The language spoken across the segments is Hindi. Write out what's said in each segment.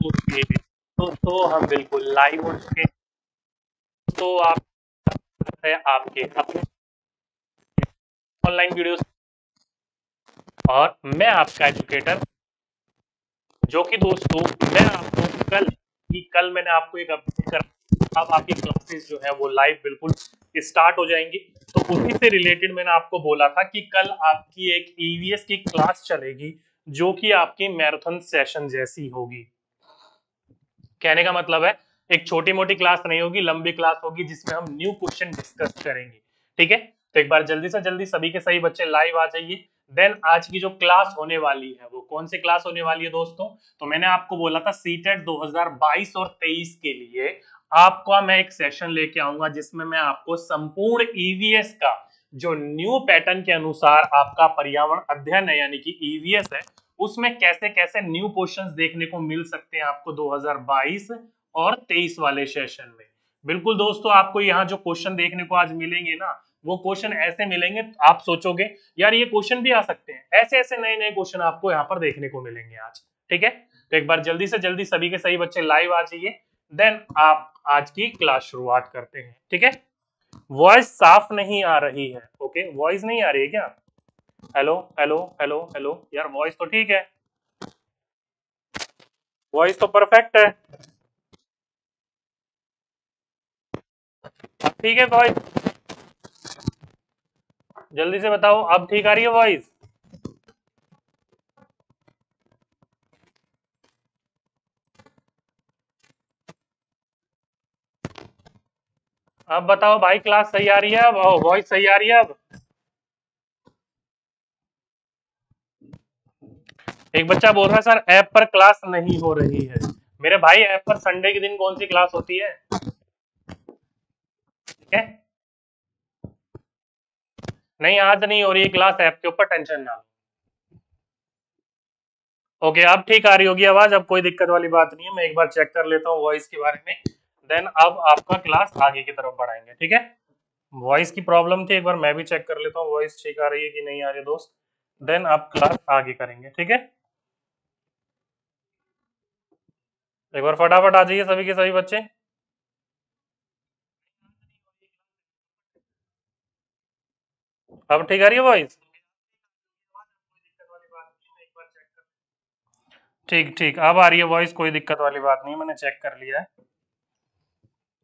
ओके तो तो हम बिल्कुल लाइव हो चुके तो आप है आपके अपने ऑनलाइन वीडियोस और मैं आपका एजुकेटर जो कि दोस्तों मैं आपको कल कि कल मैंने आपको एक अपडेट कर। अब आपकी क्लासेस जो है वो लाइव बिल्कुल स्टार्ट हो जाएँगी। तो उसी से रिलेटेड मैंने आपको बोला था कि कल आपकी एक ईवीएस की क्लास चलेगी, जो कि आपकी मैराथन सेशन जैसी होगी। कहने का मतलब है, एक छोटी मोटी क्लास नहीं होगी, लंबी क्लास होगी, जिसमें हम न्यू क्वेश्चन डिस्कस करेंगे। ठीक है? तो एक बार जल्दी से जल्दी सभी के सही बच्चे लाइव आ जाइए। देन आज की जो क्लास होने वाली है, वो कौन सी क्लास होने वाली है दोस्तों? तो मैंने आपको बोला था सीटेट 2022 और 23 के लिए आपका मैं एक सेशन लेके आऊँगा, जिसमें मैं आपको संपूर्ण ईवीएस का जो न्यू पैटर्न के अनुसार आपका पर्यावरण अध्ययन है, यानी कि ईवीएस है उसमें कैसे कैसे न्यू क्वेश्चन देखने को मिल सकते हैं आपको 2022 और 23 वाले सेशन में। बिल्कुल दोस्तों, आपको यहाँ जो क्वेश्चन देखने को आज मिलेंगे ना, वो क्वेश्चन ऐसे मिलेंगे तो आप सोचोगे, यार ये क्वेश्चन भी आ सकते हैं। ऐसे ऐसे नए नए क्वेश्चन आपको यहाँ पर देखने को मिलेंगे आज, ठीक है? तो एक बार जल्दी से जल्दी सभी के सही बच्चे लाइव आ जाइए देन आप आज की क्लास शुरुआत करते हैं, ठीक है? वॉइस साफ़ नहीं आ रही है ओके वॉइस नहीं आ रही है क्या? हेलो हेलो हेलो हेलो यार वॉइस तो ठीक है। वॉइस तो परफेक्ट है। ठीक है वॉइस जल्दी से बताओ, अब ठीक आ रही है वॉइस अब बताओ भाई क्लास सही आ रही है अब? वॉइस सही आ रही है अब? एक बच्चा बोल रहा है, सर, ऐप पर क्लास नहीं हो रही है। मेरे भाई, ऐप पर संडे के दिन कौन सी क्लास होती है? ठीक है? नहीं, आज नहीं हो रही है क्लास, ऐप के ऊपर टेंशन ना ओके, अब ठीक आ रही होगी आवाज़, अब कोई दिक्कत वाली बात नहीं है, मैं एक बार चेक कर लेता हूँ वॉइस के बारे में। देन अब आपका क्लास आगे की तरफ़ बढ़ाएँगे, ठीक है? वॉइस की प्रॉब्लम थी, एक बार मैं भी चेक कर लेता हूँ, वॉइस ठीक आ रही है कि नहीं आ रही दोस्त? देन आप क्लास आगे करेंगे, ठीक है? एक बार फटाफट आ जाइए सभी के सभी बच्चे। अब ठीक आ रही है वॉइस ठीक ठीक। अब आ रही है वॉइस कोई दिक्कत वाली बात नहीं, मैंने चेक कर लिया है।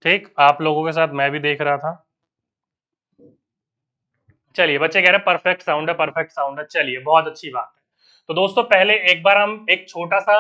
ठीक, आप लोगों के साथ मैं भी देख रहा था। चलिए, बच्चे कह रहे हैं परफेक्ट साउंड है परफेक्ट साउंड है। चलिए, बहुत अच्छी बात है। तो दोस्तों, पहले एक बार हम एक छोटा सा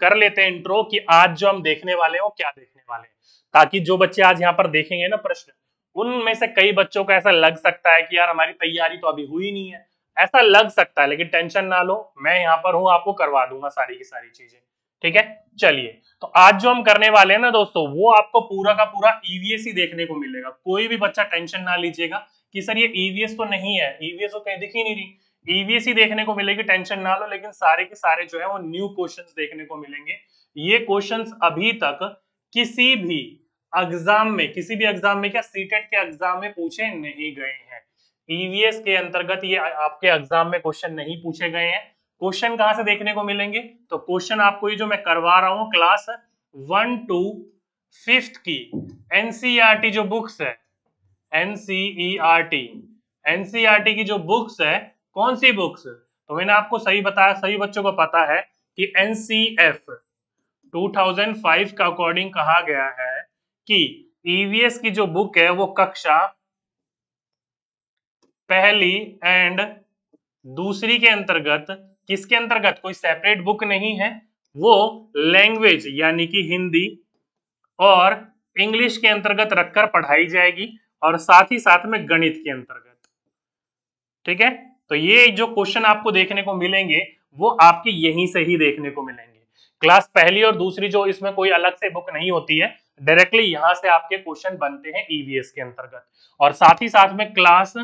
कर लेते हैं इंट्रो कि आज जो हम देखने वाले हैं, वो क्या देखने वाले हैं। ताकि जो बच्चे आज यहाँ पर देखेंगे ना प्रश्न, उनमें से कई बच्चों को ऐसा लग सकता है कि यार हमारी तैयारी तो अभी हुई नहीं है। ऐसा लग सकता है, लेकिन टेंशन ना लो, मैं यहाँ पर हूँ, आपको करवा दूँगा सारी की सारी चीज़ें। ठीक है? चलिए तो आज जो हम करने वाले हैं ना दोस्तों, वो आपको पूरा का पूरा ईवीएस ही देखने को मिलेगा। कोई भी बच्चा टेंशन ना लीजिएगा कि सर ये ईवीएस तो नहीं है ईवीएस तो कहीं दिख ही नहीं रही। ईवीएस देखने को मिलेगी टेंशन ना लो, लेकिन सारे के सारे जो है वो न्यू क्वेश्चंस देखने को मिलेंगे। ये क्वेश्चंस अभी तक किसी भी एग्ज़ाम में, किसी भी एग्ज़ाम में क्या सीटेट के एग्ज़ाम में पूछे नहीं गए हैं। ईवीएस के अंतर्गत ये आपके एग्ज़ाम में क्वेश्चन नहीं पूछे गए हैं। क्वेश्चन कहाँ से देखने को मिलेंगे? तो क्वेश्चन आपको ये जो मैं करवा रहा हूँ क्लास वन टू फिफ्थ की एनसीईआरटी जो बुक्स है एनसीईआरटी एनसीईआरटी की जो बुक्स है कौन सी बुक्स? तो मैंने आपको सही बताया, सही बच्चों को पता है कि एनसीएफ 2005 का अकॉर्डिंग कहा गया है कि ईवीएस की जो बुक है, वो कक्षा पहली एंड दूसरी के अंतर्गत किसके अंतर्गत? कोई सेपरेट बुक नहीं है, वो लैंग्वेज यानी कि हिंदी और इंग्लिश के अंतर्गत रखकर पढ़ाई जाएगी और साथ ही साथ में गणित के अंतर्गत। ठीक है? तो ये जो क्वेश्चन आपको देखने को मिलेंगे, वो आपके यहीं से ही देखने को मिलेंगे। क्लास पहली और दूसरी जो इसमें कोई अलग से बुक नहीं होती है, डायरेक्टली यहाँ से आपके क्वेश्चन बनते हैं ईवीएस के अंतर्गत। और साथ ही साथ में क्लास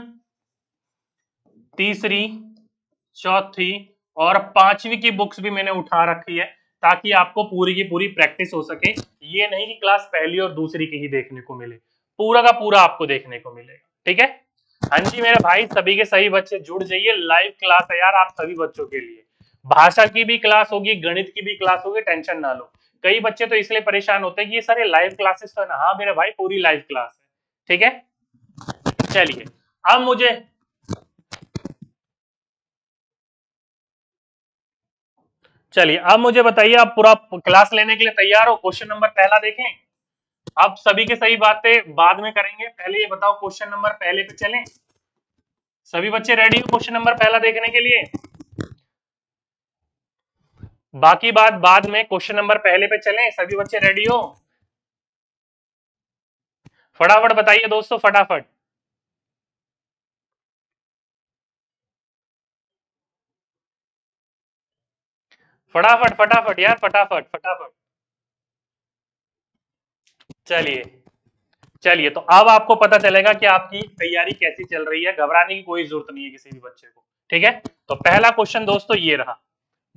तीसरी, चौथी और पांचवी की बुक्स भी मैंने उठा रखी है, ताकि आपको पूरी की पूरी प्रैक्टिस हो सके। ये नहीं कि क्लास पहली और दूसरी की ही देखने को मिले। पूरा का पूरा आपको देखने को मिलेगा। ठीक है? हाँ जी, मेरे भाई, सभी के सही बच्चे जुड़ जाइए। लाइव क्लास है यार आप सभी बच्चों के लिए। भाषा की भी क्लास होगी, गणित की भी क्लास होगी टेंशन ना लो। कई बच्चे तो इसलिए परेशान होते हैं कि ये सारे लाइव क्लासेस तो है ना। हाँ मेरे भाई, पूरी लाइव क्लास है। ठीक है? चलिए, अब मुझे चलिए, अब मुझे बताइए, आप पूरा क्लास लेने के लिए तैयार हो? क्वेश्चन नंबर पहला देखें। आप सभी के सही बातें बाद में करेंगे। पहले ये बताओ क्वेश्चन नंबर पहले पे चलें। सभी बच्चे रेडी हो क्वेश्चन नंबर पहला देखने के लिए? बाकी बात बाद में क्वेश्चन नंबर पहले पे चलें, सभी बच्चे रेडी हो? फटाफट बताइए दोस्तों, फटाफट। फटाफट फटाफट यार, फटाफट फटाफट। चलिए। चलिए तो अब आपको पता चलेगा कि आपकी तैयारी कैसी चल रही है। घबराने की कोई ज़रूरत नहीं है किसी भी बच्चे को, ठीक है? तो पहला क्वेश्चन दोस्तों ये रहा।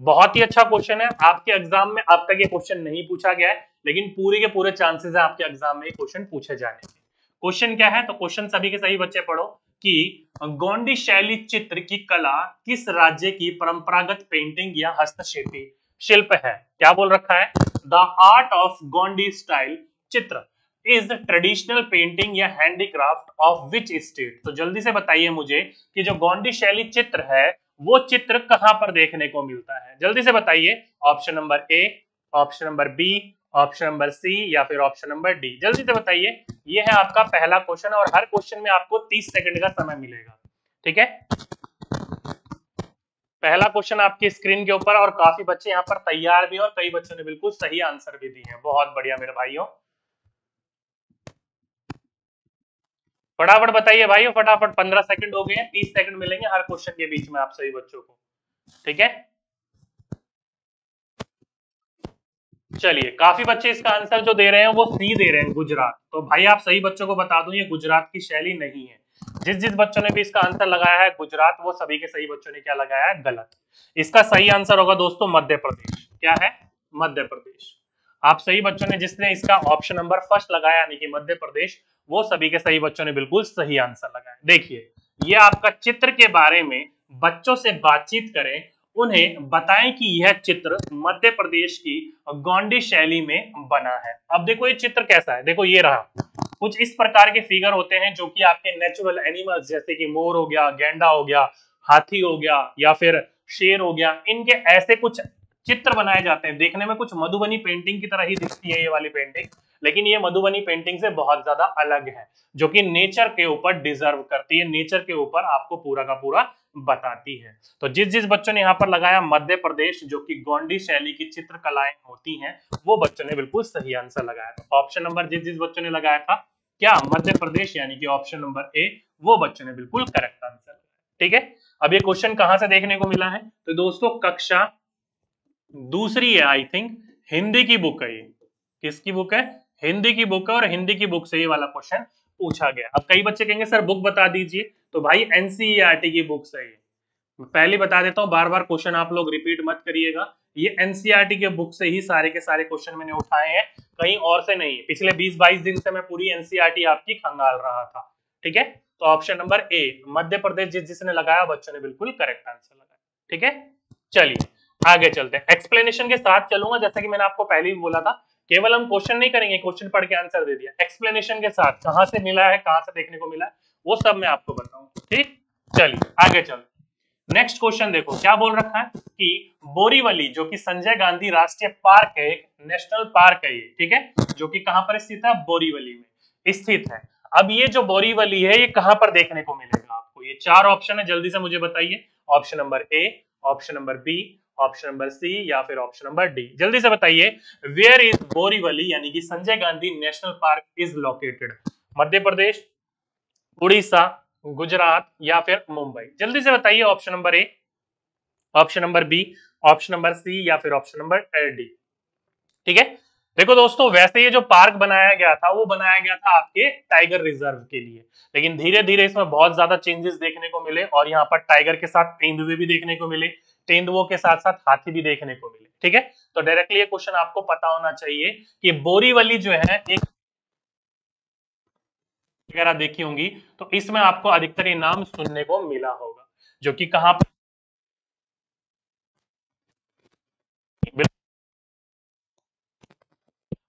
बहुत ही अच्छा क्वेश्चन है। आपके एग्ज़ाम में अब तक ये क्वेश्चन नहीं पूछा गया है, लेकिन पूरे के पूरे चांसेस है आपके एग्ज़ाम में क्वेश्चन पूछे जाने के। क्वेश्चन क्या है? तो क्वेश्चन सभी के सही बच्चे पढ़ो कि गोंडी शैली चित्र की कला किस राज्य की परंपरागत पेंटिंग या हस्तशिल्पी शिल्प है? क्या बोल रखा है? The art of Gondi style चित्र। इज़ ट्रेडिशनल पेंटिंग या हैंडीक्राफ्ट ऑफ़ विच स्टेट तो जल्दी से बताइए मुझे कि जो गोंडी शैली चित्र है, वो चित्र कहाँ पर देखने को मिलता है? जल्दी से बताइए। Option number A option number B option number C या फिर ऑप्शन नंबर डी जल्दी से बताइए। ये है आपका पहला क्वेश्चन और हर क्वेश्चन में आपको 30 सेकंड का समय मिलेगा। ठीक है? पहला क्वेश्चन आपकी स्क्रीन के ऊपर और काफ़ी बच्चे यहाँ पर तैयार भी और कई बच्चों ने बिल्कुल सही आंसर भी दिए हैं। बहुत बढ़िया मेरे भाइयों। फटाफट बताइए भाई फटाफट पंद्रह सेकंड हो गए हैं, तीस सेकंड मिलेंगे, हर क्वेश्चन के बीच में आप सभी बच्चों को। ठीक है? चलिए, काफ़ी बच्चे इसका आंसर जो दे रहे हैं, वो सी दे रहे हैं, गुजरात। तो भाई, आप सही बच्चों को बता दूँ, ये गुजरात की शैली नहीं है। जिस जिस बच्चों ने भी इसका आंसर लगाया है गुजरात, वो सभी के सही बच्चों ने क्या लगाया है? गलत। इसका सही आंसर होगा दोस्तों मध्य प्रदेश। क्या है? मध्य प्रदेश। आप सही बच्चों ने जिसने इसका ऑप्शन नंबर फ़र्स्ट लगाया, यानी कि मध्य प्रदेश, वो सभी के सही बच्चों ने बिल्कुल सही आंसर लगाया। देखिए, ये आपका चित्र के बारे में बच्चों से बातचीत करें, उन्हें बताएँ कि यह चित्र मध्य प्रदेश की गोंडी शैली में बना है। अब देखो, ये चित्र कैसा है? देखो, ये रहा। कुछ इस प्रकार के फिगर होते हैं जो कि आपके नेचुरल एनिमल्स जैसे कि मोर हो गया, गेंडा हो गया, हाथी हो गया, या फिर शेर हो गया, इनके ऐसे कुछ चित्र बनाए जाते हैं। देखने में कुछ मधुबनी पेंटिंग की तरह ही दिखती है ये वाली पेंटिंग लेकिन ये मधुबनी पेंटिंग से बहुत ज़्यादा अलग है, जो कि नेचर के ऊपर डिजर्व करती है नेचर के ऊपर आपको पूरा का पूरा बताती है। तो जिस जिस बच्चों ने यहाँ पर लगाया मध्य प्रदेश, जो कि गोंडी शैली की चित्रकलाएँ होती हैं, वो बच्चों ने बिल्कुल सही आंसर लगाया। था ऑप्शन नंबर जिस जिस बच्चों ने लगाया था, क्या मध्य प्रदेश यानी कि ऑप्शन नंबर ए वो बच्चों ने बिल्कुल करेक्ट आंसर ठीक है? अब ये क्वेश्चन कहाँ से देखने को मिला है? तो दोस्तों, कक्षा दूसरी है आई थिंक हिंदी की बुक है ये। किसकी बुक है? हिंदी की बुक है और हिंदी की बुक से ये वाला क्वेश्चन पूछा गया। अब कई बच्चे कहेंगे, सर बुक बता दीजिए। तो भाई एनसीईआरटी की बुक से ये। पहले बता देता हूँ बार बार क्वेश्चन आप लोग रिपीट मत करिएगा। ये एनसीईआरटी के बुक से ही सारे के सारे क्वेश्चन मैंने उठाए हैं, कहीं और से नहीं पिछले 20-22 दिन से मैं पूरी एनसीईआरटी आपकी खंगाल रहा था। ठीक है? तो ऑप्शन नंबर ए मध्य प्रदेश जिस जिसने लगाया, बच्चों ने बिल्कुल करेक्ट आंसर लगाया। ठीक है? चलिए। आगे चलते हैं। एक्सप्लेनेशन के साथ चलूँगा, जैसा कि मैंने आपको पहले भी बोला था, केवल हम क्वेश्चन नहीं करेंगे क्वेश्चन पढ़ के आंसर दे दिया। एक्सप्लेनेशन के साथ कहाँ से मिला है, कहाँ से देखने को मिला है, वो सब मैं आपको बताऊँगा ठीक? चलिए, आगे चलते नेक्स्ट क्वेश्चन देखो, क्या बोल रखा है? कि बोरीवली, जो कि संजय गांधी राष्ट्रीय पार्क है, एक नेशनल पार्क है ये, ठीक है? जो कि कहाँ पर स्थित है? बोरीवली में स्थित है। अब ये जो बोरीवली है, ये कहाँ पर देखने को मिलेगा आपको? ये चार ऑप्शन है, जल्दी से मुझे बताइए। Option number A option number B option number C या फिर ऑप्शन नंबर डी। जल्दी से बताइए वेयर इज़ बोरीवली यानी कि Sanjay Gandhi national park is located Madhya Pradesh, Orissa, Gujarat या फिर मुंबई। जल्दी से बताइए option number A, option number B, option number C या फिर ऑप्शन नंबर डी। ठीक है? देखो दोस्तों, वैसे ये जो पार्क बनाया गया था, वो बनाया गया था आपके टाइगर रिज़र्व के लिए। लेकिन धीरे धीरे इसमें बहुत ज़्यादा चेंजेस देखने को मिले और यहाँ पर टाइगर के साथ तेंदुए भी देखने को मिले। तेंदुओं के साथ साथ हाथी भी देखने को मिले, ठीक है? तो डायरेक्टली ये क्वेश्चन आपको पता होना चाहिए कि बोरीवली जो है, एक आप देखी होंगी तो इसमें आपको अधिकतर ये नाम सुनने को मिला होगा, जो कि कहाँ पर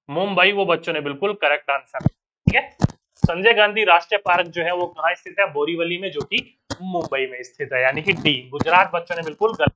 मुंबई, वो बच्चों ने बिल्कुल करेक्ट आंसर ठीक है? संजय गांधी राष्ट्रीय पार्क जो है, वो कहाँ स्थित है? बोरीवली में, जो कि मुंबई में स्थित है, यानी कि डी गुजरात बच्चों ने बिल्कुल गलत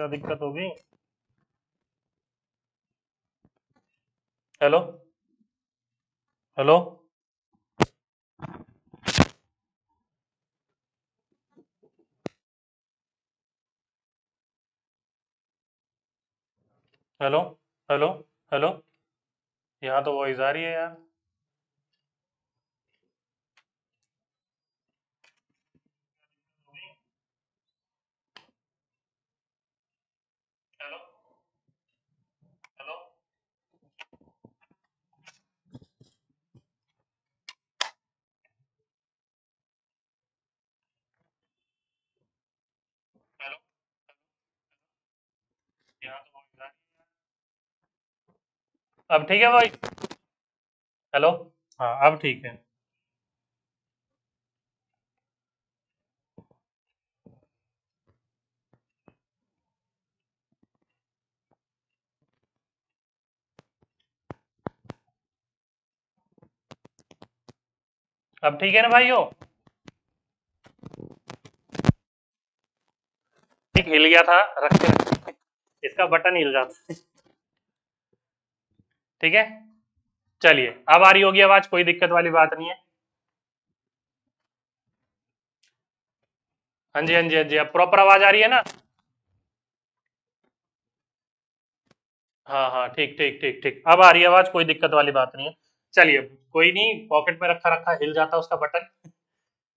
क्या दिक्कत होगी। Hello? Hello? Hello? Hello? Hello? यहाँ तो वॉइस आ रही है यार हेलो हेलो हेलो यहाँ तो वॉइस आ रही है अब ठीक है भाई? हेलो? हाँ अब ठीक है। अब ठीक है ना भाइयों? ठीक हिल गया था रखते इसका बटन हिल जाता ठीक है? चलिए, अब आ रही होगी आवाज़, कोई दिक्कत वाली बात नहीं है। हाँ जी हाँ जी हाँ जी, अब प्रॉपर आवाज़ आ रही है ना? हाँ हाँ ठीक ठीक ठीक ठीक। अब आ रही आवाज़, कोई दिक्कत वाली बात नहीं है। चलिए, कोई नहीं पॉकेट में रखा रखा, हिल जाता उसका बटन।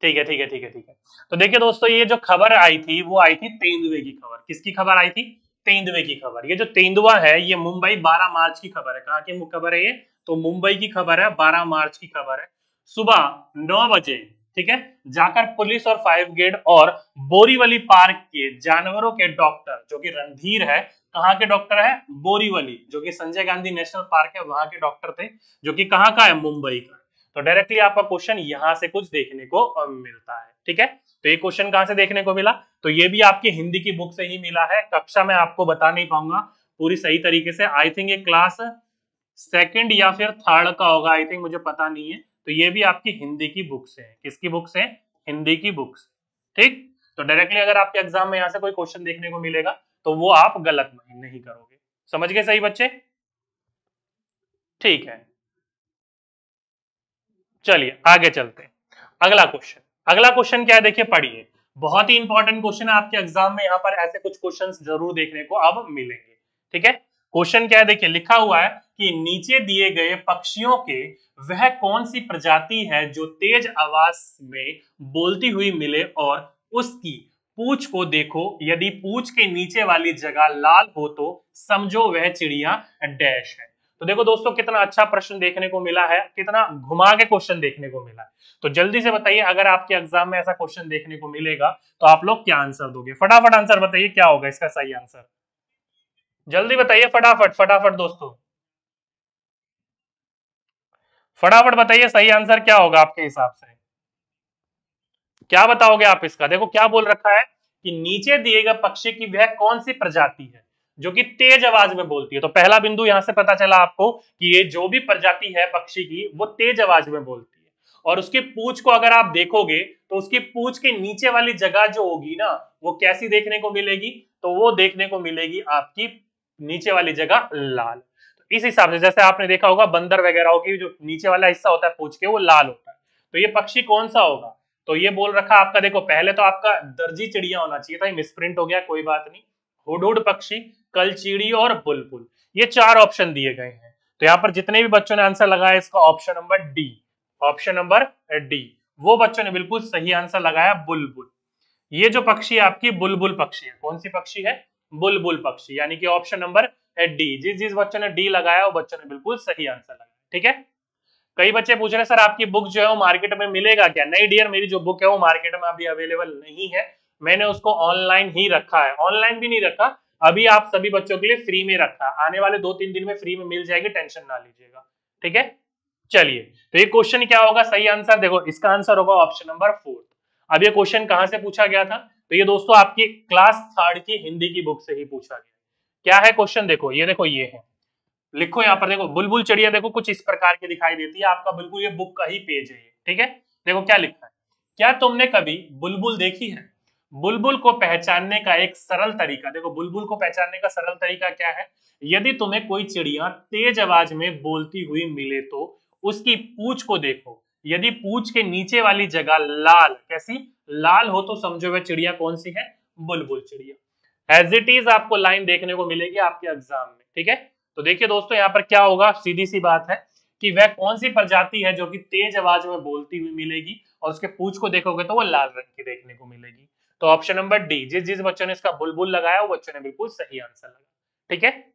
ठीक है ठीक है ठीक है ठीक है। तो देखिए दोस्तों, ये जो खबर आई थी, वो आई थी तेंदुए की खबर। किसकी खबर आई थी? तेंदुए की खबर। ये जो तेंदुआ है, ये मुंबई 12 मार्च की खबर है। कहा की खबर है ये? तो मुंबई की खबर है 12 मार्च की खबर है। सुबह नौ बजे, ठीक है, जाकर पुलिस और फायर ब्रिगेड और बोरीवली पार्क के जानवरों के डॉक्टर, जो कि रणधीर है, कहाँ के डॉक्टर है? बोरीवली, जो कि संजय गांधी नेशनल पार्क है, वहाँ के डॉक्टर थे, जो कि कहाँ का है? मुंबई का। तो डायरेक्टली आपका क्वेश्चन यहाँ से कुछ देखने को मिलता है, ठीक है? तो ये क्वेश्चन कहाँ से देखने को मिला? तो ये भी आपकी हिंदी की बुक से ही मिला है। कक्षा में आपको बता नहीं पाऊँगा। पूरी सही तरीके से। आई थिंक ये क्लास सेकंड या फिर थर्ड का होगा। आई थिंक मुझे पता नहीं है। तो ये भी आपकी हिंदी की बुक से है। किसकी बुक से हिंदी की बुक से ठीक? तो डायरेक्टली अगर आपके एग्ज़ाम में यहाँ से कोई क्वेश्चन देखने को मिलेगा तो वो आप गलत नहीं करोगे। समझ गए सही बच्चे? ठीक है। चलिए, आगे चलते हैं। अगला क्वेश्चन अगला क्वेश्चन क्या है? देखिए, पढ़िए। बहुत ही इंपॉर्टेंट क्वेश्चन है आपके एग्ज़ाम में। यहाँ पर ऐसे कुछ क्वेश्चन ज़रूर देखने को अब मिलेंगे। ठीक है? क्वेश्चन क्या है? देखिए, लिखा हुआ है कि नीचे दिए गए पक्षियों के वह कौन सी प्रजाति है जो तेज आवाज़ में बोलती हुई मिले और उसकी पूछ को देखो। यदि पूछ के नीचे वाली जगह लाल हो तो समझो वह चिड़िया डैश है। तो देखो दोस्तों, कितना अच्छा प्रश्न देखने को मिला है, कितना घुमा के क्वेश्चन देखने को मिला है। तो जल्दी से बताइए, अगर आपके एग्ज़ाम में ऐसा क्वेश्चन देखने को मिलेगा तो आप लोग क्या आंसर दोगे? फटाफट आंसर बताइए, क्या होगा इसका सही आंसर जल्दी बताइए, फटाफट फटाफट दोस्तों। फटाफट बताइए, सही आंसर क्या होगा आपके हिसाब से? क्या बताओगे आप इसका? देखो, क्या बोल रखा है कि नीचे दिए गए पक्षी की वह कौन सी प्रजाति है? जो कि तेज आवाज़ में बोलती है। तो पहला बिंदु यहाँ से पता चला आपको कि ये जो भी प्रजाति है पक्षी की, वो तेज आवाज़ में बोलती है। और उसकी पूछ को अगर आप देखोगे तो उसकी पूछ के नीचे वाली जगह जो होगी ना, वो कैसी देखने को मिलेगी? तो वो देखने को मिलेगी आपकी नीचे वाली जगह लाल। तो इस हिसाब से, जैसे आपने देखा होगा, बंदर वगैरह की जो नीचे वाला हिस्सा होता है पूछ के, वो लाल होता है। तो ये पक्षी कौन सा होगा? तो ये बोल रखा आपका, देखो, पहले तो आपका दर्जी चिड़िया होना चाहिए था मिसप्रिंट हो गया, कोई बात नहीं। हुडहुड पक्षी कलचीड़ी और बुलबुल, ये चार ऑप्शन दिए गए हैं। तो यहाँ पर जितने भी बच्चों ने आंसर लगाया, इसका option number D option number D वो बच्चों ने बिल्कुल सही आंसर लगाया, बुलबुल। ये जो पक्षी है, आपकी बुलबुल पक्षी है। कौन सी पक्षी है? बुलबुल पक्षी, यानी कि ऑप्शन नंबर डी जिस जिस बच्चों ने डी लगाया, वो बच्चों ने बिल्कुल सही आंसर लगाया, ठीक है? कई बच्चे पूछ रहे हैं, सर, आपकी बुक जो है, वो मार्केट में मिलेगा क्या? नहीं डियर मेरी जो बुक है, वो मार्केट में अभी अवेलेबल नहीं है। मैंने उसको ऑनलाइन ही रखा है। ऑनलाइन भी नहीं रखा? अभी आप सभी बच्चों के लिए फ्री में रखा। आने वाले दो तीन दिन में फ्री में मिल जाएगी टेंशन ना लीजिएगा। ठीक है? चलिए तो ये क्वेश्चन क्या होगा? सही आंसर देखो, इसका आंसर होगा ऑप्शन नंबर फोर्थ अब ये क्वेश्चन कहाँ से पूछा गया था? तो ये दोस्तों आपकी क्लास थर्ड की हिंदी की बुक से ही पूछा गया। क्या है क्वेश्चन देखो, ये देखो, ये है। लिखो यहाँ पर, देखो, बुलबुल चिड़िया देखो, कुछ इस प्रकार की दिखाई देती है। आपका बिल्कुल ये बुक का ही पेज है ठीक है? देखो, क्या लिखा है? क्या तुमने कभी बुलबुल देखी है? बुलबुल को पहचानने का एक सरल तरीका। देखो, बुलबुल को पहचानने का सरल तरीका क्या है? यदि तुम्हें कोई चिड़िया तेज आवाज़ में बोलती हुई मिले तो उसकी पूछ को देखो। यदि पूछ के नीचे वाली जगह लाल, कैसी? लाल हो तो समझो वह चिड़िया कौन सी है? बुलबुल चिड़िया। एज इट इज़ आपको लाइन देखने को मिलेगी आपके एग्ज़ाम में, ठीक है? तो देखिए दोस्तों, यहाँ पर क्या होगा? सीधी सी बात है कि वह कौन सी प्रजाति है जो कि तेज आवाज़ में बोलती हुई मिलेगी और उसके पूछ को देखोगे तो वो लाल रंग की देखने को मिलेगी। तो ऑप्शन नंबर डी जिस जिस बच्चों ने इसका बुलबुल लगाया, वो बच्चों ने बिल्कुल सही आंसर लगाया ठीक है?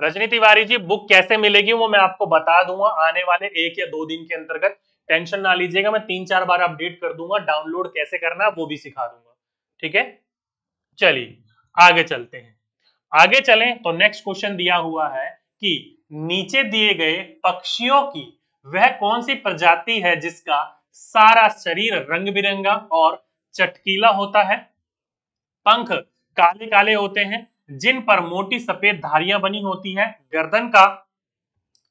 रजनी तिवारी जी बुक कैसे मिलेगी वो मैं आपको बता दूँगा। आने वाले एक या दो दिन के अंतर्गत। टेंशन ना लीजिएगा, मैं तीन चार बार अपडेट कर दूँगा। डाउनलोड कैसे करना वो भी सिखा दूँगा। ठीक है? चलिए, आगे चलते हैं। आगे चलें तो नेक्स्ट क्वेश्चन दिया हुआ है कि नीचे दिए गए पक्षियों की, वह कौन सी प्रजाति है जिसका सारा शरीर रंग बिरंगा और चटकीला होता है, पंख काले काले होते हैं, जिन पर मोटी सफ़ेद धारियाँ बनी होती है, गर्दन का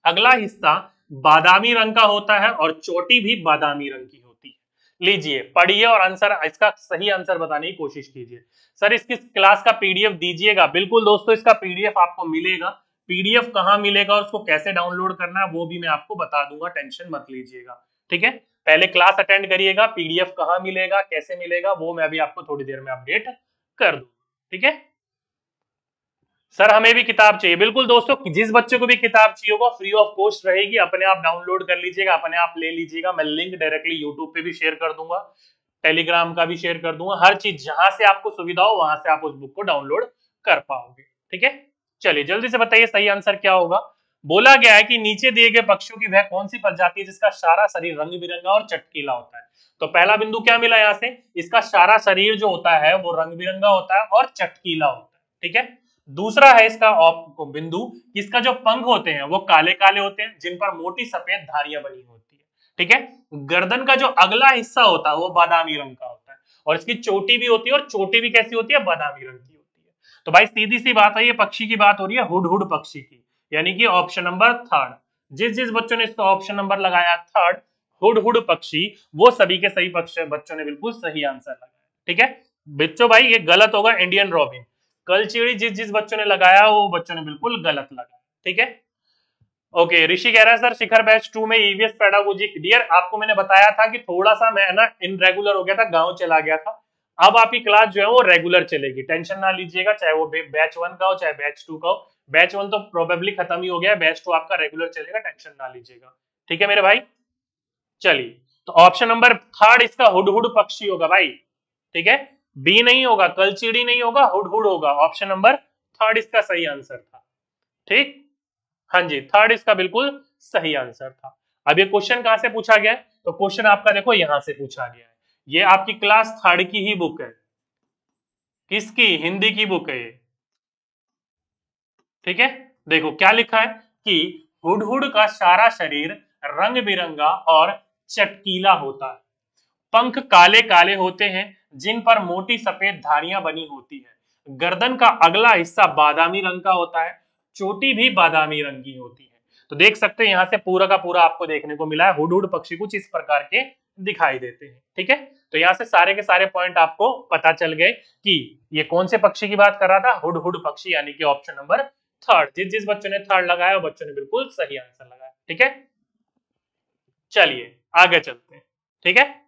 अगला हिस्सा बादामी रंग का होता है और चोटी भी बादामी रंग की होती है। लीजिए, पढ़िए और आंसर, इसका सही आंसर बताने की कोशिश कीजिए। सर, इसकी क्लास का पीडीएफ दीजिएगा। बिल्कुल दोस्तों, इसका पीडीएफ आपको मिलेगा। पीडीएफ कहाँ मिलेगा और उसको कैसे डाउनलोड करना है, वो भी मैं आपको बता दूँगा, टेंशन मत लीजिएगा। ठीक है? पहले क्लास अटेंड करिएगा पीडीएफ कहाँ मिलेगा, कैसे मिलेगा, वो मैं अभी आपको थोड़ी देर में अपडेट कर दूँगा, ठीक है? सर हमें भी किताब चाहिए। बिल्कुल दोस्तों, जिस बच्चे को भी किताब चाहिए होगा फ्री ऑफ़ कॉस्ट रहेगी, अपने आप डाउनलोड कर लीजिएगा, अपने आप ले लीजिएगा। मैं लिंक डायरेक्टली यूट्यूब पे भी शेयर कर दूँगा टेलीग्राम का भी शेयर कर दूँगा। हर चीज़, जहाँ से आपको सुविधा हो, वहाँ से आप उस बुक को डाउनलोड कर पाओगे, ठीक है? चलिए, जल्दी से बताइए, सही आंसर क्या होगा? बोला गया है कि नीचे दिए गए पक्षियों की वह कौन सी प्रजाति है जिसका सारा शरीर रंग बिरंगा और चटकीला होता है? तो पहला बिंदु क्या मिला यहाँ से? इसका सारा शरीर जो होता है, वो रंग बिरंगा होता है और चटकीला होता है, ठीक है? दूसरा है इसका बिंदु इसका जो पंख होते हैं, वो काले काले होते हैं, जिन पर मोटी सफ़ेद धारियाँ बनी होती है, ठीक है? गर्दन का जो अगला हिस्सा होता है, वो बादामी रंग का होता है और इसकी चोटी भी होती है और चोटी भी कैसी होती है? बादामी रंग की होती है। तो भाई सीधी सी बात है, ये पक्षी की बात हो रही है हुड हुड पक्षी की। यानी कि ऑप्शन नंबर थर्ड जिस जिस बच्चों ने इसका ऑप्शन नंबर लगाया थर्ड हुड हुड पक्षी, वो सभी के सही पक्ष बच्चों ने बिल्कुल सही आंसर लगाया। ठीक है? बच्चों भाई, ये गलत होगा इंडियन रॉबिन कल चिड़ी जिस जिस बच्चों ने लगाया, वो बच्चों ने बिल्कुल गलत लगाया। ठीक है? ओके ऋषि कह रहा है, सर, शिखर बैच टू में ईवीएस पेडागोजी डियर आपको मैंने बताया था कि थोड़ा सा मैं ना इनरेगुलर हो गया था, गाँव चला गया था। अब आपकी क्लास जो है, वो रेगुलर चलेगी। टेंशन ना लीजिएगा, चाहे वो बैच वन का हो, चाहे बैच टू का हो। बैच वन तो प्रोबेबली खत्म ही हो गया बैच टू आपका रेगुलर चलेगा टेंशन ना लीजिएगा। ठीक है मेरे भाई? चलिए तो ऑप्शन नंबर थर्ड इसका हुड हुड पक्षी होगा भाई। ठीक है? बी नहीं होगा कलचिड़ी नहीं होगा हुड हुड होगा। ऑप्शन नंबर थर्ड इसका सही आंसर था। ठीक? हाँ जी थर्ड इसका बिल्कुल सही आंसर था। अब ये क्वेश्चन कहाँ से पूछा गया? है तो क्वेश्चन आपका देखो यहाँ से पूछा गया है। ये आपकी क्लास थर्ड की ही बुक है। किसकी? हिंदी की बुक है ठीक है? देखो, क्या लिखा है कि हुड का सारा शरीर रंग बिरंगा और चटकीला होता है। पंख काले काले होते हैं, जिन पर मोटी सफ़ेद धारियाँ बनी होती है। गर्दन का अगला हिस्सा बादामी रंग का होता है, चोटी भी बादामी रंग की होती है। तो देख सकते हैं, यहाँ से पूरा का पूरा आपको देखने को मिला है। हुड हुड पक्षी कुछ इस प्रकार के दिखाई देते हैं, ठीक है? तो यहाँ से सारे के सारे पॉइंट आपको पता चल गए कि ये कौन से पक्षी की बात कर रहा था? हुड हुड पक्षी, यानी कि ऑप्शन नंबर थर्ड जिस जिस बच्चों ने थर्ड लगाया बच्चों ने बिल्कुल सही आंसर लगाया। ठीक है? चलिए, आगे चलते हैं। ठीक है?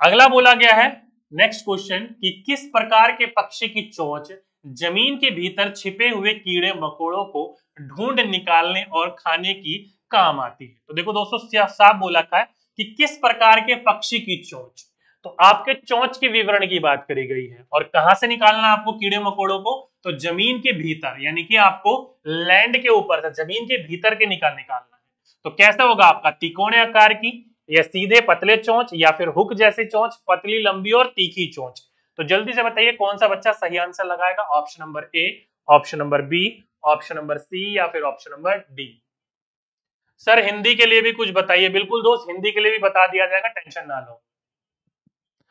अगला बोला गया है नेक्स्ट क्वेश्चन कि किस प्रकार के पक्षी की चोंच ज़मीन के भीतर छिपे हुए कीड़े मकोड़ों को ढूंढ निकालने और खाने की काम आती है? तो देखो दोस्तों साफ़ बोला था कि किस प्रकार के पक्षी की चोंच? तो आपके चोंच के विवरण की बात करी गई है। और कहाँ से निकालना आपको कीड़े मकोड़ों को? तो ज़मीन के भीतर, यानी कि आपको लैंड के ऊपर से, ज़मीन के भीतर के निकाल निकालना है। तो कैसा होगा आपका? तिकोने आकार की, या सीधे पतले चोंच, या फिर हुक जैसे चोंच, पतली लंबी और तीखी चोंच? तो जल्दी से बताइए कौन सा बच्चा सही आंसर लगाएगा? Option number A option number B option number C या फिर option number D sir, Hindi के लिए भी कुछ बताइए। बिल्कुल दोस्त, हिंदी के लिए भी बता दिया जाएगा, टेंशन ना लो।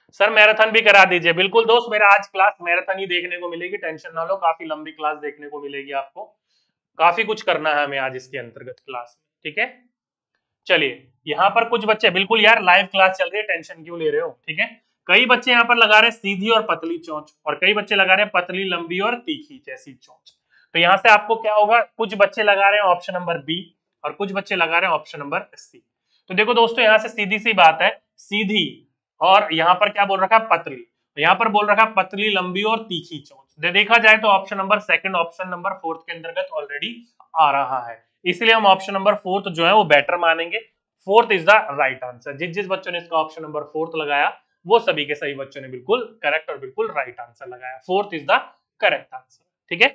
सर, मैराथन भी करा दीजिए। बिल्कुल दोस्त, मेरा आज क्लास मैराथन ही देखने को मिलेगी, टेंशन ना लो, काफ़ी लंबी क्लास देखने को मिलेगी आपको। काफ़ी कुछ करना है हमें आज इसके अंतर्गत क्लास में, ठीक है? चलिए, यहाँ पर कुछ बच्चे, बिल्कुल यार लाइव क्लास चल रही है, टेंशन क्यों ले रहे हो, ठीक है? कई बच्चे यहाँ पर लगा रहे हैं सीधी और पतली चोंच, और कई बच्चे लगा रहे हैं पतली, लंबी और तीखी जैसी चोंच। तो यहाँ से आपको क्या होगा, कुछ बच्चे लगा रहे हैं ऑप्शन नंबर बी और कुछ बच्चे लगा रहे हैं ऑप्शन नंबर सी तो देखो दोस्तों, यहाँ से सीधी सी बात है, सीधी और यहाँ पर क्या बोल रखा है? पतली। यहाँ पर बोल रखा है पतली लंबी और तीखी चोंच। देखा जाए तो option number second option number fourth के अंतर्गत ऑलरेडी आ रहा है। इसलिए हम ऑप्शन नंबर फोर्थ जो है वो बेटर मानेंगे। Fourth is the right answer जिस जिस बच्चों ने इसका ऑप्शन नंबर फोर्थ लगाया, वो सभी के सही बच्चों ने बिल्कुल करेक्ट और बिल्कुल राइट आंसर लगाया। Fourth is the correct answer ठीक है?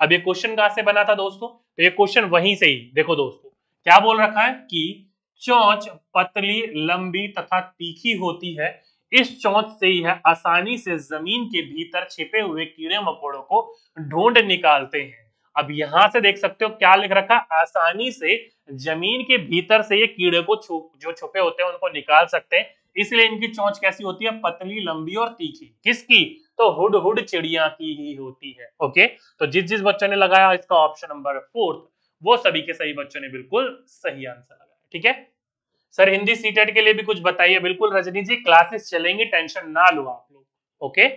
अब ये क्वेश्चन कहाँ से बना था दोस्तों? तो ये क्वेश्चन वहीं से ही देखो दोस्तों, क्या बोल रखा है कि चोंच पतली लंबी तथा तीखी होती है। इस चोंच से यह आसानी से ज़मीन के भीतर छिपे हुए कीड़े मकोड़ों को ढूंढ निकालते हैं। अब यहाँ से देख सकते हो क्या लिख रखा? आसानी से ज़मीन के भीतर से ये कीड़े को छु, जो छुपे होते हैं उनको निकाल सकते हैं। इसलिए इनकी चोंच कैसी होती है? पतली लंबी और तीखी। किसकी? तो हुड हुड चिड़िया की ही होती है। ओके? तो जिस जिस बच्चों ने लगाया इसका ऑप्शन नंबर फोर्थ वो सभी के सही बच्चों ने बिल्कुल सही आंसर ठीक है? सर, हिंदी सीटेट के लिए भी कुछ बताइए। बिल्कुल, रजनी जी, क्लासेस चलेंगी, टेंशन ना लो आप लोग। ओके?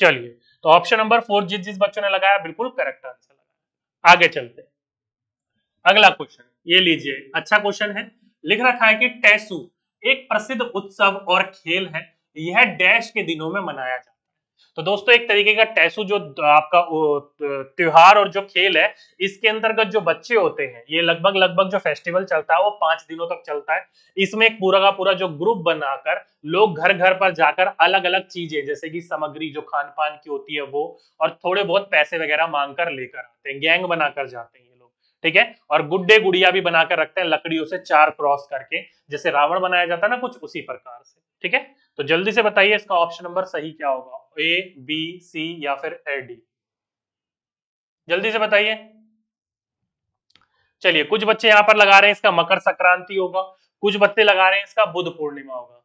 चलिए तो ऑप्शन नंबर फोर जिस जिस बच्चों ने लगाया, बिल्कुल करेक्ट आंसर लगाया। आगे चलते अगला क्वेश्चन, ये लीजिए। अच्छा क्वेश्चन है। लिख रखा है कि टैसू एक प्रसिद्ध उत्सव और खेल है। यह डैश के दिनों में मनाया जाता है। तो दोस्तों, एक तरीके का टैसू जो आपका त्योहार और जो खेल है, इसके अंतर्गत जो बच्चे होते हैं, ये लगभग लगभग जो फेस्टिवल चलता है, वो पाँच दिनों तक चलता है। इसमें एक पूरा का पूरा जो ग्रुप बनाकर लोग घर घर पर जाकर अलग अलग चीज़ें, जैसे कि सामग्री, जो खान पान की होती है वो, और थोड़े बहुत पैसे वगैरह मांग कर लेकर आते हैं, गैंग बनाकर जाते हैं ठीक है? और गुड्डे गुड़िया भी बनाकर रखते हैं, लकड़ियों से चार क्रॉस करके, जैसे रावण बनाया जाता है ना कुछ उसी प्रकार से, ठीक है? तो जल्दी से बताइए इसका ऑप्शन नंबर सही क्या होगा? ए बी सी या फिर ए डी जल्दी से बताइए। चलिए, कुछ बच्चे यहाँ पर लगा रहे हैं इसका मकर संक्रांति होगा, कुछ बच्चे लगा रहे हैं इसका बुद्ध पूर्णिमा होगा।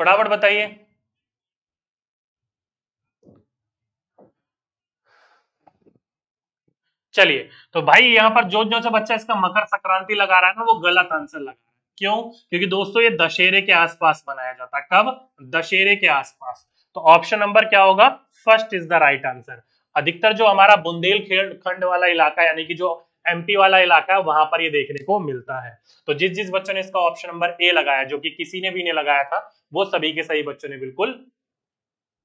फटाफट बताइए। चलिए तो भाई यहाँ पर जो जो बच्चा इसका मकर संक्रांति लगा रहा है ना, वो गलत आंसर लगा रहा है। क्यों? क्योंकि दोस्तों, ये दशहरे के आसपास बनाया जाता है। कब? दशहरे के आसपास। तो ऑप्शन नंबर क्या होगा? First is the right answer अधिकतर जो हमारा बुंदेल खंड वाला इलाका यानी कि जो एमपी वाला इलाका है, वहाँ पर ये देखने को मिलता है। तो जिस जिस बच्चों ने इसका ऑप्शन नंबर ए लगाया, जो कि किसी ने भी नहीं लगाया था, वो सभी के सही बच्चों ने बिल्कुल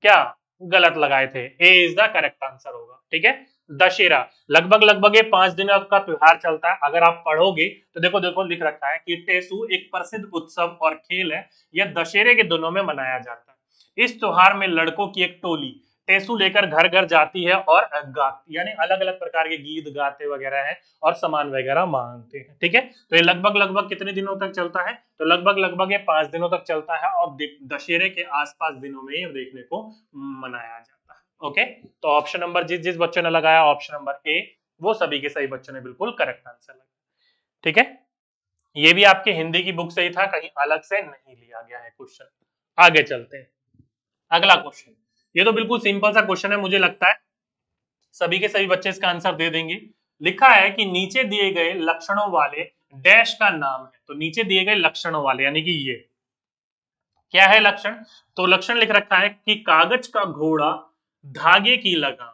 क्या? गलत लगाए थे। A is the correct answer होगा। ठीक है? दशहरा। लगभग लगभग ये पाँच दिन का त्योहार चलता है। अगर आप पढ़ोगे तो देखो देखो लिख रखा है कि टेसु एक प्रसिद्ध उत्सव और खेल है। यह दशहरे के दिनों में मनाया जाता है। इस त्योहार में लड़कों की एक टोली टेसु लेकर घर घर जाती है और गाती, यानी अलग अलग प्रकार के गीत गाते वगैरह है और सामान वगैरह मांगते हैं। ठीक है? तो ये लगभग लगभग कितने दिनों तक चलता है? तो लगभग लगभग ये पाँच दिनों तक चलता है और दशहरे के आसपास दिनों में ये देखने को मनाया जाता है। ओके तो ऑप्शन नंबर जिस जिस बच्चों ने लगाया ऑप्शन नंबर ए वो सभी के सही बच्चों ने बिल्कुल करेक्ट आंसर लगाया। ठीक है? ये भी आपके हिंदी की बुक से ही था, कहीं अलग से नहीं लिया गया है क्वेश्चन आगे चलते हैं। अगला क्वेश्चन ये तो बिल्कुल सिंपल सा क्वेश्चन है, मुझे लगता है। सभी के सभी बच्चे इसका आंसर दे देंगे। लिखा है कि नीचे दिए गए लक्षणों वाले डैश का नाम है। तो नीचे दिए गए लक्षणों वाले, यानी कि ये। क्या है लक्षण? तो लक्षण लिख रखा है कि कागज़ का घोड़ा धागे की लगाम।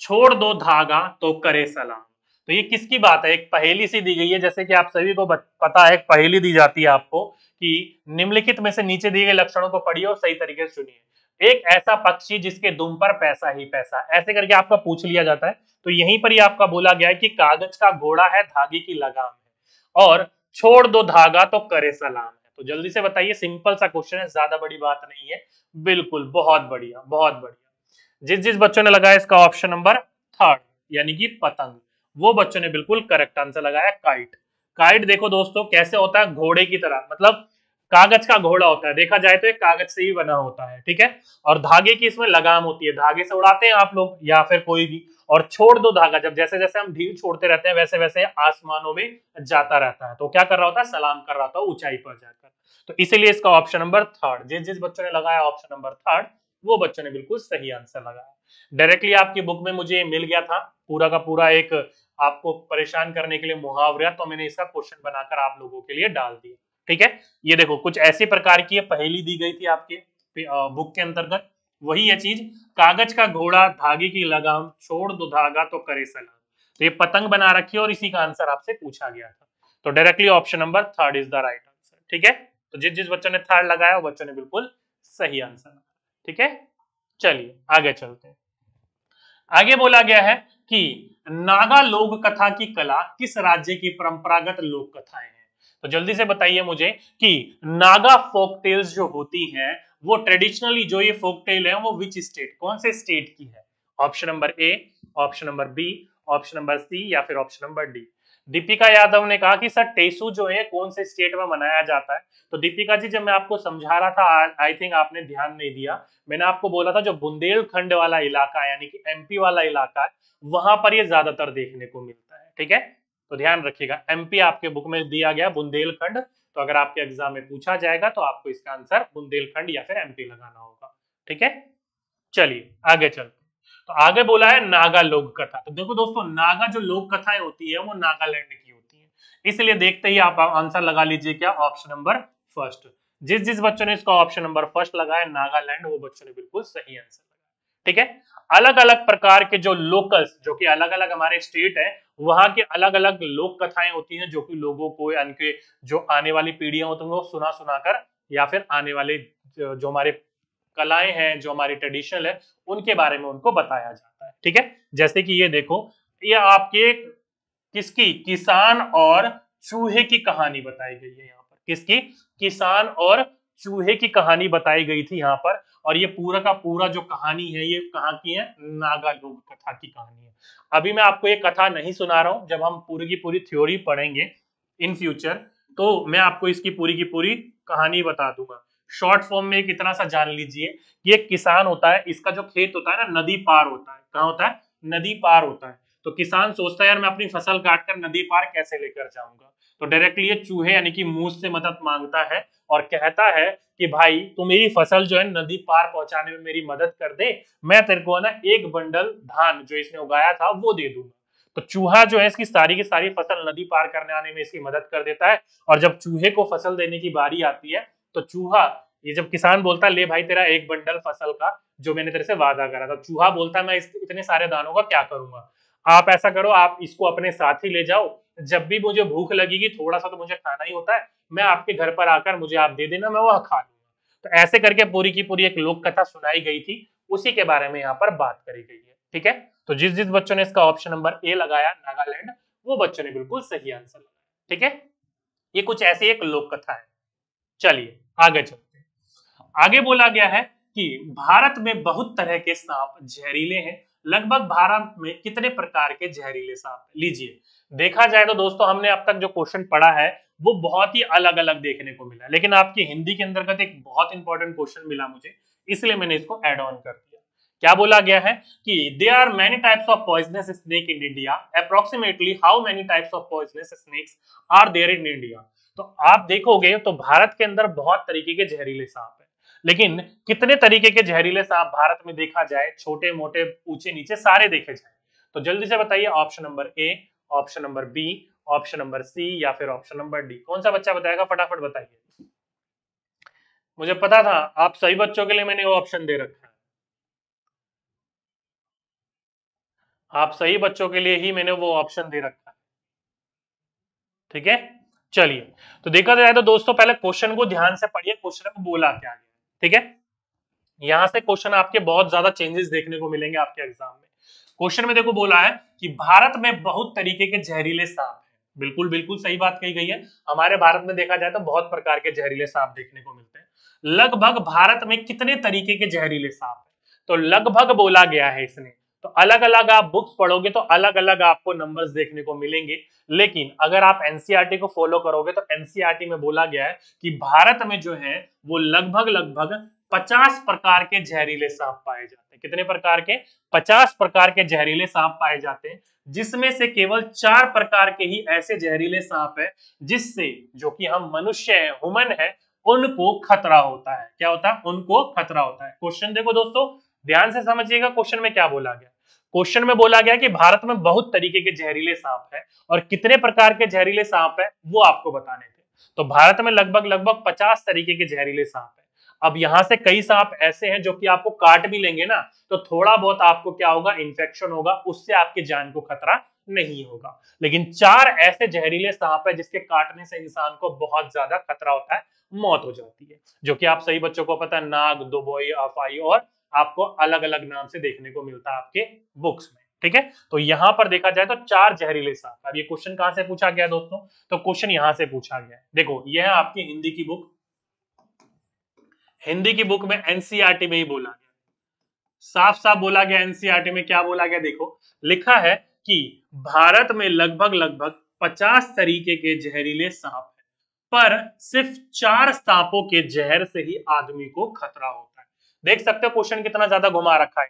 छोड़ दो धागा तो करे सलाम। तो ये किसकी बात है? एक पहेली सी दी गई है। जैसे कि आप सभी को पता है, एक पहेली दी जाती है आपको कि निम्नलिखित में से नीचे दिए गए लक्षणों को पढ़िए और सही तरीके से सुनिए। एक ऐसा पक्षी जिसके दुम पर पैसा ही पैसा। ऐसे करके आपका पूछ लिया जाता है। तो यहीं पर ही आपका बोला गया है कि कागज़ का घोड़ा है, धागे की लगाम है। और छोड़ दो धागा तो करे सलाम है। तो जल्दी से बताइए, सिंपल सा क्वेश्चन है, ज़्यादा बड़ी बात नहीं है। बिल्कुल, बहुत बढ़िया बहुत बढ़िया। जिस जिस बच्चों ने लगाया इसका ऑप्शन नंबर थर्ड यानी कि पतंग। वो बच्चों ने बिल्कुल करेक्ट आंसर लगाया काइट काइट देखो दोस्तों, कैसे होता है? घोड़े की तरह। मतलब कागज़ का घोड़ा होता है। देखा जाए तो एक कागज़ से ही बना होता है, ठीक है? और धागे की इसमें लगाम होती है। धागे से उड़ाते हैं आप लोग, या फिर कोई भी। और छोड़ दो धागा। जब जैसे जैसे हम ढील छोड़ते रहते हैं वैसे वैसे आसमानों में जाता रहता है। तो क्या कर रहा होता है? सलाम कर रहा था ऊंचाई पर जाकर। तो इसीलिए इसका ऑप्शन नंबर थर्ड जिस जिस बच्चों ने लगाया ऑप्शन नंबर थर्ड वो बच्चों ने बिल्कुल सही आंसर लगाया। डायरेक्टली आपकी बुक में मुझे मिल गया था, पूरा का पूरा एक आपको परेशान करने के लिए मुहावरा तो मैंने इसका क्वेश्चन बनाकर आप लोगों के लिए डाल दिया। ठीक है? ये देखो, कुछ ऐसी प्रकार की पहली दी गई थी आपके बुक के अंतर्गत। वही है चीज़, कागज़ का घोड़ा धागे की लगाम, छोड़ दो धागा तो करे सलाम। तो ये पतंग बना रखी है और इसी का आंसर आपसे पूछा गया था। तो directly option number third is the right answer ठीक है? तो जिस जिस बच्चों ने थर्ड लगाया, वो बच्चों ने बिल्कुल सही आंसर। ठीक है? चलिए, आगे चलते हैं। आगे बोला गया है कि नागा लोक कथा की कला किस राज्य की परंपरागत लोक कथाएँ हैं? तो जल्दी से बताइए मुझे कि नागा फोक टेल्स जो होती हैं, वो ट्रेडिशनली जो ये फोक टेल है, वो विच स्टेट कौन से स्टेट की है? Option number A option number B option number C या फिर option number D Deepika Yadav ने कहा कि, सर, टेसू जो है, कौन से स्टेट में मनाया जाता है? तो दीपिका जी, जब मैं आपको समझा रहा था, आई थिंक आपने ध्यान नहीं दिया, मैंने आपको बोला था, जो बुंदेलखंड वाला इलाका है, यानी कि एमपी वाला इलाका है, वहाँ पर ये ज़्यादातर देखने को मिलता है, ठीक है? तो ध्यान रखिएगा एमपी आपके बुक में दिया गया बुंदेलखंड तो अगर आपके एग्ज़ाम में पूछा जाएगा तो आपको इसका आंसर बुंदेलखंड या फिर एमपी लगाना होगा, ठीक है? चलिए, आगे चलते तो आगे बोला है नागा लोक कथा। तो देखो दोस्तों, नागा जो लोक कथाएँ होती है, वो नागालैंड की होती है। इसलिए देखते ही आप आंसर लगा लीजिए क्या? Option number first. जिस जिस बच्चों ने इसका ऑप्शन नंबर फ़र्स्ट लगाया, नागालैंड, वो बच्चों ने बिल्कुल सही आंसर लगाया। ठीक है? अलग अलग प्रकार के जो लोकल्स जो कि अलग अलग हमारे स्टेट है, वहाँ के अलग अलग लोक कथाएँ होती हैं, जो कि लोगों को उनके जो आने वाली पीढ़ियाँ होती हैं, वो सुना सुना कर या फिर आने वाले, जो हमारे कलाएँ हैं जो हमारी ट्रेडिशनल है, उनके बारे में उनको बताया जाता है। ठीक है? जैसे कि ये देखो, ये आपके किसकी? किसान और चूहे की कहानी बताई गई है यहाँ पर। किसकी? किसान और चूहे की कहानी बताई गई थी यहाँ पर। और ये पूरा का पूरा जो कहानी है, ये कहाँ की है? नागा लोक कथा की कहानी है। अभी मैं आपको ये कथा नहीं सुना रहा हूँ, जब हम पूरी की पूरी थ्योरी पढ़ेंगे इन फ्यूचर तो मैं आपको इसकी पूरी की पूरी कहानी बता दूँगा। शॉर्ट फॉर्म में एक इतना सा जान लीजिए कि एक किसान होता है, इसका जो खेत होता है ना, नदी पार होता है। कहाँ होता है? नदी पार होता है। तो किसान सोचता है, यार, मैं अपनी फ़सल काट कर नदी पार कैसे लेकर जाऊँगा? तो डायरेक्टली ये चूहे यानी कि मूस से मदद माँगता है और कहता है कि, भाई, तू मेरी फ़सल जो है नदी पार पहुँचाने में मेरी मदद कर दे। मैं तेरे को ना एक बंडल धान जो इसने उगाया था, वो दे दूँगा। तो चूहा जो है, इसकी सारी की सारी फ़सल नदी पार करने आने में इसकी मदद कर देता है और जब चूहे को फ़सल देने की बारी आती है तो चूहा, ये जब किसान बोलता ले भाई तेरा एक बंडल फ़सल का, जो मैंने तेरे से वादा करा था। चूहा बोलता मैं इतने सारे दानों का क्या करूँगा? आप ऐसा करो, आप इसको अपने साथ ही ले जाओ। जब भी मुझे भूख लगेगी थोड़ा सा तो मुझे खाना ही होता है। मैं आपके घर पर आकर मुझे आप दे देना, मैं वह खा लूँगा। तो ऐसे करके पूरी की पूरी एक लोक कथा सुनाई गई थी। उसी के बारे में यहाँ पर बात करी गई है, ठीक है? तो जिस जिस बच्चों ने इसका ऑप्शन नंबर ए लगाया, नागालैंड, वो बच्चों ने बिल्कुल सही आंसर लगाया, ठीक है? ये कुछ ऐसी एक लोक कथा है। चलिए, आगे चलते हैं। आगे बोला गया है कि भारत में बहुत तरह के सांप जहरीले हैं। लगभग भारत में कितने प्रकार के जहरीले सांप लीजिए, देखा जाए तो दोस्तों, हमने अब तक जो क्वेश्चन पढ़ा है, वो बहुत ही अलग अलग देखने को मिला। लेकिन आपकी हिंदी के अंतर्गत एक बहुत इंपॉर्टेंट क्वेश्चन मिला मुझे, इसलिए मैंने इसको एड ऑन कर दिया। क्या बोला गया है कि they are many types of poisonous snake in India approximately how many types of poisonous snakes are there in India तो आप देखोगे तो भारत के अंदर बहुत तरीके के जहरीले सांप है। लेकिन कितने तरीके के जहरीले सांप भारत में देखा जाए छोटे मोटे ऊँचे नीचे सारे देखे जाए। तो जल्दी से बताइए option number A option number B option number C या फिर ऑप्शन नंबर डी कौन सा बच्चा बताएगा? फटाफट बताइए। मुझे पता था, आप सही बच्चों के लिए मैंने वो ऑप्शन दे रखा है। आप सही बच्चों के लिए ही मैंने वो ऑप्शन दे रखा है। ठीक है? चलिए तो देखा जाए तो दोस्तों पहले क्वेश्चन को ध्यान से पढ़िए क्वेश्चन को बोला क्या गया, ठीक है? यहाँ से क्वेश्चन आपके बहुत ज़्यादा चेंजेस देखने को मिलेंगे आपके एग्ज़ाम में। क्वेश्चन में देखो बोला है कि भारत में बहुत तरीके के जहरीले सांप हैं। बिल्कुल बिल्कुल सही बात कही गई है। हमारे भारत में देखा जाए तो बहुत प्रकार के जहरीले सांप देखने को मिलते हैं। लगभग भारत में कितने तरीके के जहरीले सांप है? तो लगभग बोला गया है इसने तो अलग अलग आप बुक्स पढ़ोगे तो अलग अलग आपको नंबर्स देखने को मिलेंगे। लेकिन अगर आप एनसीईआरटी को फॉलो करोगे तो एनसीईआरटी में बोला गया है कि भारत में जो है, वो लगभग लगभग 50 प्रकार के जहरीले सांप पाए जाते हैं। कितने प्रकार के? 50 प्रकार के जहरीले सांप पाए जाते हैं, जिसमें से केवल चार प्रकार के ही ऐसे जहरीले सांप है, जिससे जो कि हम मनुष्य है हुमन है, उनको खतरा होता है। क्या होता है? उनको खतरा होता है। क्वेश्चन देखो दोस्तों ध्यान से समझिएगा, क्वेश्चन में क्या बोला गया? क्वेश्चन में बोला गया कि भारत में बहुत तरीके के जहरीले सांप है और कितने प्रकार के जहरीले सांप है वो आपको बताने थे। तो भारत में लगभग लगभग पचास तरीके के जहरीले सांप है। अब यहाँ से कई सांप ऐसे हैं जो कि आपको काट भी लेंगे ना तो थोड़ा बहुत आपको क्या होगा इन्फेक्शन होगा, उससे आपकी जान को खतरा नहीं होगा। लेकिन चार ऐसे जहरीले सांप है जिसके काटने से इंसान को बहुत ज़्यादा खतरा होता है, मौत हो जाती है। जो कि आप सही बच्चों को पता है, नाग, दुबोई, अफाई और आपको अलग अलग नाम से देखने को मिलता है आपके बुक्स में, ठीक है? तो यहाँ पर देखा जाए तो चार जहरीले सांप। अब ये क्वेश्चन कहाँ से पूछा गया दोस्तों? तो क्वेश्चन यहाँ से पूछा गया देखो, यह है आपकी हिंदी की बुक हिंदी की बुक में एनसीआरटी में ही बोला गया। साफ़ साफ़ बोला गया एनसीआरटी में, क्या बोला गया देखो? लिखा है कि भारत में लगभग लगभग 50 तरीके के जहरीले सांप है, पर सिर्फ़ चार सांपों के जहर से ही आदमी को खतरा होता देख सकते हो क्वेश्चन कितना ज़्यादा घुमा रखा है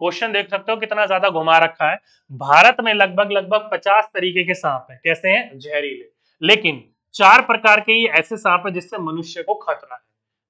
क्वेश्चन देख सकते हो कितना ज़्यादा घुमा रखा है। भारत में लगभग लगभग पचास तरीके के सांप है। कैसे हैं? जहरीले। लेकिन चार प्रकार के ही ऐसे सांप है जिससे मनुष्य को खतरा है।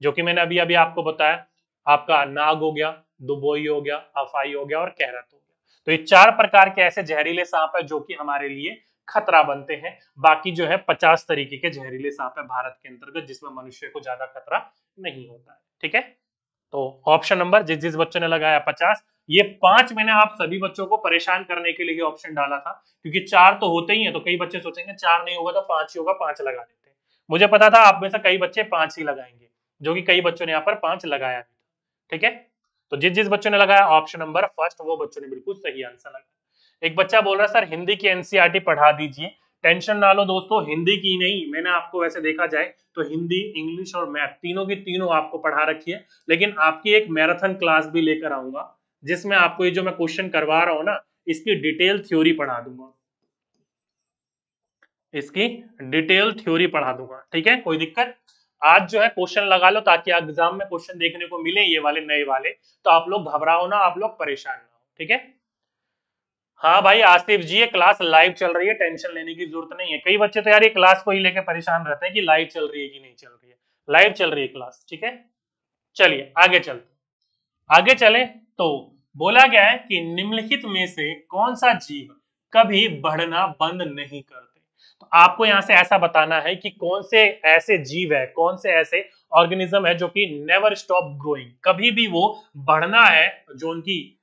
जो कि मैंने अभी अभी आपको बताया, आपका नाग हो गया, दुबोई हो गया, अफाई हो गया और कहरत हो गया। तो ये चार प्रकार के ऐसे जहरीले सांप है जो कि हमारे लिए खतरा बनते हैं। बाकी जो है पचास तरीके के जहरीले सांप है भारत के अंतर्गत जिसमें मनुष्य को ज़्यादा खतरा नहीं होता है। ठीक है? तो ऑप्शन नंबर जिस जिस बच्चों ने लगाया पचास, ये पाँच मैंने आप सभी बच्चों को परेशान करने के लिए ऑप्शन डाला था, क्योंकि चार तो होते ही है तो कई बच्चे सोचेंगे चार नहीं होगा तो पाँच ही होगा, पाँच लगा देते मुझे पता था आप में से कई बच्चे पाँच ही लगाएँगे, जो कि कई बच्चों ने यहाँ पर पाँच लगाया ठीक है? तो जिस जिस बच्चों ने लगाया ऑप्शन नंबर फ़र्स्ट वो बच्चों ने बिल्कुल सही आंसर लगाया। एक बच्चा बोल रहा है, सर, हिंदी की एनसीआरटी पढ़ा दीजिए टेंशन ना लो दोस्तों, हिंदी की नहीं, मैंने आपको वैसे देखा जाए तो हिंदी, इंग्लिश और मैथ तीनों की तीनों आपको पढ़ा रखी है, लेकिन आपकी एक मैराथन क्लास भी लेकर आऊँगा, जिसमें आपको ये जो मैं क्वेश्चन करवा रहा हूँ ना, इसकी डिटेल थ्योरी पढ़ा दूँगा। इसकी डिटेल थ्योरी पढ़ा दूँगा, ठीक है? कोई दिक्कत? आज जो है क्वेश्चन लगा लो ताकि एग्ज़ाम में क्वेश्चन देखने को मिले, ये वाले नए वाले तो आप लोग घबराओ ना, आप लोग परेशान ना हो, ठीक है? हाँ भाई, आसिफ जी, ये क्लास लाइव चल रही है टेंशन लेने की ज़रूरत नहीं है। कई बच्चे तो यार ये क्लास को ही लेके परेशान रहते हैं कि लाइव चल रही है कि नहीं चल रही है। लाइव चल रही है क्लास ठीक है? चलिए, आगे चलते आगे चले तो बोला गया है कि निम्नलिखित में से कौन सा जीव कभी बढ़ना बंद नहीं करते? तो आपको यहाँ से ऐसा बताना है कि कौन से ऐसे जीव है, कौन से ऐसे ऑर्गेनिज्म है जो कि नेवर स्टॉप ग्रोइंग कभी भी वो बढ़ना है, जो उनकी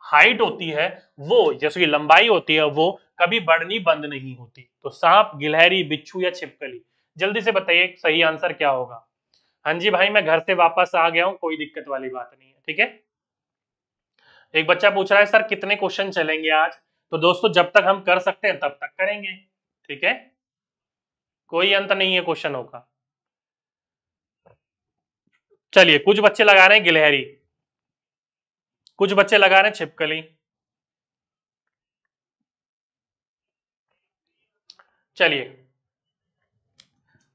हाइट होती है, वो, जैसे कि लंबाई होती है, वो कभी बढ़नी बंद नहीं होती। तो सांप, गिलहरी, बिच्छू या छिपकली। जल्दी से बताइए सही आंसर क्या होगा? हाँ जी भाई, मैं घर से वापस आ गया हूँ, कोई दिक्कत वाली बात नहीं है, ठीक है? एक बच्चा पूछ रहा है, सर, कितने क्वेश्चन चलेंगे आज? तो दोस्तों, जब तक हम कर सकते हैं, तब तक करेंगे, ठीक है? कोई अंत नहीं है क्वेश्चनों का। चलिए, कुछ बच्चे लगा रहे हैं गिलहरी। कुछ बच्चे लगा रहे छिपकली। चलिए।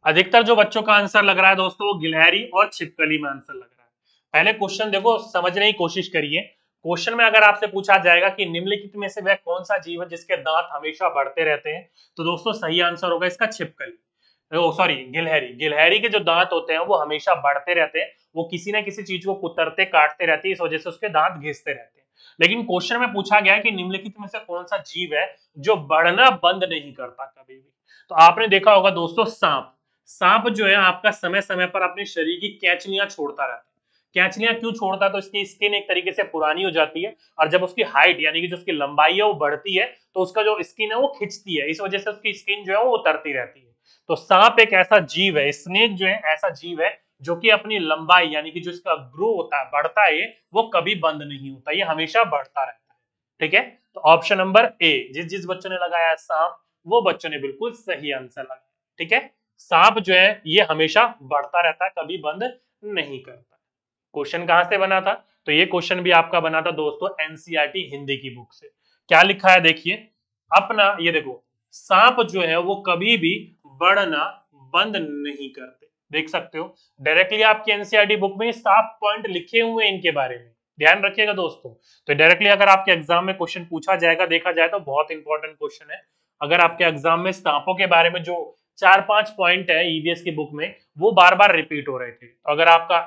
अधिकतर जो बच्चों का आंसर लग रहा है दोस्तों, वो गिलहरी और छिपकली में आंसर लग रहा है। पहले क्वेश्चन देखो, समझने की कोशिश करिए। क्वेश्चन में अगर आपसे पूछा जाएगा कि निम्नलिखित में से वह कौन सा जीव है जिसके दांत हमेशा बढ़ते रहते हैं तो दोस्तों सही आंसर होगा इसका छिपकली। सॉरी गिलहरी। गिलहरी के जो दांत होते हैं, वो हमेशा बढ़ते रहते हैं। वो किसी ना किसी चीज़ को कुतरते, काटते रहते हैं, इस वजह से उसके दांत घिसते रहते हैं। लेकिन क्वेश्चन में पूछा गया कि निम्नलिखित में से कौन सा जीव है जो बढ़ना बंद नहीं करता कभी भी? तो आपने देखा होगा दोस्तों, सांप। सांप जो है, आपका समय समय पर अपने शरीर की कैचलियाँ छोड़ता रहता है। कैचलियाँ क्यों छोड़ता है? तो इसकी स्किन एक तरीके से पुरानी हो जाती है और जब उसकी हाइट यानी कि जो उसकी लंबाई है, वो बढ़ती है तो उसका जो स्किन है, वो खिंचती है। इस वजह से उसकी स्किन जो है, वो उतरती रहती है। तो सांप एक ऐसा जीव है स्नेक जो है, ऐसा जीव है जो कि अपनी लंबाई, यानी कि जो इसका ग्रो होता है, बढ़ता है वो कभी बंद नहीं होता, ये हमेशा बढ़ता रहता है। ठीक है? तो ऑप्शन नंबर ए जिस जिस बच्चों ने लगाया सांप, वो बच्चों ने बिल्कुल सही आंसर लगाया। ठीक है? सांप जो है, ये हमेशा बढ़ता रहता है, कभी बंद नहीं करता। क्वेश्चन कहाँ से बना था? तो ये क्वेश्चन भी आपका बना था दोस्तों एनसीआरटी e हिंदी की बुक से। क्या लिखा है देखिए? अपना, ये देखो, सांप जो है, वो कभी भी बढ़ना बंद नहीं करते। देख सकते हो। डायरेक्टली आपकी एनसीआरटी बुक में साफ़ पॉइंट लिखे हुए इनके बारे में। ध्यान रखिएगा दोस्तों। तो डायरेक्टली अगर आपके एग्ज़ाम में क्वेश्चन पूछा जाएगा, देखा जाए तो बहुत इंपॉर्टेंट क्वेश्चन है। अगर आपके एग्ज़ाम में सांपों के बारे में जो चार पाँच पॉइंट है ईवीएस की बुक में, वो बार बार रिपीट हो रहे थे। तो अगर आपका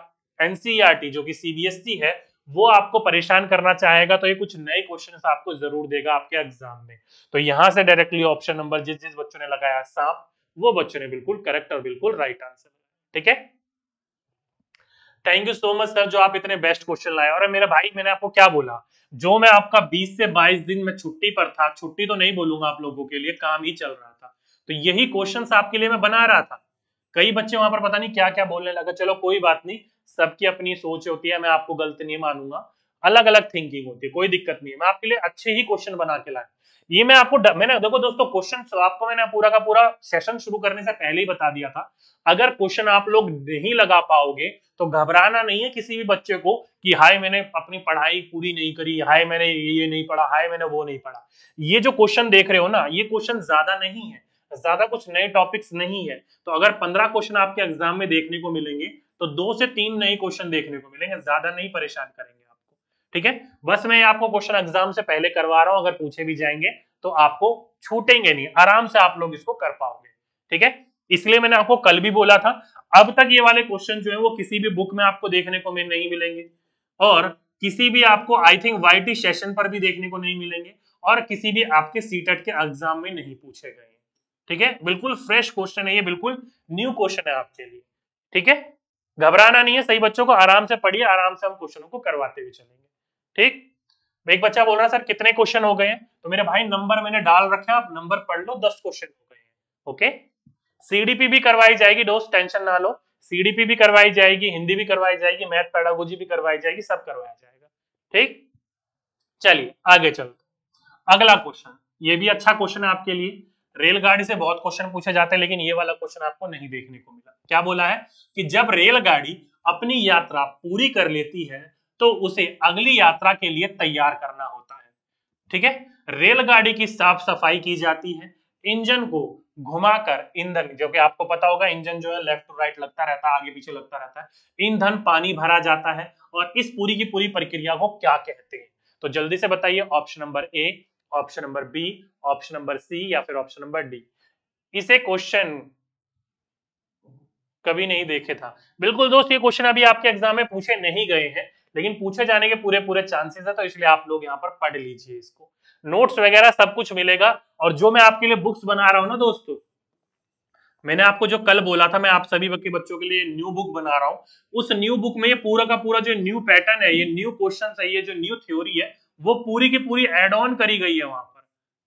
एनसीईआरटी जो कि सीबीएसई है, वो आपको परेशान करना चाहेगा तो ये कुछ नए क्वेश्चन आपको ज़रूर देगा आपके एग्ज़ाम में। तो यहाँ से डायरेक्टली ऑप्शन नंबर जिस जिस बच्चों ने लगाया सांप वो बच्चों ने बिल्कुल करेक्ट और बिल्कुल राइट आंसर ठीक है? Thank you so much sir जो आप इतने बेस्ट क्वेश्चन लाए। और मेरा भाई, मैंने आपको क्या बोला? जो मैं आपका 20 से 22 दिन में छुट्टी पर था, छुट्टी तो नहीं बोलूँगा आप लोगों के लिए, काम ही चल रहा था। तो यही क्वेश्चन आपके लिए मैं बना रहा था। कई बच्चे वहाँ पर पता नहीं क्या क्या बोलने लगा। चलो, कोई बात नहीं, सबकी अपनी सोच होती है, मैं आपको गलत नहीं मानूँगा। अलग अलग थिंकिंग होती है, कोई दिक्कत नहीं है। मैं आपके लिए अच्छे ही क्वेश्चन बना के लाया। ये मैं आपको मैंने, देखो दोस्तों क्वेश्चन आपको मैंने पूरा का पूरा सेशन शुरू करने से पहले ही बता दिया था। अगर क्वेश्चन आप लोग नहीं लगा पाओगे तो घबराना नहीं है किसी भी बच्चे को कि, हाय, मैंने अपनी पढ़ाई पूरी नहीं करी, हाय, मैंने ये नहीं पढ़ा, हाय, मैंने वो नहीं पढ़ा। ये जो क्वेश्चन देख रहे हो ना, ये क्वेश्चन ज़्यादा नहीं है। ज़्यादा कुछ नए टॉपिक्स नहीं है। तो अगर पंद्रह क्वेश्चन आपके एग्ज़ाम में देखने को मिलेंगे तो दो से तीन नए क्वेश्चन देखने को मिलेंगे, ज़्यादा नहीं परेशान करेंगे। ठीक है? बस मैं आपको क्वेश्चन एग्ज़ाम से पहले करवा रहा हूँ, अगर पूछे भी जाएँगे तो आपको छूटेंगे नहीं, आराम से आप लोग इसको कर पाओगे, ठीक है? इसलिए मैंने आपको कल भी बोला था, अब तक ये वाले क्वेश्चन जो है, वो किसी भी बुक में आपको देखने को नहीं मिलेंगे, और किसी भी आपको आई थिंक वाईटी सेशन पर भी देखने को नहीं मिलेंगे, और किसी भी आपके सीटेट के एग्ज़ाम में नहीं पूछे गए, ठीक है? बिल्कुल फ्रेश क्वेश्चन है ये, बिल्कुल न्यू क्वेश्चन है आपके लिए, ठीक है? घबराना नहीं है, सही बच्चों को आराम से पढ़िए, आराम से हम क्वेश्चनों को करवाते हुए चलेंगे। ठीक? एक बच्चा बोल रहा सर, कितने क्वेश्चन हो गए हैं? तो मेरे भाई नंबर मैंने डाल रखे आप नंबर पढ़ लो, दस क्वेश्चन हो गए हैं। ओके सीडीपी भी करवाई जाएगी, दोस्त टेंशन ना लो। सीडीपी भी करवाई जाएगी, हिंदी भी करवाई जाएगी मैथ पैडागोजी भी करवाई जाएगी, सब करवाया जाएगा। ठीक? चलिए, आगे चलते अगला क्वेश्चन ये भी अच्छा क्वेश्चन है आपके लिए। रेलगाड़ी से बहुत क्वेश्चन पूछे जाते हैं, लेकिन ये वाला क्वेश्चन आपको नहीं देखने को मिला। क्या बोला है कि जब रेलगाड़ी अपनी यात्रा पूरी कर लेती है तो उसे अगली यात्रा के लिए तैयार करना होता है। ठीक है? रेलगाड़ी की साफ़ सफ़ाई की जाती है। इंजन को घुमाकर ईंधन, जो कि आपको पता होगा, इंजन जो है लेफ़्ट टू राइट लगता रहता है, आगे पीछे लगता रहता है। ईंधन पानी भरा जाता है और इस पूरी की पूरी प्रक्रिया को क्या कहते हैं? तो जल्दी से बताइए option number A, option number B, option number C या फिर ऑप्शन नंबर डी। इसे क्वेश्चन कभी नहीं देखे था। बिल्कुल दोस्त, ये क्वेश्चन अभी आपके एग्ज़ाम में पूछे नहीं गए हैं। लेकिन पूछे जाने के पूरे पूरे चांसेस है तो इसलिए आप लोग यहाँ पर पढ़ लीजिए इसको। नोट्स वगैरह सब कुछ मिलेगा, और जो मैं आपके लिए बुक्स बना रहा हूँ ना दोस्तों, मैंने आपको जो कल बोला था, मैं आप सभी के बच्चों के लिए न्यू बुक बना रहा हूँ। उस न्यू बुक में ये पूरा का पूरा जो न्यू पैटर्न है, ये न्यू क्वेश्चन है, ये जो न्यू थ्योरी है, वो पूरी की पूरी एड ऑन करी गई है वहाँ पर,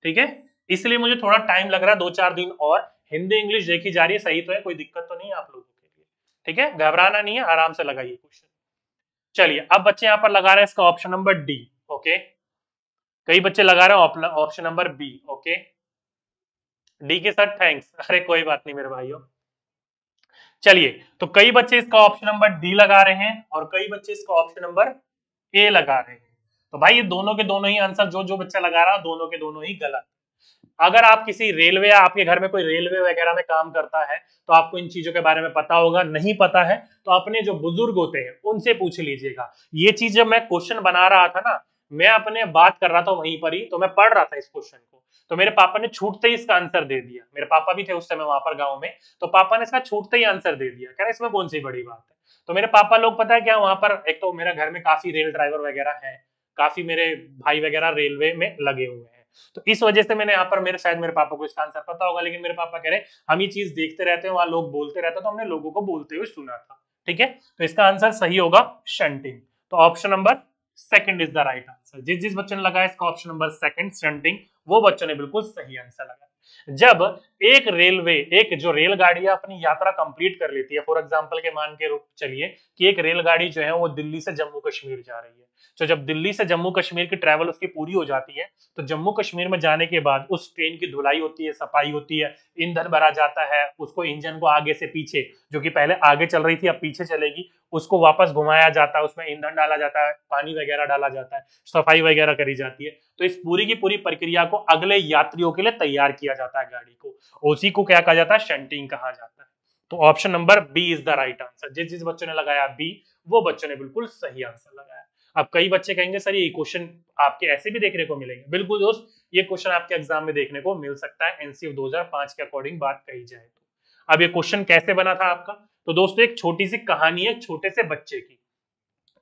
ठीक है? इसलिए मुझे थोड़ा टाइम लग रहा है दो चार दिन और। हिंदी, इंग्लिश देखी जा रही है, सही तो है, कोई दिक्कत तो नहीं है आप लोगों के लिए, ठीक है? घबराना नहीं है, आराम से लगाइए क्वेश्चन चलिए, अब बच्चे यहाँ पर लगा रहे हैं इसका ऑप्शन नंबर डी ओके कई बच्चे लगा रहे हैं option number B okay D के सर थैंक्स अरे, कोई बात नहीं मेरे भाइयों। चलिए तो कई बच्चे इसका ऑप्शन नंबर डी लगा रहे हैं और कई बच्चे इसका ऑप्शन नंबर ए लगा रहे हैं। तो भाई, ये दोनों के दोनों ही आंसर जो जो बच्चा लगा रहा, दोनों के दोनों ही गलत। अगर आप किसी रेलवे या आपके घर में कोई रेलवे वगैरह में काम करता है तो आपको इन चीज़ों के बारे में पता होगा, नहीं पता है तो अपने जो बुज़ुर्ग होते हैं, उनसे पूछ लीजिएगा। ये चीज़ जब मैं क्वेश्चन बना रहा था ना, मैं अपने बात कर रहा था वहीं पर ही तो मैं पढ़ रहा था इस क्वेश्चन को। तो मेरे पापा ने छूटते ही इसका आंसर दे दिया। मेरे पापा भी थे उस समय वहाँ पर गाँव में तो पापा ने इसका छूटते ही आंसर दे दिया। कह इसमें कौन सी बड़ी बात है? तो मेरे पापा लोग पता है क्या, वहाँ पर एक तो मेरा घर में काफ़ी रेल ड्राइवर वगैरह है, काफ़ी मेरे भाई वगैरह रेलवे में लगे हुए हैं। तो इस वजह से मैंने यहाँ पर मेरे, शायद मेरे पापा को इसका आंसर पता होगा, लेकिन मेरे पापा कह रहे हम ये चीज़ देखते रहते हैं, वहाँ लोग बोलते रहते तो हमने लोगों को बोलते हुए सुना था, ठीक है? तो इसका आंसर सही होगा शंटिंग। तो option number second is the right answer जिस जिस बच्चे ने लगाया, इसका ऑप्शन नंबर सेकंड शंटिंग, वो बच्चों ने बिल्कुल सही आंसर लगाया। जब एक रेलवे, एक जो रेलगाड़ी अपनी यात्रा कंप्लीट कर लेती है फॉर एग्जांपल के मान के रूप चलिए कि एक रेलगाड़ी जो है, वो दिल्ली से जम्मू कश्मीर जा रही है। तो जब दिल्ली से जम्मू कश्मीर की ट्रैवल उसकी पूरी हो जाती है तो जम्मू कश्मीर में जाने के बाद उस ट्रेन की धुलाई होती है, सफ़ाई होती है, ईंधन भरा जाता है, उसको इंजन को आगे से पीछे, जो कि पहले आगे चल रही थी, अब पीछे चलेगी, उसको वापस घुमाया जाता है, उसमें ईंधन डाला जाता है, पानी वगैरह डाला जाता है, सफ़ाई वगैरह करी जाती है। तो इस पूरी की पूरी प्रक्रिया को अगले यात्रियों के लिए तैयार किया जाता है गाड़ी को। उसी को क्या कहा जाता है? शंटिंग कहा जाता है। तो option number B is the right answer जिस जिस बच्चों ने लगाया बी वो बच्चों ने बिल्कुल सही आंसर लगाया। अब कई बच्चे कहेंगे, सर, ये क्वेश्चन आपके ऐसे भी देखने को मिलेंगे। बिल्कुल दोस्त, ये क्वेश्चन आपके एग्ज़ाम में देखने को मिल सकता है। एनसीएफ 2005 के अकॉर्डिंग बात कही जाए तो। अब ये क्वेश्चन कैसे बना था आपका? तो दोस्तों, एक छोटी सी कहानी है, छोटे से बच्चे की।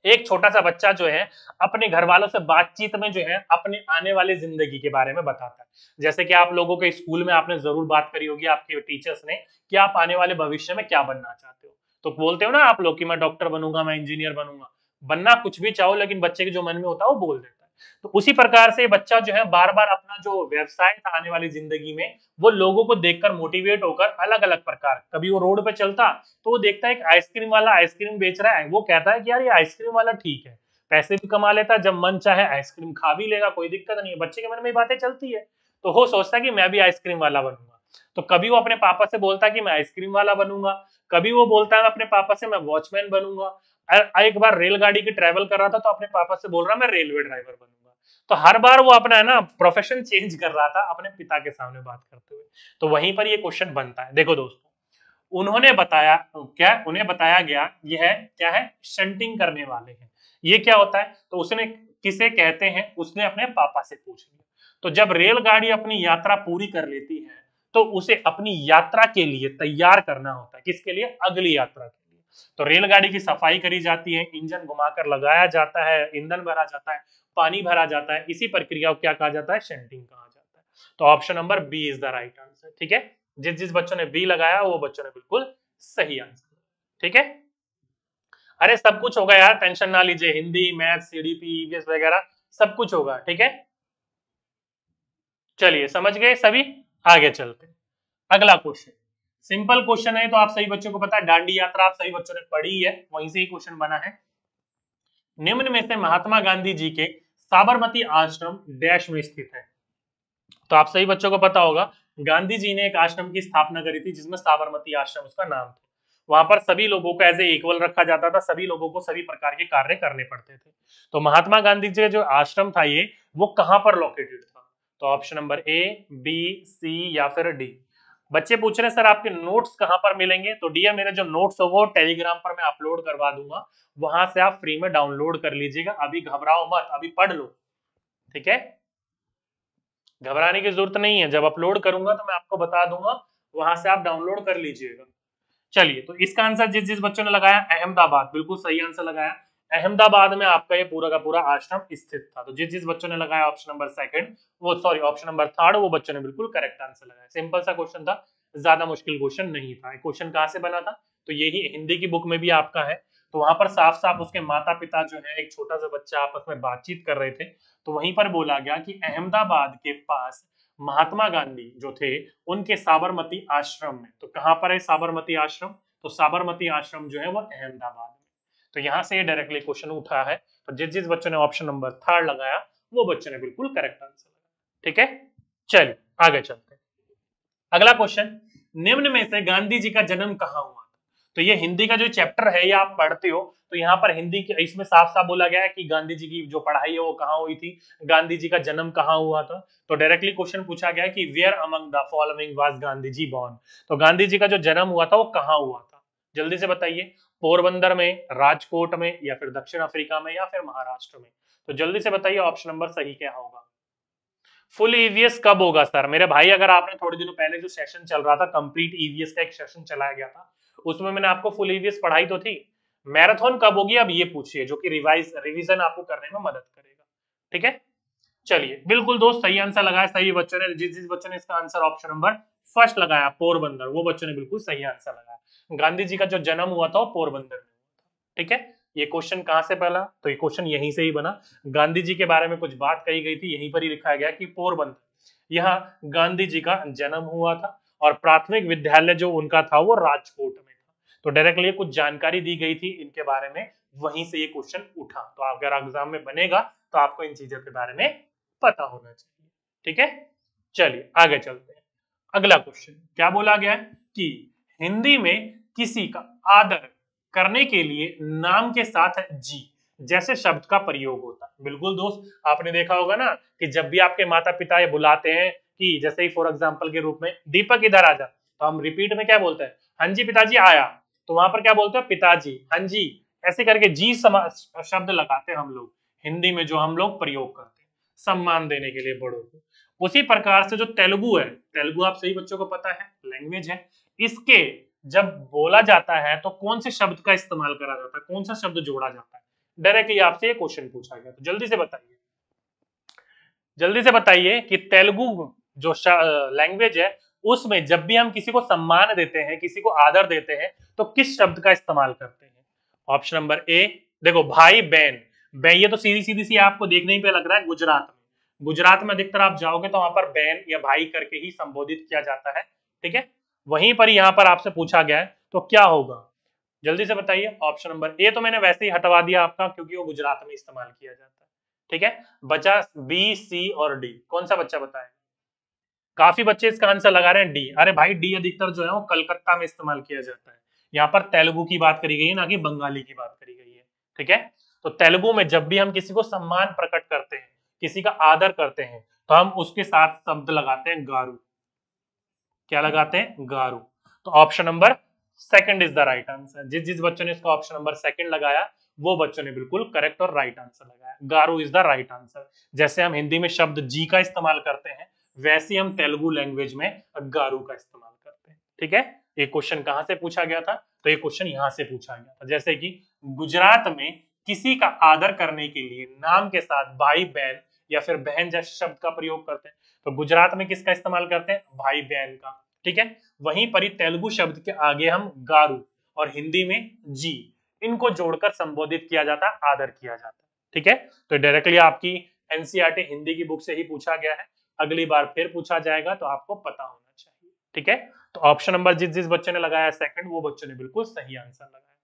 एक छोटा सा बच्चा जो है, अपने घर वालों से बातचीत में जो है, अपने आने वाली ज़िंदगी के बारे में बताता है। जैसे कि आप लोगों के स्कूल में आपने ज़रूर बात करी होगी आपके टीचर्स ने कि आप आने वाले भविष्य में क्या बनना चाहते हो। तो बोलते हो ना आप लोग कि मैं डॉक्टर बनूँगा, मैं इंजीनियर बनूँगा। बनना कुछ भी चाहो, लेकिन बच्चे के जो मन में होता है, वो बोल देता है। तो उसी प्रकार से बच्चा जो है बार बार अपना जो व्यवसाय था आने वाली ज़िंदगी में, वो लोगों को देखकर मोटिवेट होकर अलग अलग प्रकार, कभी वो रोड पे चलता तो वो देखता है एक आइसक्रीम वाला आइसक्रीम बेच रहा है, वो कहता है कि यार ये आइसक्रीम वाला ठीक है, पैसे भी कमा लेता जब मन चाहे आइसक्रीम खा भी लेगा, कोई दिक्कत नहीं है, बच्चे के मन में बातें चलती है तो वो सोचता है कि मैं भी आइसक्रीम वाला बनूँगा तो कभी वो अपने पापा से बोलता है कि मैं आइसक्रीम वाला बनूँगा, कभी वो बोलता है अपने पापा से मैं वॉचमैन बनूँगा एक बार रेलगाड़ी की ट्रेवल कर रहा था तो अपने पापा से बोल रहा, मैं रेलवे ड्राइवर बनूँगा। तो हर बार वो अपना, है ना प्रोफेशन चेंज कर रहा था, अपने पिता के सामने बात करते हुए। तो वहीं पर ये क्वेश्चन बनता है। देखो दोस्तों, उन्होंने बताया, क्या उन्हें बताया गया यह है, क्या है? शंटिंग करने वाले हैं। ये क्या होता है? तो उसने किसे कहते हैं? उसने अपने पापा से पूछ लिया। तो जब रेलगाड़ी अपनी यात्रा पूरी कर लेती है तो उसे अपनी यात्रा के लिए तैयार करना होता है। किसके लिए? अगली यात्रा के तो रेलगाड़ी की सफ़ाई करी जाती है, इंजन घुमाकर लगाया जाता है, ईंधन भरा जाता है, पानी भरा जाता है, इसी प्रक्रिया को क्या कहा जाता है? शेंटिंग कहा जाता है। तो option number B is the right answer ठीक है? जिस जिस बच्चों ने बी लगाया, वो बच्चों ने बिल्कुल सही आंसर ठीक है? अरे सब कुछ होगा यार टेंशन ना लीजिए, हिंदी मैथ सीडीपी ईवीएस वगैरह, सब कुछ होगा, ठीक है? चलिए, समझ गए सभी? आगे चलते अगला क्वेश्चन सिंपल क्वेश्चन है तो आप सही बच्चों को पता है, डांडी यात्रा आप सही बच्चों ने पढ़ी है, वहीं से ही क्वेश्चन बना है। निम्न में से महात्मा गांधी जी के साबरमती आश्रम डैश में स्थित है। तो आप सही बच्चों को पता होगा, गांधी जी ने एक आश्रम की स्थापना करी थी, जिसमें साबरमती आश्रम उसका नाम था। वहाँ पर सभी लोगों को एज ए इक्वल रखा जाता था, सभी लोगों को सभी प्रकार के कार्य करने पड़ते थे। तो महात्मा गांधी जी का जो आश्रम था ये, वो कहाँ पर लोकेटेड था? तो option number A B C या फिर डी बच्चे पूछ रहे हैं, सर, आपके नोट्स कहाँ पर मिलेंगे? तो डियर मेरे जो नोट्स हो, वो टेलीग्राम पर मैं अपलोड करवा दूँगा। वहाँ से आप फ्री में डाउनलोड कर लीजिएगा। अभी घबराओ मत, अभी पढ़ लो। ठीक है? घबराने की ज़रूरत नहीं है। जब अपलोड करूँगा तो मैं आपको बता दूँगा। वहाँ से आप डाउनलोड कर लीजिएगा। चलिए तो इसका आंसर जिस जिस बच्चों ने लगाया, अहमदाबाद। बिल्कुल सही आंसर लगाया। अहमदाबाद में आपका ये पूरा का पूरा आश्रम स्थित था। तो जिस जिस बच्चों ने लगाया ऑप्शन नंबर सेकंड वो सॉरी ऑप्शन नंबर थर्ड वो बच्चों ने बिल्कुल करेक्ट आंसर लगाया। सिंपल सा क्वेश्चन था, ज़्यादा मुश्किल क्वेश्चन नहीं था। क्वेश्चन कहाँ से बना था? तो यही हिंदी की बुक में भी आपका है। तो वहाँ पर साफ़ साफ़ उसके माता पिता जो है, एक छोटा सा बच्चा आपस में बातचीत कर रहे थे। तो वहीं पर बोला गया कि अहमदाबाद के पास महात्मा गांधी जो थे, उनके साबरमती आश्रम में। तो कहाँ पर है साबरमती आश्रम? तो साबरमती आश्रम जो है, वो अहमदाबाद तो यहाँ से ये डायरेक्टली क्वेश्चन उठा है। तो जिस जिस बच्चों ने ऑप्शन नंबर थर्ड लगाया, वो बच्चों ने बिल्कुल करेक्ट आंसर ठीक है? चलिए, आगे चलते हैं। अगला क्वेश्चन निम्न में से गांधी जी का जन्म कहाँ हुआ तो ये हिंदी का जो चैप्टर है, ये आप पढ़ते हो तो यहाँ पर हिंदी के, इसमें साफ़ साफ़ बोला गया है कि गांधी जी की जो पढ़ाई है, वो कहाँ हुई थी? गांधी जी का जन्म कहाँ हुआ था? तो डायरेक्टली क्वेश्चन पूछा गया कि where among the following was Gandhi ji born तो गांधी जी का जो जन्म हुआ था, वो कहाँ हुआ था? जल्दी से बताइए। पोरबंदर में, राजकोट में, या फिर दक्षिण अफ्रीका में, या फिर महाराष्ट्र में। तो जल्दी से बताइए ऑप्शन नंबर सही क्या होगा। फुल ईवीएस e कब होगा सर मेरे भाई, अगर आपने थोड़े दिनों पहले जो सेशन चल रहा था कंप्लीट ईवीएस e का एक सेशन चलाया गया था, उसमें मैंने आपको फुल ईवीएस e पढ़ाई तो थी। मैराथन कब होगी, अब ये पूछिए, जो कि रिवाइज रिवीजन आपको करने में मदद करेगा। ठीक है? चलिए, बिल्कुल दोस्त, सही आंसर लगाया, सही बच्चों ने, जिस जिस बच्चों ने इसका आंसर ऑप्शन नंबर फ़र्स्ट लगाया, पोरबंदर, वो बच्चों ने बिल्कुल सही आंसर लगाया। गांधी जी का जो जन्म हुआ था वो पोरबंदर में ठीक है? ये क्वेश्चन कहाँ से पहला तो ये क्वेश्चन यहीं से ही बना। गांधी जी के बारे में कुछ बात कही गई थी, यहीं पर ही लिखा गया कि पोरबंदर। यहाँ गांधी जी का जन्म हुआ था और प्राथमिक विद्यालय जो उनका था वो राजकोट में था। तो डायरेक्टली कुछ जानकारी दी गई थी इनके बारे में, वहीं से ये क्वेश्चन उठा। तो अगर एग्ज़ाम में बनेगा तो आपको इन चीज़ों के बारे में पता होना चाहिए। ठीक है? चलिए, आगे चलते हैं। अगला क्वेश्चन क्या बोला गया है कि हिंदी में किसी का आदर करने के लिए नाम के साथ जी, जैसे शब्द का प्रयोग होता। है बिल्कुल दोस्त, आपने देखा होगा ना कि जब भी आपके माता पिता ये बुलाते हैं कि जैसे ही फॉर एग्ज़ाम्पल के रूप में दीपक इधर आ जा तो हम रिपीट में क्या बोलते हैं? हाँ जी पिताजी आया। तो वहाँ पर क्या बोलते हैं? पिताजी हाँ जी। ऐसे करके जी शब्द लगाते हैं हम लोग। हिंदी में जो हम लोग प्रयोग करते हैं, सम्मान देने के लिए बड़ों को। उसी प्रकार से जो तेलुगु है, तेलुगु आप सही बच्चों को पता है लैंग्वेज है। इसके जब बोला जाता है तो कौन से शब्द का इस्तेमाल करा जाता है? कौन सा शब्द जोड़ा जाता है? डायरेक्टली आपसे ये क्वेश्चन पूछा गया तो जल्दी से बताइए। जल्दी से बताइए कि तेलुगु जो लैंग्वेज है, उसमें जब भी हम किसी को सम्मान देते हैं, किसी को आदर देते हैं तो किस शब्द का इस्तेमाल करते हैं? ऑप्शन नंबर ए देखो, भाई, बहन। बहन, ये तो सीधी सीधी सी आपको देखने ही पे लग रहा है गुजरात में। गुजरात में अधिकतर आप जाओगे तो वहाँ पर बहन या भाई करके ही संबोधित किया जाता है, ठीक है? वहीं पर यहाँ पर आपसे पूछा गया है तो क्या होगा? जल्दी से बताइए, ऑप्शन नंबर ए तो मैंने वैसे ही हटवा दिया आपका, क्योंकि वो गुजरात में इस्तेमाल किया जाता है। ठीक है? बचा बी, सी और डी, कौन सा बच्चा बताए काफ़ी बच्चे इसका आंसर लगा रहे हैं डी। अरे भाई, डी अधिकतर जो है वो कलकत्ता में इस्तेमाल किया जाता है। यहाँ पर तेलुगु की बात करी गई है, ना कि बंगाली की बात करी गई है। ठीक है? तो तेलुगु में जब भी हम किसी को सम्मान प्रकट करते हैं, किसी का आदर करते हैं तो हम उसके साथ शब्द लगाते हैं गारू। क्या लगाते हैं? गारू। तो option number second is the right answer जिस जिस बच्चों ने इसका ऑप्शन नंबर सेकंड लगाया वो बच्चों ने बिल्कुल करेक्ट और राइट आंसर लगाया। गारू इज़ द राइट आंसर जैसे हम हिंदी में शब्द जी का इस्तेमाल करते हैं वैसे हम तेलुगु लैंग्वेज में गारू का इस्तेमाल करते हैं। ठीक है? ये क्वेश्चन कहाँ से पूछा गया था? तो ये क्वेश्चन यहाँ से पूछा गया था। जैसे कि गुजरात में किसी का आदर करने के लिए नाम के साथ भाई बहन या फिर बहन जैसे शब्द का प्रयोग करते हैं। तो गुजरात में किसका इस्तेमाल करते हैं? भाई बहन का। ठीक है? वहीं पर ही तेलुगु शब्द के आगे हम गारू और हिंदी में जी, इनको जोड़कर संबोधित किया जाता, आदर किया जाता। ठीक है? तो डायरेक्टली आपकी एनसीआरटी e हिंदी की बुक से ही पूछा गया है। अगली बार फिर पूछा जाएगा तो आपको पता होना चाहिए। ठीक है? तो ऑप्शन नंबर जिस जिस बच्चे ने लगाया सेकंड वो बच्चों ने बिल्कुल सही आंसर लगाया।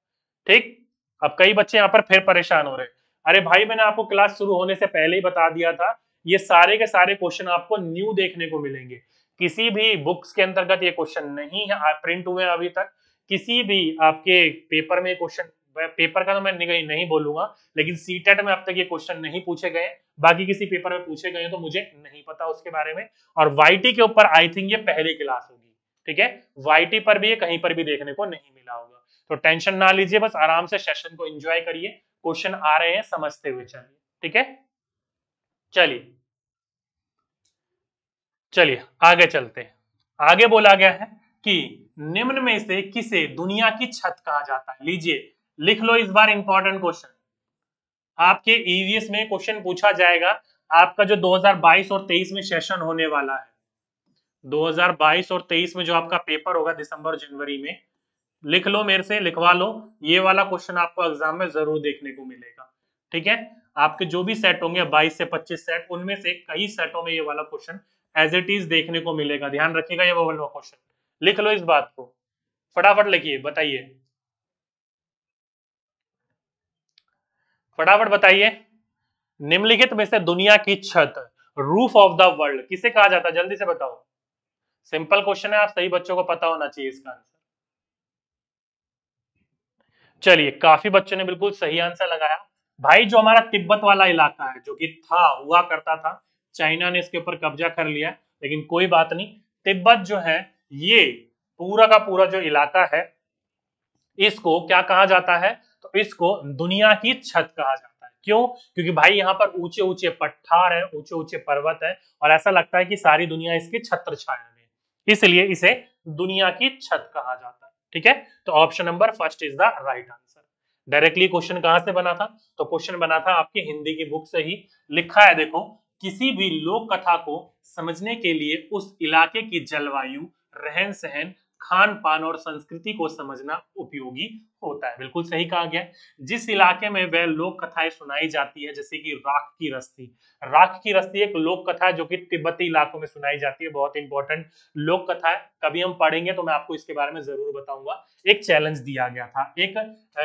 ठीक? अब कई बच्चे यहाँ पर फिर परेशान हो रहे अरे भाई, मैंने आपको क्लास शुरू होने से पहले ही बता दिया था ये सारे के सारे क्वेश्चन आपको न्यू देखने को मिलेंगे। किसी भी बुक्स के अंतर्गत ये क्वेश्चन नहीं है प्रिंट हुए अभी तक। किसी भी आपके पेपर में क्वेश्चन पेपर का तो मैं नहीं, नहीं बोलूँगा लेकिन सीटेट में अब तक ये क्वेश्चन नहीं पूछे गए। बाकी किसी पेपर में पूछे गए तो मुझे नहीं पता उसके बारे में। और वाईटी के ऊपर आई थिंक ये पहली क्लास होगी ठीक है? वाईटी पर भी ये कहीं पर भी देखने को नहीं मिला होगा। तो टेंशन ना लीजिए बस आराम से सेशन को एंजॉय करिए। क्वेश्चन आ रहे हैं समझते हुए चलिए ठीक है? चलिए। चलिए, आगे चलते हैं। आगे बोला गया है कि निम्न में से किसे दुनिया की छत कहा जाता है? लीजिए, लिख लो इस बार इंपॉर्टेंट क्वेश्चन आपके ईवीएस में क्वेश्चन पूछा जाएगा। आपका जो 2022 और 23 में सेशन होने वाला है 2022 और 23 में जो आपका पेपर होगा दिसंबर, जनवरी में, लिख लो मेरे से, लिखवा लो। ये वाला क्वेश्चन आपको एग्ज़ाम में ज़रूर देखने को मिलेगा। ठीक है? आपके जो भी सेट होंगे 22 से 25 सेट उनमें से कई सेटों में ये वाला क्वेश्चन एज इट इज़ देखने को मिलेगा। ध्यान रखिएगा ये वो वाला क्वेश्चन लिख लो इस बात को। फटाफट लिखिए, बताइए। फटाफट बताइए। निम्नलिखित में से दुनिया की छत रूफ ऑफ़ द वर्ल्ड किसे कहा जाता है? जल्दी से बताओ। सिंपल क्वेश्चन है, आप सही बच्चों को पता होना चाहिए इसका आंसर चलिए, काफ़ी बच्चों ने बिल्कुल सही आंसर लगाया। भाई, जो हमारा तिब्बत वाला इलाका है, जो कि था, हुआ करता था चाइना ने इसके ऊपर कब्जा कर लिया, लेकिन कोई बात नहीं। तिब्बत जो है, ये पूरा का पूरा जो इलाका है, इसको क्या कहा जाता है? तो इसको दुनिया की छत कहा जाता है। क्यों? क्योंकि भाई यहाँ पर ऊँचे ऊँचे पठार है ऊँचे ऊँचे पर्वत है, और ऐसा लगता है कि सारी दुनिया इसकी छत्र छाया में इसलिए इसे दुनिया की छत कहा जाता है। ठीक है? तो option number first is the right answer directly question कहाँ से बना था? तो क्वेश्चन बना था आपकी हिंदी की बुक से ही। लिखा है, देखो किसी भी लोक कथा को समझने के लिए उस इलाके की जलवायु रहन सहन खान पान और संस्कृति को समझना उपयोगी होता है। बिल्कुल सही कहा गया जिस इलाके में वह लोक कथाएँ सुनाई जाती है, जैसे कि राख की रस्ती। राख की रस्ती एक लोक कथा है जो कि तिब्बती इलाकों में सुनाई जाती है, बहुत इंपॉर्टेंट लोक कथा है। कभी हम पढ़ेंगे तो मैं आपको इसके बारे में ज़रूर बताऊँगा। एक चैलेंज दिया गया था। एक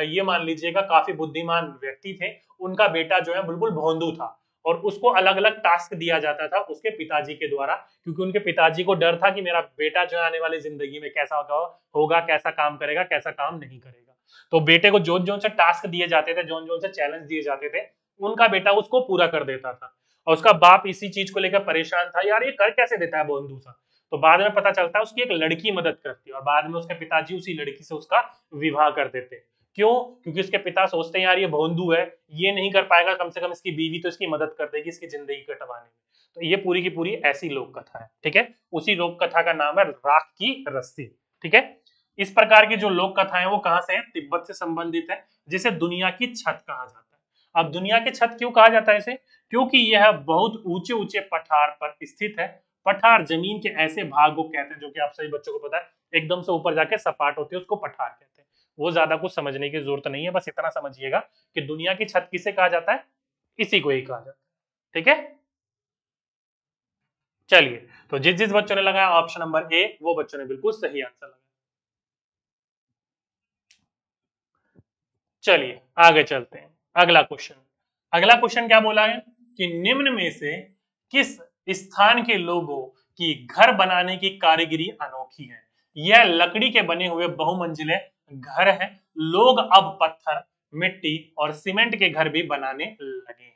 ये मान लीजिएगा, काफ़ी बुद्धिमान व्यक्ति थे। उनका बेटा जो है, बिल्कुल भोंदू था। और उसको अलग अलग टास्क दिया जाता था उसके पिताजी के द्वारा, क्योंकि उनके पिताजी को डर था कि मेरा बेटा जो आने वाली ज़िंदगी में कैसा होगा होगा, कैसा काम करेगा, कैसा काम नहीं करेगा। तो बेटे को जोन जोन से टास्क दिए जाते थे जोन जोन से चैलेंज दिए जाते थे, उनका बेटा उसको पूरा कर देता था। और उसका बाप इसी चीज़ को लेकर परेशान था, यार, ये कर कैसे देता है बंधु सा? तो बाद में पता चलता है उसकी एक लड़की मदद करती है और बाद में उसके पिताजी उसी लड़की से उसका विवाह कर देते हैं। क्यों? क्योंकि इसके पिता सोचते हैं, यार, ये भोंदू है, ये नहीं कर पाएगा, कम से कम इसकी बीवी तो इसकी मदद कर देगी, इसकी ज़िंदगी कटवाने में। तो ये पूरी की पूरी ऐसी लोक कथा है, ठीक है? उसी लोक कथा का नाम है राख की रस्सी, ठीक है? इस प्रकार की जो लोक कथाएँ वो कहाँ से है? तिब्बत से संबंधित है, जिसे दुनिया की छत कहा जाता है। अब दुनिया की छत क्यों कहा जाता है इसे? क्योंकि यह बहुत ऊँचे ऊँचे पठार पर स्थित है। पठार ज़मीन के ऐसे भाग को कहते हैं, जो कि आप सभी बच्चों को पता है, एकदम से ऊपर जाके सपाट होती है, उसको पठार कहते हैं। वो ज़्यादा कुछ समझने की ज़रूरत नहीं है, बस इतना समझिएगा कि दुनिया की छत किसे कहा जाता है, इसी को ही कहा जाता है। ठीक है? चलिए तो जिस जिस बच्चों ने लगाया ऑप्शन नंबर ए वो बच्चों ने बिल्कुल सही आंसर लगाया। चलिए, आगे चलते हैं। अगला क्वेश्चन अगला क्वेश्चन क्या बोला है? कि निम्न में से किस स्थान के लोगों की घर बनाने की कारीगरी अनोखी है? यह लकड़ी के बने हुए बहुमंजिले घर है। लोग अब पत्थर, मिट्टी और सीमेंट के घर भी बनाने लगे हैं।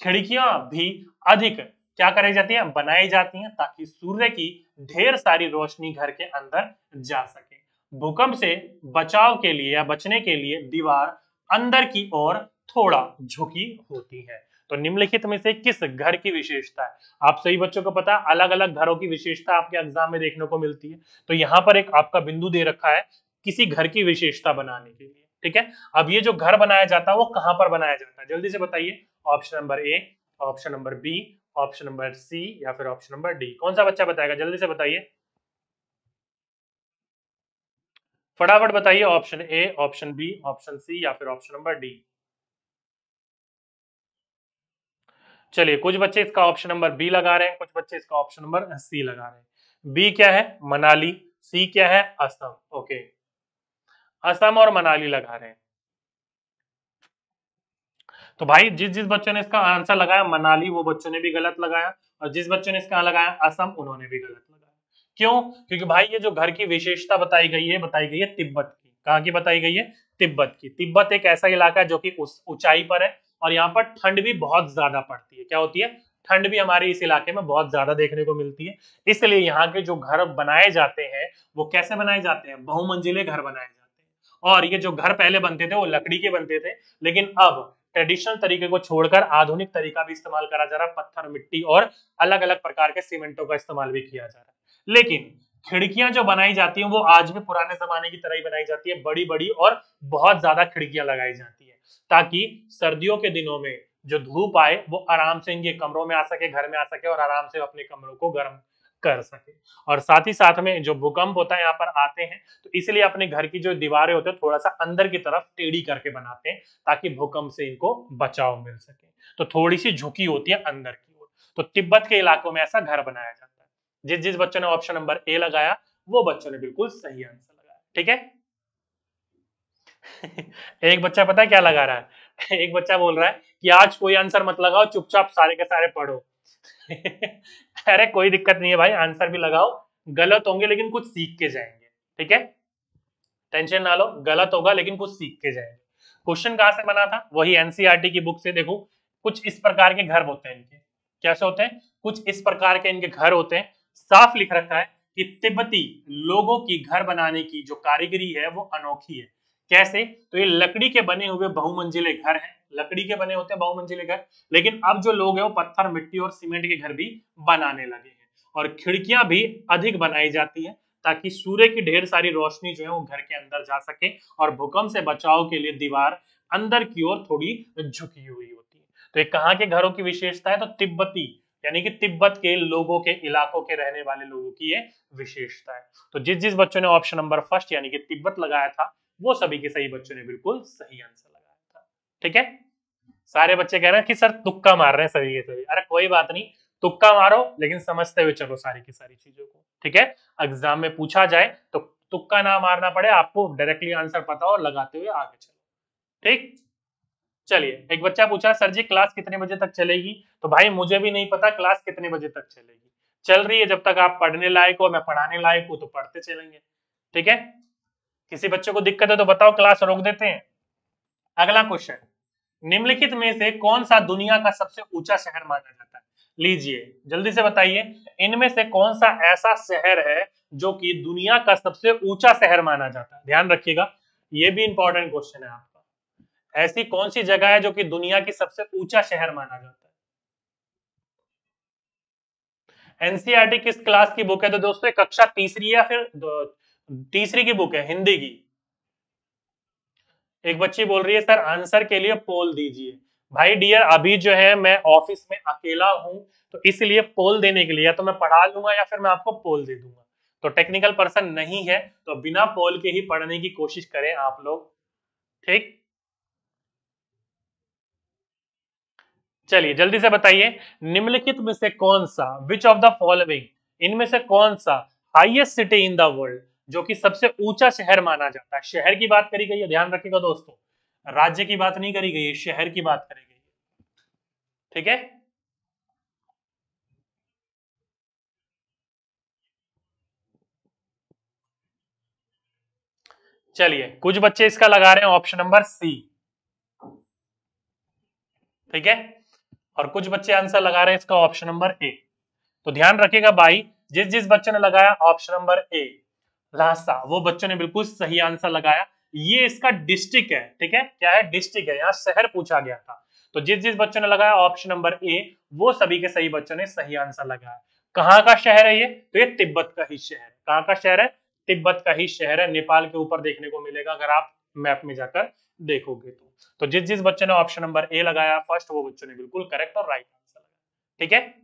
खिड़कियाँ भी अधिक, क्या कराई जाती है? बनाई जाती हैं ताकि सूर्य की ढेर सारी रोशनी घर के अंदर जा सके। भूकंप से बचाव के लिए या बचने के लिए दीवार अंदर की ओर थोड़ा झुकी होती है। तो निम्नलिखित में से किस घर की विशेषता है? आप सही बच्चों को पता है अलग अलग घरों की विशेषता आपके एग्ज़ाम में देखने को मिलती है। तो यहाँ पर एक आपका बिंदु दे रखा है किसी घर की विशेषता बनाने के लिए, ठीक है? अब ये जो घर बनाया जाता है, वो कहाँ पर बनाया जाता है? जल्दी से बताइए। Option number A option number B option number C या फिर ऑप्शन नंबर डी कौन सा बच्चा बताएगा? जल्दी से बताइए। फटाफट बताइए option A option B option C या फिर ऑप्शन नंबर डी चलिए, कुछ बच्चे इसका ऑप्शन नंबर बी लगा रहे हैं, कुछ बच्चे इसका ऑप्शन नंबर सी लगा रहे हैं। बी क्या है? मनाली। सी क्या है? असम। ओके। असम और मनाली लगा रहे हैं। तो भाई, जिस जिस बच्चों ने इसका आंसर लगाया, मनाली, वो बच्चों ने भी गलत लगाया, और जिस बच्चों ने इसका लगाया, असम, उन्होंने भी गलत लगाया। क्यों? क्योंकि भाई, ये जो घर की विशेषता बताई गई है, बताई गई है तिब्बत की। कहाँ की बताई गई है? तिब्बत की। तिब्बत एक ऐसा इलाका है जो कि ऊंचाई पर है, और यहाँ पर ठंड भी बहुत ज़्यादा पड़ती है। क्या होती है? ठंड भी हमारे इस इलाके में बहुत ज़्यादा देखने को मिलती है। इसलिए यहाँ के जो घर बनाए जाते हैं, वो कैसे बनाए जाते हैं? बहुमंजिले घर बनाए जाते हैं। और ये जो घर पहले बनते थे, वो लकड़ी के बनते थे। लेकिन अब ट्रेडिशनल तरीके को छोड़कर आधुनिक तरीका भी इस्तेमाल करा जा रहा पत्थर, मिट्टी और अलग अलग प्रकार के सीमेंटों का इस्तेमाल भी किया जा रहा है। लेकिन खिड़कियाँ जो बनाई जाती हैं, वो आज भी पुराने जमाने की तरह ही बनाई जाती है। बड़ी बड़ी और बहुत ज़्यादा खिड़कियाँ लगाई जाती है, ताकि सर्दियों के दिनों में जो धूप आए, वो आराम से इनके कमरों में आ सके, घर में आ सके और आराम से अपने कमरों को गर्म कर सके। और साथ ही साथ में जो भूकंप होता है यहाँ पर आते हैं तो इसलिए अपने घर की जो दीवारें होते हैं थोड़ा सा अंदर की तरफ़ टेढ़ी करके बनाते हैं, ताकि भूकंप से इनको बचाव मिल सके। तो थोड़ी सी झुकी होती है अंदर की ओर। तो तिब्बत के इलाकों में ऐसा घर बनाया जाता है। जिस जिस बच्चों ने ऑप्शन नंबर ए लगाया, वो बच्चों ने बिल्कुल सही आंसर लगाया। ठीक है? एक बच्चा पता है क्या लगा रहा है? एक बच्चा बोल रहा है कि आज कोई आंसर मत लगाओ, चुपचाप सारे के सारे पढ़ो। अरे, कोई दिक्कत नहीं है भाई, आंसर भी लगाओ। गलत होंगे लेकिन कुछ सीख के जाएँगे, ठीक है? टेंशन ना लो, गलत होगा लेकिन कुछ सीख के जाएँगे। क्वेश्चन कहाँ से बना था? वही एनसीआरटी e की बुक से, देखो। कुछ इस प्रकार के घर होते हैं इनके। कैसे होते हैं? कुछ इस प्रकार के इनके घर होते हैं। साफ़ लिख रखा है कि तिब्बती लोगों की घर बनाने की जो कारीगरी है, वो अनोखी है। कैसे? तो ये लकड़ी के बने हुए बहुमंजिले घर हैं। लकड़ी के बने होते हैं बहुमंजिले घर। लेकिन अब जो लोग हैं वो पत्थर, मिट्टी और सीमेंट के घर भी बनाने लगे हैं। और खिड़कियाँ भी अधिक बनाई जाती है ताकि सूर्य की ढेर सारी रोशनी जो है वो घर के अंदर जा सके और भूकंप से बचाव के लिए दीवार अंदर की ओर थोड़ी झुकी हुई होती है। तो ये कहाँ के घरों की विशेषता है तो तिब्बती, यानी कि तिब्बत के लोगों के इलाकों के रहने वाले लोगों की ये विशेषता है तो जिस जिस बच्चों ने ऑप्शन नंबर फ़र्स्ट यानी कि तिब्बत लगाया था, वो सभी के सही बच्चों ने बिल्कुल सही आंसर ठीक है? सारे बच्चे कह रहे हैं कि, सर, तुक्का मार रहे हैं सभी के सभी। अरे, कोई बात नहीं। तुक्का मारो, लेकिन समझते हुए चलो सारी की सारी चीज़ों को। ठीक है? एग्ज़ाम में पूछा जाए तो तुक्का ना मारना पड़े, आपको डायरेक्टली आंसर पता हो, लगाते हुए आगे चलो। ठीक? चलिए, एक बच्चा पूछा, सर जी, क्लास कितने बजे तक चलेगी? तो भाई, मुझे भी नहीं पता, क्लास कितने बजे तक चलेगी। चल रही है, जब तक आप पढ़ने लायक हो, मैं पढ़ाने लायक हूँ तो पढ़ते चलेंगे। ठीक है? किसी बच्चे को दिक्कत है तो बताओ, क्लास रोक देते हैं। अगला क्वेश्चन। निम्नलिखित में से कौन सा दुनिया का सबसे ऊँचा शहर माना जाता है? लीजिए, जल्दी से बताइए, इनमें से कौन सा ऐसा शहर है जो कि दुनिया का सबसे ऊँचा शहर माना जाता है? ध्यान रखिएगा, ये भी इंपॉर्टेंट क्वेश्चन है आपका। ऐसी कौन सी जगह है जो कि दुनिया की सबसे ऊँचा शहर माना जाता है? एनसीआरटी किस क्लास की बुक है? तो दोस्तों कक्षा तीसरी या फिर तीसरी की बुक है? हिंदी की। एक बच्ची बोल रही है, सर, आंसर के लिए पोल दीजिए। भाई डियर अभी जो है मैं ऑफ़िस में अकेला हूँ तो इसलिए पोल देने के लिए, या तो मैं पढ़ा लूँगा या फिर मैं आपको पोल दे दूँगा। तो टेक्निकल पर्सन नहीं है तो बिना पोल के ही पढ़ने की कोशिश करें आप लोग। ठीक? चलिए, जल्दी से बताइए, निम्नलिखित में से कौन सा विच ऑफ़ द फॉलोइंग इनमें से कौन सा highest city in the world जो कि सबसे ऊँचा शहर माना जाता है। शहर की बात करी गई है, ध्यान रखिएगा दोस्तों। राज्य की बात नहीं करी गई है, शहर की बात करी गई है। ठीक है? चलिए, कुछ बच्चे इसका लगा रहे हैं ऑप्शन नंबर सी। ठीक है? और कुछ बच्चे आंसर लगा रहे हैं इसका ऑप्शन नंबर ए। तो ध्यान रखिएगा भाई, जिस जिस बच्चे ने लगाया, ऑप्शन नंबर ए। लासा वो बच्चों ने बिल्कुल सही आंसर लगाया। ये इसका डिस्ट्रिक्ट है, ठीक है? क्या है? डिस्ट्रिक्ट है। यहाँ शहर पूछा गया था। तो जिस जिस बच्चों ने लगाया, ऑप्शन नंबर ए, वो सभी के सही बच्चों ने सही आंसर लगाया। कहाँ का शहर है ये? तो ये तिब्बत का ही शहर कहाँ का शहर है? तिब्बत का ही शहर है। नेपाल के ऊपर देखने को मिलेगा, अगर आप मैप में जाकर देखोगे तो। तो जिस जिस बच्चे ने ऑप्शन नंबर ए लगाया फ़र्स्ट, वो बच्चों ने बिल्कुल करेक्ट और राइट आंसर लगाया। ठीक है?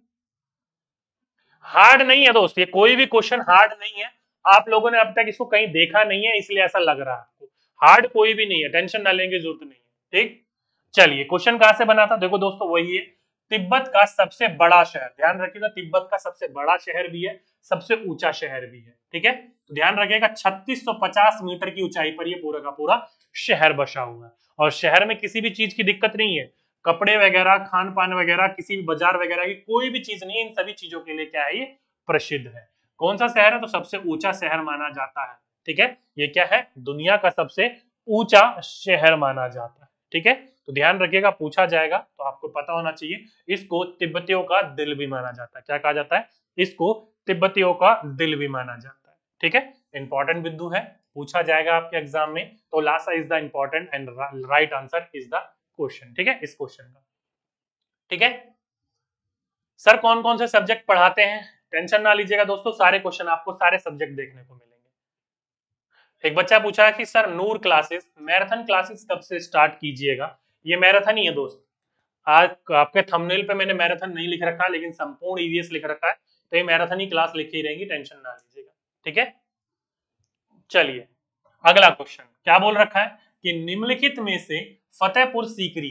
हार्ड नहीं है दोस्त, ये कोई भी क्वेश्चन हार्ड नहीं है। आप लोगों ने अब तक इसको कहीं देखा नहीं है, इसलिए ऐसा लग रहा है आपको। हार्ड कोई भी नहीं है, टेंशन ना लेंगे ज़रूरत नहीं है, ठीक? चलिए क्वेश्चन कहाँ से बना था? देखो दोस्तों, वही है। तिब्बत का सबसे बड़ा शहर, ध्यान रखिएगा, तिब्बत का सबसे बड़ा शहर भी है, सबसे ऊँचा शहर भी है, ठीक है? तो ध्यान रखिएगा 3650 मीटर की ऊंचाई पर ये पूरा का पूरा शहर बसा हुआ है। और शहर में किसी भी चीज़ की दिक्कत नहीं है। कपड़े वगैरह खान पान वगैरह, किसी भी बाज़ार वगैरह की कोई भी चीज़ नहीं है, इन सभी चीज़ों के लिए क्या है ये? प्रसिद्ध है। कौन सा शहर है? तो सबसे ऊँचा शहर माना जाता है। ठीक है? ये क्या है? दुनिया का सबसे ऊँचा शहर माना जाता है। ठीक है? तो ध्यान रखिएगा, पूछा जाएगा तो आपको पता होना चाहिए, इसको तिब्बतियों का दिल भी माना जाता है। क्या कहा जाता है? इसको तिब्बतियों का दिल भी माना जाता है। ठीक है? इंपॉर्टेंट बिंदु है। पूछा जाएगा आपके एग्ज़ाम में तो last is the important and right answer is the question ठीक है? इस क्वेश्चन का। ठीक है? सर कौन कौन से सब्जेक्ट पढ़ाते हैं? टेंशन ना लीजिएगा दोस्तों, सारे क्वेश्चन आपको सारे सब्जेक्ट देखने को मिलेंगे। एक बच्चा पूछा कि, sir, Noor classes marathon classes कब से स्टार्ट कीजिएगा? ये मैराथन ही है दोस्त। आज आपके थंबनेल पे मैंने मैराथन नहीं लिख रखा, लेकिन संपूर्ण ईवीएस लिख रखा है तो ये मैराथन ही क्लास लिखी रहेंगी टेंशन ना लीजिएगा। ठीक है? चलिए, अगला क्वेश्चन क्या बोल रखा है? कि निम्नलिखित में से फतेहपुर सीकरी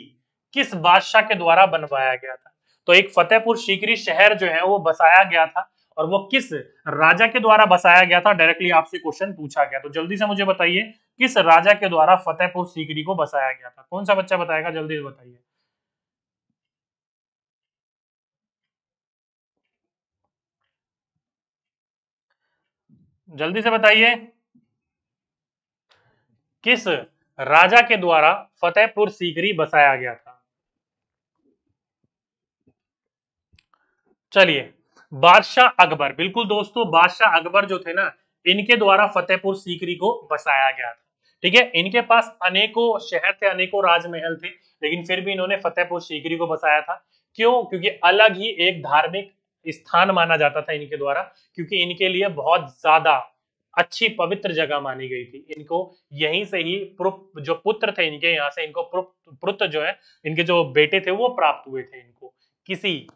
किस बादशाह के द्वारा बनवाया गया था? तो एक फतेहपुर सीकरी शहर जो है वो बसाया गया था और वो किस राजा के द्वारा बसाया गया था डायरेक्टली आपसे क्वेश्चन पूछा गया। तो जल्दी से मुझे बताइए, किस राजा के द्वारा फतेहपुर सीकरी को बसाया गया था? कौन सा बच्चा बताएगा? जल्दी से बताइए। जल्दी से बताइए, किस राजा के द्वारा फतेहपुर सीकरी बसाया गया था? चलिए, बादशाह अकबर, बिल्कुल दोस्तों, बादशाह अकबर जो थे ना, इनके द्वारा फतेहपुर सीकरी को बसाया गया था। ठीक है, इनके पास अनेकों शहर थे, अनेकों राजमहल थे, लेकिन फिर भी इन्होंने फतेहपुर सीकरी को बसाया था। क्यों? क्योंकि अलग ही एक धार्मिक स्थान माना जाता था इनके द्वारा, क्योंकि इनके लिए बहुत ज़्यादा अच्छी पवित्र जगह मानी गई थी। इनको यहीं से ही जो पुत्र थे इनके, यहाँ से इनको पुत्र जो है, इनके जो बेटे थे, वो प्राप्त हुए थे इनको। किसी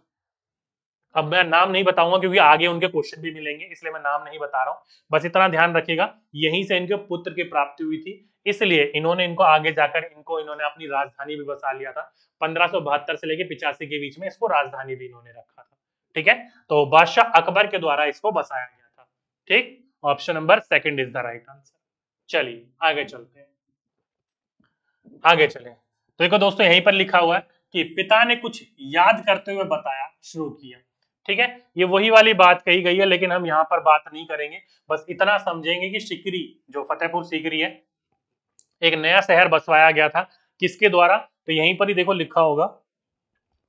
अब मैं नाम नहीं बताऊँगा क्योंकि आगे उनके क्वेश्चन भी मिलेंगे, इसलिए मैं नाम नहीं बता रहा हूँ। बस इतना ध्यान रखिएगा, यहीं से इनके पुत्र की प्राप्ति हुई थी, इसलिए इन्होंने इनको आगे जाकर, इनको इन्होंने अपनी राजधानी भी बसा लिया था, पंद्रह से लेकर पिचासी के बीच में इसको राजधानी भी इन्होंने रखा था, ठीक है? तो बादशाह अकबर के द्वारा इसको बसाया गया था, ठीक? Option number second is the right answer चलिए, आगे चलते हैं। आगे चले। तो देखो दोस्तों, यहीं पर लिखा हुआ है कि पिता ने कुछ याद करते हुए बताया, शुरू किया। ठीक है? ये वही वाली बात कही गई है, लेकिन हम यहाँ पर बात नहीं करेंगे। बस इतना समझेंगे कि सिकरी जो फतेहपुर सिकरी है, एक नया शहर बसवाया गया था। किसके द्वारा? तो यहीं पर ही देखो लिखा होगा,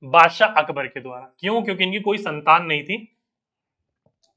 बादशाह अकबर के द्वारा। क्यों? क्योंकि इनकी कोई संतान नहीं थी।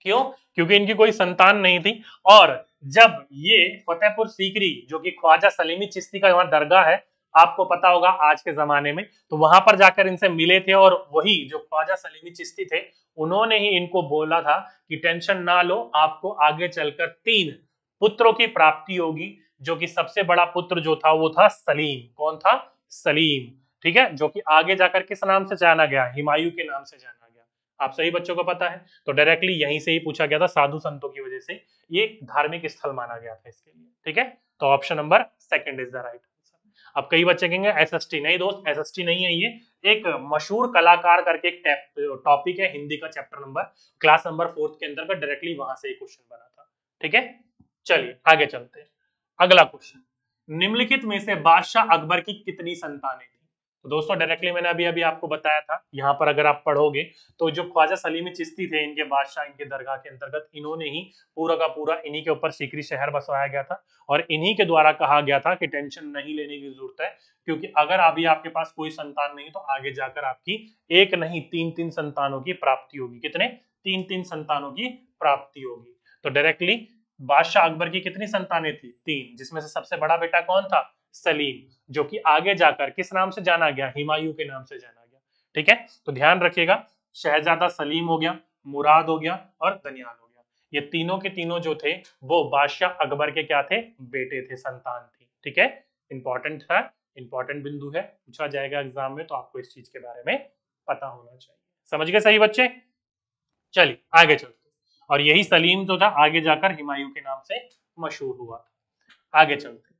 क्यों? क्योंकि इनकी कोई संतान नहीं थी। और जब ये फतेहपुर सीकरी जो कि ख्वाजा सलीमी चिश्ती का वहाँ दरगाह है आपको पता होगा आज के जमाने में। तो वहाँ पर जाकर इनसे मिले थे और वही जो ख्वाजा सलीमी चिश्ती थे, उन्होंने ही इनको बोला था कि टेंशन ना लो, आपको आगे चलकर तीन पुत्रों की प्राप्ति होगी, जो कि सबसे बड़ा पुत्र जो था, वो था सलीम। कौन था? सलीम। ठीक है? जो कि आगे जाकर किस नाम से जाना गया? हिमायू के नाम से जाना गया। आप सही बच्चों को पता है? तो डायरेक्टली यहीं से ही पूछा गया था साधु संतों की वजह से। ये धार्मिक स्थल माना गया था इसके लिए। ठीक है? तो option number second is the right अब कई बच्चे कहेंगे एसएसटी नहीं दोस्त एसएसटी नहीं है ये। एक मशहूर कलाकार करके एक टॉपिक है, हिंदी का chapter number class number fourth के अंदर का डायरेक्टली वहाँ से क्वेश्चन बना था। ठीक है? चलिए, आगे चलते हैं। अगला क्वेश्चन निम्नलिखित में से बादशाह अकबर की कितनी संतानें तो दोस्तों डायरेक्टली मैंने अभी अभी आपको बताया था, यहाँ पर अगर आप पढ़ोगे तो जो ख्वाजा सलीमी चिश्ती थे, इनके बादशाह, इनके दरगाह के अंतर्गत, इन्होंने ही पूरा का पूरा इन्हीं के ऊपर सीकरी शहर बसवाया गया था और इन्हीं के द्वारा कहा गया था कि टेंशन नहीं लेने की ज़रूरत है, क्योंकि अगर अभी आपके पास कोई संतान नहीं तो आगे जाकर आपकी एक नहीं तीन तीन संतानों की प्राप्ति होगी। कितने? तीन तीन संतानों की प्राप्ति होगी। तो डायरेक्टली बादशाह अकबर की कितनी संतानें थी? तीन, जिसमें से सबसे बड़ा बेटा कौन था? सलीम, जो कि आगे जाकर किस नाम से जाना गया? हिमायू के नाम से जाना गया। ठीक है? तो ध्यान रखिएगा, शहजादा सलीम हो गया, मुराद हो गया और दनियाल हो गया। ये तीनों के तीनों जो थे, वो बादशाह अकबर के क्या थे? बेटे थे, संतान थी। ठीक है? इंपॉर्टेंट था इंपॉर्टेंट बिंदु है। पूछा जाएगा एग्ज़ाम में तो आपको इस चीज़ के बारे में पता होना चाहिए। समझ गए सही बच्चे? चलिए, आगे चलते और यही सलीम जो था, आगे जाकर हिमायू के नाम से मशहूर हुआ आगे चलते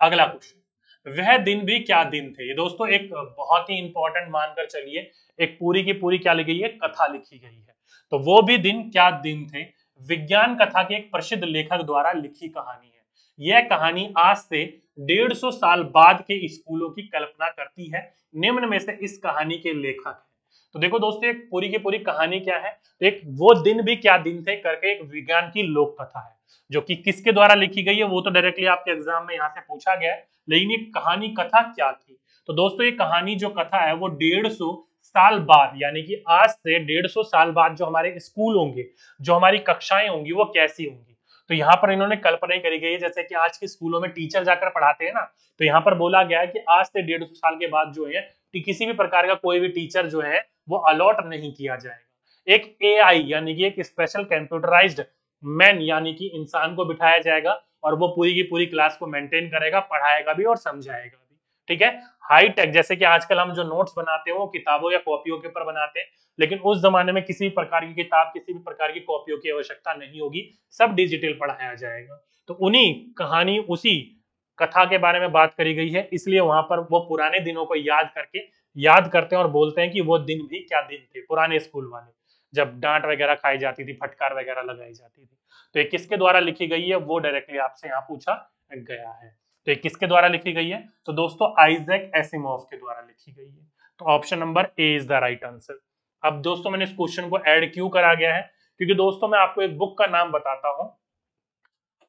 अगला क्वेश्चन वह दिन भी क्या दिन थे? ये दोस्तों, एक बहुत ही इंपॉर्टेंट मानकर चलिए, एक पूरी की पूरी क्या लिखी है? कथा लिखी गई है। तो वो भी दिन क्या दिन थे? विज्ञान कथा के एक प्रसिद्ध लेखक द्वारा लिखी कहानी है। यह कहानी आज से डेढ़ सौ साल बाद के स्कूलों की कल्पना करती है। निम्न में से इस कहानी के लेखक है। तो देखो दोस्तों, एक पूरी की पूरी कहानी क्या है? तो एक वो दिन भी क्या दिन थे? करके एक विज्ञान की लोक कथा है। जो कि किसके द्वारा लिखी गई है, वो तो डायरेक्टली आपके एग्ज़ाम में यहाँ से पूछा गया है। लेकिन ये कहानी कथा क्या थी? तो दोस्तों, ये कहानी जो कथा है, वो डेढ़ सौ साल बाद, यानी कि आज से डेढ़ सौ साल बाद जो हमारे स्कूल होंगे, जो हमारी कक्षाएँ होंगी, वो कैसी होंगी? तो यहाँ पर इन्होंने कल्पना करी गई है, जैसे कि आज के स्कूलों में टीचर जाकर पढ़ाते हैं ना तो यहाँ पर बोला गया है कि आज से डेढ़ सौ साल के बाद जो है किसी भी प्रकार का कोई भी टीचर जो है, वो अलॉट नहीं किया जाएगा। एक एआई यानी कि एक स्पेशल कंप्यूटराइज्ड मैन यानी कि इंसान को बिठाया जाएगा और वो पूरी की पूरी क्लास को मेंटेन करेगा, पढ़ाएगा भी और समझाएगा भी। ठीक है? हाई टेक जैसे कि आजकल हम जो नोट्स बनाते हैं, वो किताबों या कॉपियों के ऊपर बनाते हैं, लेकिन उस जमाने में किसी भी प्रकार की किताब, किसी भी प्रकार की कॉपियों की आवश्यकता नहीं होगी, सब डिजिटल पढ़ाया जाएगा। तो उन्हीं कहानी, उसी कथा के बारे में बात करी गई है, इसलिए वहाँ पर वो पुराने दिनों को याद करके, याद करते हैं और बोलते हैं कि वो दिन भी क्या दिन थे, पुराने स्कूल वाले। जब डांट वगैरह खाई जाती थी, फटकार वगैरह लगाई जाती थी। तो ये किसके द्वारा लिखी गई है? वो डायरेक्टली आपसे यहाँ पूछा गया है। तो ये किसके द्वारा लिखी गई है? तो दोस्तों आइजैक एसिमोव के द्वारा लिखी गई है। तो option number A is the right answer अब दोस्तों, मैंने इस क्वेश्चन को ऐड क्यों करा गया है? क्योंकि दोस्तों, मैं आपको एक बुक का नाम बताता हूँ।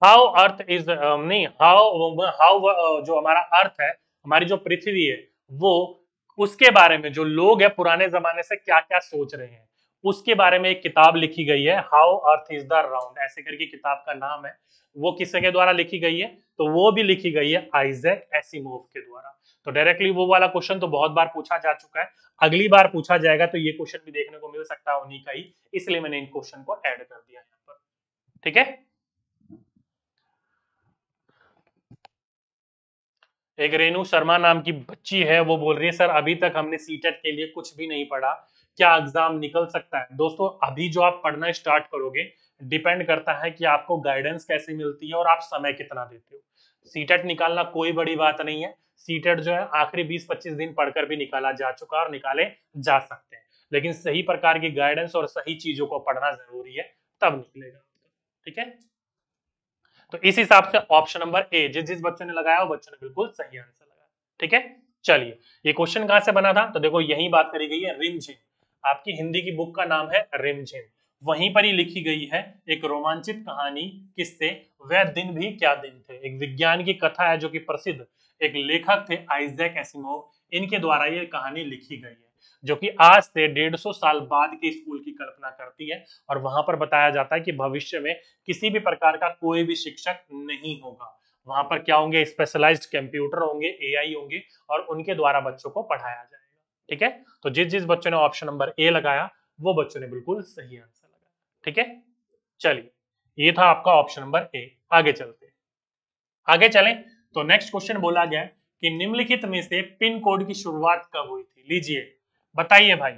हाउ अर्थ इज़ नहीं हाउ हाउ जो हमारा अर्थ है, हमारी जो पृथ्वी है, वो उसके बारे में, जो लोग है, पुराने जमाने से क्या क्या सोच रहे हैं। उसके बारे में एक किताब लिखी गई है how earth is the round ऐसे करके किताब का नाम है। वो किसके द्वारा लिखी गई है? तो वो भी लिखी गई है आइजैक एसिमोव के द्वारा। तो डायरेक्टली वो वाला क्वेश्चन तो बहुत बार पूछा जा चुका है। अगली बार पूछा जाएगा तो ये क्वेश्चन भी देखने को मिल सकता है उन्हीं का ही, इसलिए मैंने इन क्वेश्चन को ऐड कर दिया यहाँ पर। ठीक है? एक रेणु शर्मा नाम की बच्ची है, वो बोल रही है, सर, अभी तक हमने सीटेट के लिए कुछ भी नहीं पढ़ा। क्या एग्ज़ाम निकल सकता है? दोस्तों, अभी जो आप पढ़ना स्टार्ट करोगे, डिपेंड करता है कि आपको गाइडेंस कैसे मिलती है और आप समय कितना देते हो। सीटेट निकालना कोई बड़ी बात नहीं है। सीटेट जो है, आखिरी 20-25 दिन पढ़कर भी निकाला जा चुका और निकाले जा सकते हैं। लेकिन सही प्रकार की गाइडेंस और सही चीज़ों को पढ़ना ज़रूरी है, तब निकलेगा ठीक है? तो इस हिसाब से ऑप्शन नंबर ए जिस जिस बच्चों ने लगाया, वो बच्चों ने बिल्कुल सही आंसर लगाया। ठीक है? चलिए, ये क्वेश्चन कहाँ से बना था? तो देखो, यही बात करी गई है रिमझिम। आपकी हिंदी की बुक का नाम है रिमझिम। वहीं पर ही लिखी गई है एक रोमांचित कहानी, किससे, वह दिन भी क्या दिन थे। एक विज्ञान की कथा है जो कि प्रसिद्ध। एक लेखक थे आइजैक एसिमोव। इनके द्वारा ये कहानी लिखी गई है, जो कि आज से डेढ़ सौ साल बाद के स्कूल की कल्पना करती है और वहाँ पर बताया जाता है कि भविष्य में किसी भी प्रकार का कोई भी शिक्षक नहीं होगा। वहाँ पर क्या होंगे? स्पेशलाइज्ड कंप्यूटर होंगे एआई होंगे और उनके द्वारा बच्चों को पढ़ाया जाएगा ठीक है? तो जिस जिस बच्चों ने ऑप्शन नंबर ए लगाया, वो बच्चों ने बिल्कुल सही आंसर लगाया। ठीक है? चलिए, ये था आपका ऑप्शन नंबर ए आगे चलते आगे चलें। तो नेक्स्ट क्वेश्चन बोला गया कि निम्नलिखित में से पिन कोड की शुरुआत कब हुई थी? लीजिए। बताइए भाई।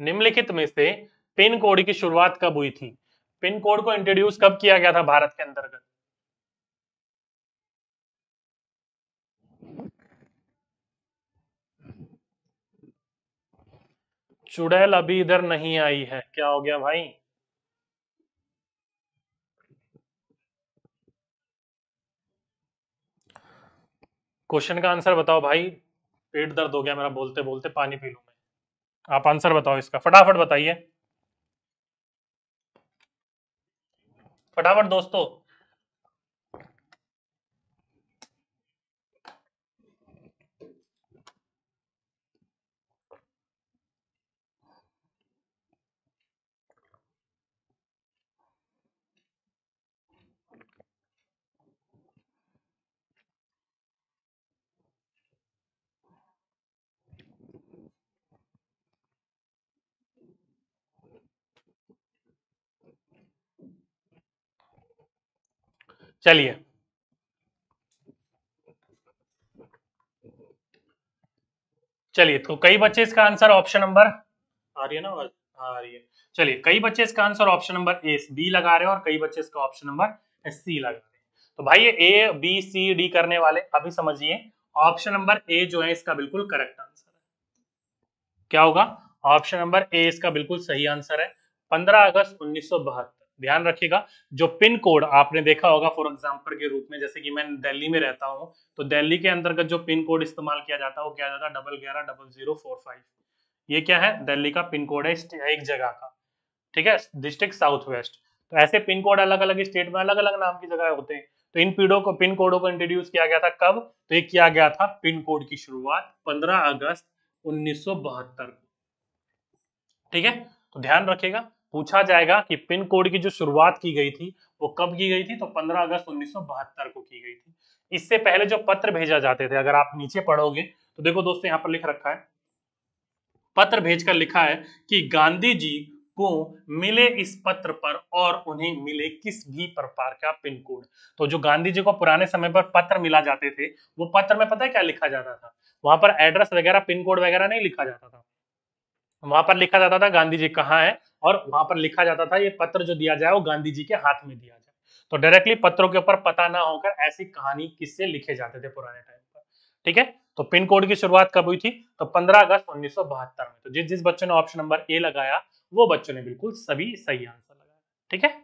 निम्नलिखित में से पिन कोड की शुरुआत कब हुई थी? पिन कोड को इंट्रोड्यूस कब किया गया था? भारत के अंतर्गत। चुड़ैल अभी इधर नहीं आई है। क्या हो गया भाई? क्वेश्चन का आंसर बताओ भाई। पेट दर्द हो गया मेरा बोलते बोलते पानी पी लू मैं। आप आंसर बताओ इसका। फटाफट बताइए। फटाफट दोस्तों। चलिए। चलिए तो कई बच्चे इसका आंसर? Option number? आ रही है ना आ रही है। चलिए, कई बच्चे इसका answer? Option number A B लगा रहे हैं और कई बच्चे इसका ऑप्शन नंबर सी लगा रहे हैं। तो भाई ये ए, बी, सी, डी करने वाले, अभी समझिए, ऑप्शन नंबर ए जो है इसका बिल्कुल करेक्ट आंसर है। क्या होगा? ऑप्शन नंबर ए इसका बिल्कुल सही आंसर है। 15 अगस्त उन्नीस ध्यान रखिएगा, जो पिन कोड आपने देखा होगा फॉर एग्ज़ाम्पल के रूप में, जैसे कि मैं दिल्ली में रहता हूँ तो दिल्ली के अंतर्गत जो पिन कोड इस्तेमाल किया जाता है, वो क्या जाता है? डबल ग्यारह डबल ज़ीरो फोर फाइव ये क्या है? दिल्ली का पिन कोड है एक जगह का, ठीक है? डिस्ट्रिक्ट साउथ वेस्ट तो ऐसे पिन कोड अलग अलग स्टेट में अलग अलग नाम की जगह होते हैं। तो इन पीडो को, पिन कोडों को इंट्रोड्यूस किया गया था कब? तो ये किया गया था पिन कोड की शुरुआत 15 अगस्त उन्नीस ठीक है? तो ध्यान रखिएगा पूछा जाएगा कि पिन कोड की जो शुरुआत की गई थी, वो कब की गई थी? तो 15 अगस्त उन्नीस को की गई थी। इससे पहले जो पत्र भेजा जाते थे, अगर आप नीचे पढ़ोगे तो देखो दोस्तों, यहाँ पर लिख रखा है। पत्र भेजकर लिखा है कि गांधी जी को मिले इस पत्र पर और उन्हें मिले किस भी प्रकार का पिन कोड। तो जो गांधी जी को पुराने समय पर पत्र मिला जाते थे, वो पत्र में पता है क्या लिखा जाता था? वहाँ पर एड्रेस वगैरह, पिन कोड वगैरह नहीं लिखा जाता था। वहाँ पर लिखा जाता था, गांधी जी कहाँ है? और वहाँ पर लिखा जाता था, ये पत्र जो दिया जाए, वो गांधी जी के हाथ में दिया जाए। तो डायरेक्टली पत्रों के ऊपर पता ना होकर ऐसी कहानी किससे लिखे जाते थे पुराने टाइम पर। ठीक है? तो पिन कोड की शुरुआत कब हुई थी? तो पंद्रह अगस्त उन्नीस में। तो जिस जिस बच्चों ने ऑप्शन नंबर ए लगाया, वो बच्चों ने बिल्कुल सभी सही आंसर लगाया। ठीक है?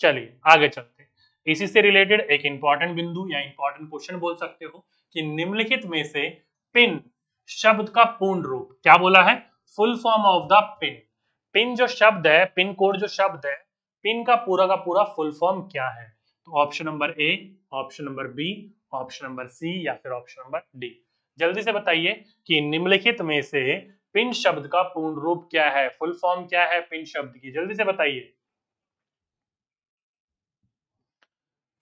चलिए, आगे चलते इसी से रिलेटेड एक इंपॉर्टेंट बिंदु या इंपॉर्टेंट क्वेश्चन बोल सकते हो कि निम्नलिखित में से पिन शब्द का पूर्ण रूप क्या बोला है? Full form of the pin pin जो शब्द है, पिन कोड जो शब्द है, पिन का पूरा का पूरा फुल फॉर्म क्या है? तो option number A option number B option number C या फिर ऑप्शन नंबर डी जल्दी से बताइए कि निम्नलिखित में से पिन शब्द का पूर्ण रूप क्या है? फुल फॉर्म क्या है पिन शब्द की? जल्दी से बताइए।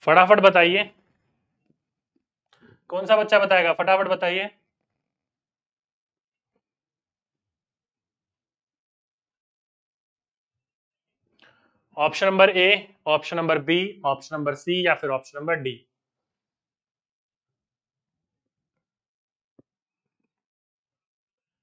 फटाफट बताइए। कौन सा बच्चा बताएगा? फटाफट बताइए। Option number A, option number B, option number C या फिर ऑप्शन नंबर डी।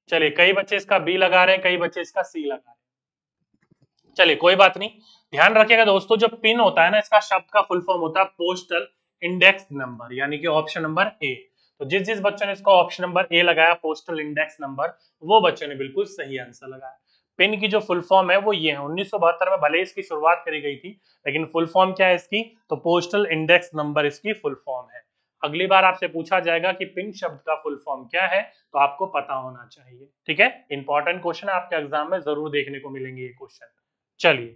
चलिए, कई बच्चे इसका बी लगा रहे हैं, कई बच्चे इसका सी लगा रहे हैं। चलिए, कोई बात नहीं। ध्यान रखिएगा दोस्तों, जो पिन होता है ना, इसका शब्द का फुल फॉर्म होता है पोस्टल इंडेक्स नंबर, यानी कि ऑप्शन नंबर ए। तो जिस जिस बच्चों ने इसका ऑप्शन नंबर ए लगाया, पोस्टल इंडेक्स नंबर, वो बच्चों ने बिल्कुल सही आंसर लगाया। पिन की जो फुल फॉर्म है, वो ये है। उन्नीस सौ बहत्तर में भले ही इसकी शुरुआत करी गई थी, लेकिन फुल फॉर्म क्या है इसकी? तो पोस्टल इंडेक्स नंबर इसकी फुल फॉर्म है। अगली बार आपसे पूछा जाएगा कि पिन शब्द का फुल फॉर्म क्या है तो आपको पता होना चाहिए। ठीक है? इंपॉर्टेंट क्वेश्चन आपके एग्ज़ाम में ज़रूर देखने को मिलेंगे ये क्वेश्चन चलिए।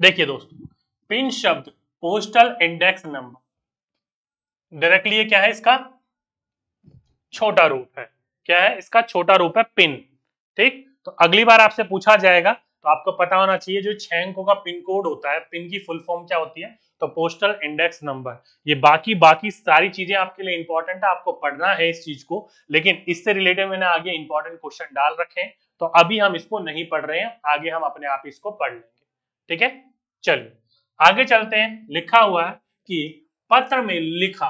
देखिए दोस्तों, पिन शब्द पोस्टल इंडेक्स नंबर डायरेक्टली ये क्या है इसका? छोटा रूप है। क्या है? इसका छोटा रूप है पिन। ठीक? तो अगली बार आपसे पूछा जाएगा तो आपको पता होना चाहिए जो छह अंकों का पिन कोड होता है, पिन की फुल फॉर्म क्या होती है तो पोस्टल इंडेक्स नंबर। ये बाकी बाकी सारी चीज़ें आपके लिए इंपॉर्टेंट है, आपको पढ़ना है इस चीज़ को, लेकिन इससे रिलेटेड मैंने आगे इंपॉर्टेंट क्वेश्चन डाल रखे हैं तो अभी हम इसको नहीं पढ़ रहे हैं, आगे हम अपने आप इसको पढ़ लेंगे। ठीक है? चलिए, आगे चलते हैं। लिखा हुआ है कि पत्र में लिखा,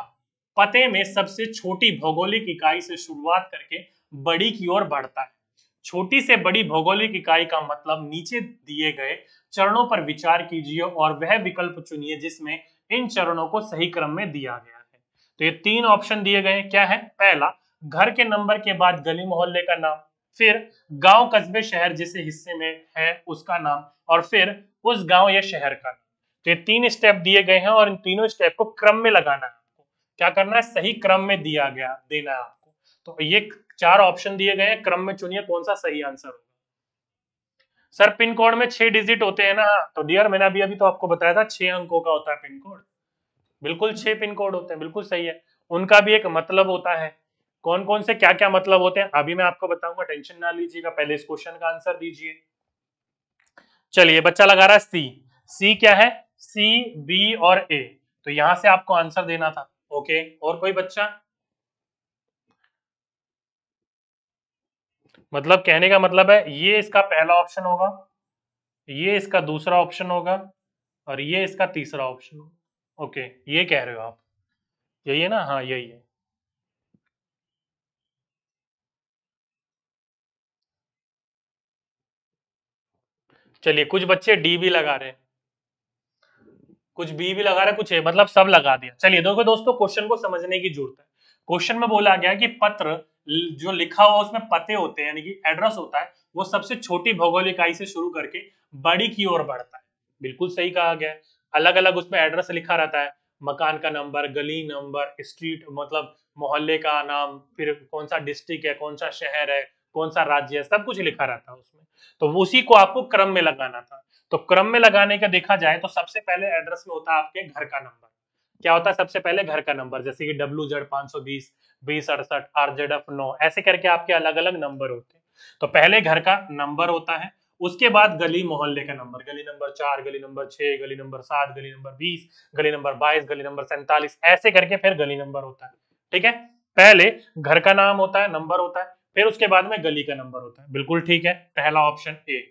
पते में सबसे छोटी भौगोलिक इकाई से शुरुआत करके बड़ी की ओर बढ़ता है। छोटी से बड़ी भौगोलिक इकाई का मतलब नीचे दिए गए चरणों पर विचार कीजिए और वह विकल्प चुनिए जिसमें इन चरणों को सही क्रम में दिया गया है। तो ये तीन ऑप्शन दिए गए क्या है? पहला, घर के नंबर के बाद गली मोहल्ले का नाम, फिर गाँव कस्बे शहर जिस हिस्से में है उसका नाम और फिर उस गाँव या शहर का नाम। तो ये तीन स्टेप दिए गए हैं और इन तीनों स्टेप को क्रम में लगाना है आपको। क्या करना है? सही क्रम में दिया गया, देना है आपको। तो ये चार ऑप्शन दिए गए हैं। क्रम में चुनिए कौन सा सही आंसर होगा। सर पिन कोड में छह डिजिट होते हैं ना। तो डियर मैंने अभी अभी तो आपको बताया था, छह अंकों का होता है पिन कोड बिल्कुल छह पिन कोड होते हैं, बिल्कुल सही है। उनका भी एक मतलब होता है। कौन कौन से क्या क्या मतलब होते हैं, अभी मैं आपको बताऊँगा। टेंशन ना लीजिएगा, पहले इस क्वेश्चन का आंसर दीजिए। चलिए, बच्चा लगा रहा है सी सी क्या है? सी बी और ए तो यहाँ से आपको आंसर देना था। ओके और कोई बच्चा? मतलब कहने का मतलब है, ये इसका पहला ऑप्शन होगा, ये इसका दूसरा ऑप्शन होगा और ये इसका तीसरा ऑप्शन होगा। ओके ये कह रहे हो आप। यही है ना? हाँ यही है। चलिए, कुछ बच्चे डी भी लगा रहे हैं। कुछ बी भी लगा रहे कुछ ए मतलब सब लगा दिया। चलिए, देखो दोस्तों क्वेश्चन को समझने की ज़रूरत है। क्वेश्चन में बोला गया कि पत्र जो लिखा हुआ उसमें पते होते हैं, यानी कि एड्रेस होता है, वो सबसे छोटी भौगोलिक इकाई से शुरू करके बड़ी की ओर बढ़ता है। बिल्कुल सही कहा गया है। अलग अलग उसमें एड्रेस लिखा रहता है। मकान का नंबर गली नंबर स्ट्रीट मतलब मोहल्ले का नाम, फिर कौन सा डिस्ट्रिक्ट है, कौन सा शहर है, कौन सा राज्य है, सब कुछ लिखा रहता है उसमें। तो उसी को आपको क्रम में लगाना था। तो क्रम में लगाने का देखा जाए तो सबसे पहले एड्रेस में होता है आपके घर का नंबर क्या होता है सबसे पहले घर का नंबर जैसे कि डब्ल्यू जेड पाँच सौ बीस बीस अड़सठ आर जेड एफ़ नौ, ऐसे करके आपके अलग अलग नंबर होते हैं। तो पहले घर का नंबर होता है, उसके बाद गली मोहल्ले का नंबर गली नंबर चार, गली नंबर छह, गली नंबर सात, गली नंबर बीस, गली नंबर बाईस, गली नंबर सैंतालीस, ऐसे करके फिर गली नंबर होता है, ठीक है? पहले घर का नाम होता है नंबर होता है, फिर उसके बाद में गली का नंबर होता है, बिल्कुल ठीक है, पहला ऑप्शन ए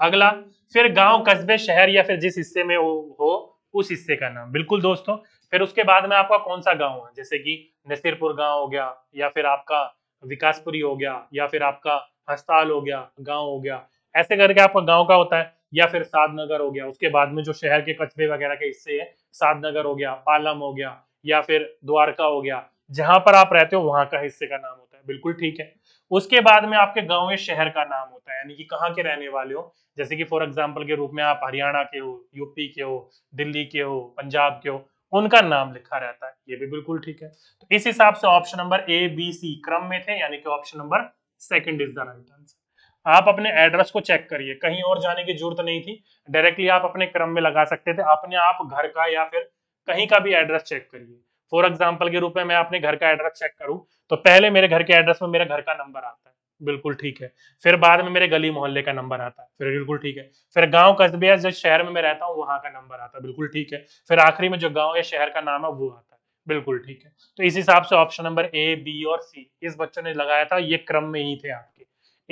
अगला, फिर गाँव, कस्बे, शहर या फिर जिस हिस्से में वो हो, उस हिस्से का नाम, बिल्कुल दोस्तों फिर उसके बाद में आपका कौन सा गाँव है? जैसे कि नसीरपुर गाँव हो गया, या फिर आपका विकासपुरी हो गया, या फिर आपका हस्ताल हो गया, गाँव हो गया, ऐसे करके आपका गाँव का होता है, या फिर साधनगर हो गया, उसके बाद में जो शहर के कस्बे वगैरह के हिस्से है, साधनगर हो गया, पालम हो गया, या फिर द्वारका हो गया, जहाँ पर आप रहते हो, वहाँ का हिस्से का नाम होता है, बिल्कुल ठीक है। उसके बाद में आपके गाँव या शहर का नाम होता है, यानी कि कहाँ के रहने वाले हो? जैसे कि फॉर एग्ज़ाम्पल के रूप में आप हरियाणा के हो यूपी के हो, दिल्ली के हो, पंजाब के हो उनका नाम लिखा रहता है। ये भी बिल्कुल ठीक है। तो इस हिसाब से option number A B C क्रम में थे, यानी कि option number second is the right answer आप अपने एड्रेस को चेक करिए। कहीं और जाने की ज़रूरत नहीं थी। डायरेक्टली आप अपने क्रम में लगा सकते थे। अपने आप घर का या फिर कहीं का भी एड्रेस चेक करिए। फॉर एग्ज़ाम्पल के रूप में मैं अपने घर का एड्रेस चेक करूँ तो पहले मेरे घर के एड्रेस में मेरे घर का नंबर आता है। बिल्कुल ठीक है। फिर बाद में मेरे गली मोहल्ले का नंबर आता है। फिर बिल्कुल ठीक है। फिर गाँव कस्बे या जिस शहर में मैं रहता हूँ, वहाँ का नंबर आता है। बिल्कुल ठीक है। फिर आखिरी में जो गाँव या शहर का नाम है, वो आता है। बिल्कुल ठीक है। तो इस हिसाब से ऑप्शन नंबर ए बी और सी इस बच्चों ने लगाया था, ये क्रम में ही थे आपके।